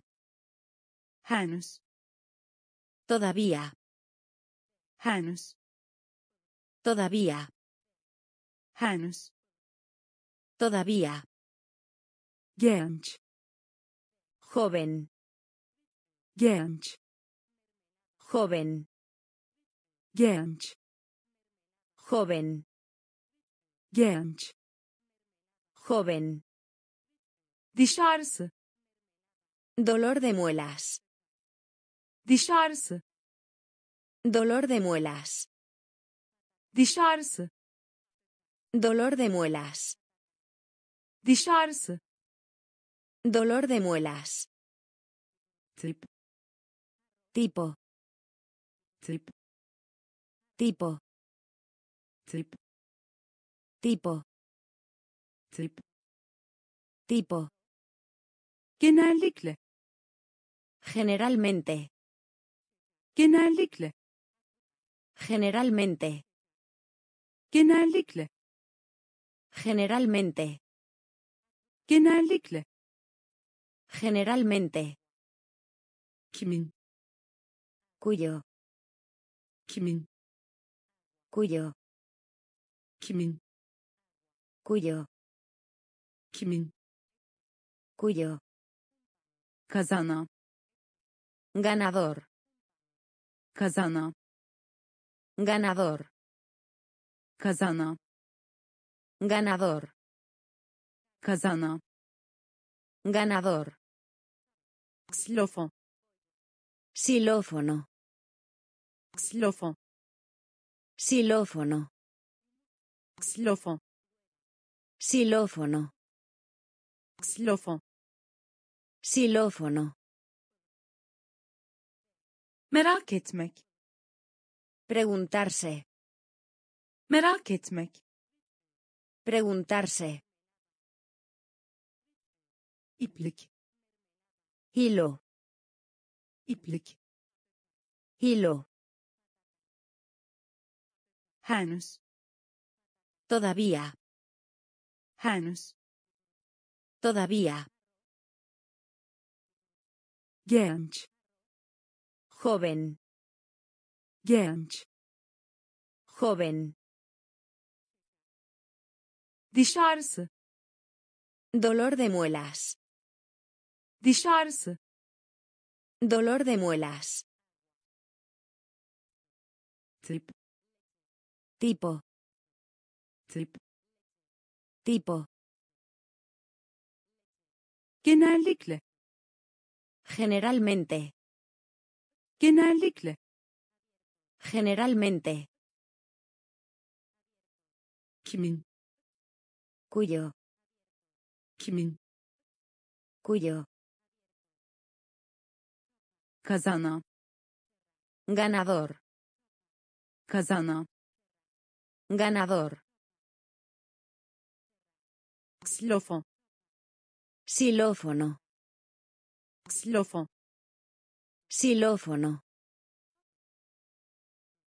henüz todavía, henüz todavía, henüz todavía, genç joven, genç joven, genç joven, genç. Joven, diş ağrısı dolor de muelas, diş ağrısı dolor de muelas, diş ağrısı dolor de muelas, diş ağrısı dolor de muelas, tip. Tipo, tip. Tipo, tip tipo, tip tipo, genellikle generalmente, genellikle generalmente, genellikle generalmente, genellikle generalmente, kimin. Cuyo, kimin. Cuyo, kimin cuyo, kimin cuyo, kazanan ganador, kazanan ganador, kazanan ganador, kazanan ganador, xilofon xilófono, xilofon xilófono, xilofon xilófono, xilófono, merak etmek preguntarse, merak etmek preguntarse, iplik. Hilo, iplik. Hilo, henüz. Todavía, henüz todavía, genç. Joven, genç. Joven, diş ağrısı dolor de muelas, diş ağrısı dolor de muelas, tip. Tipo, tip tipo, genellikle. Generalmente, genellikle. Generalmente, kimin cuyo, kimin cuyo, kazanan. Ganador, kazanan. Ganador, xilofon xilófono, xilofon xilófono,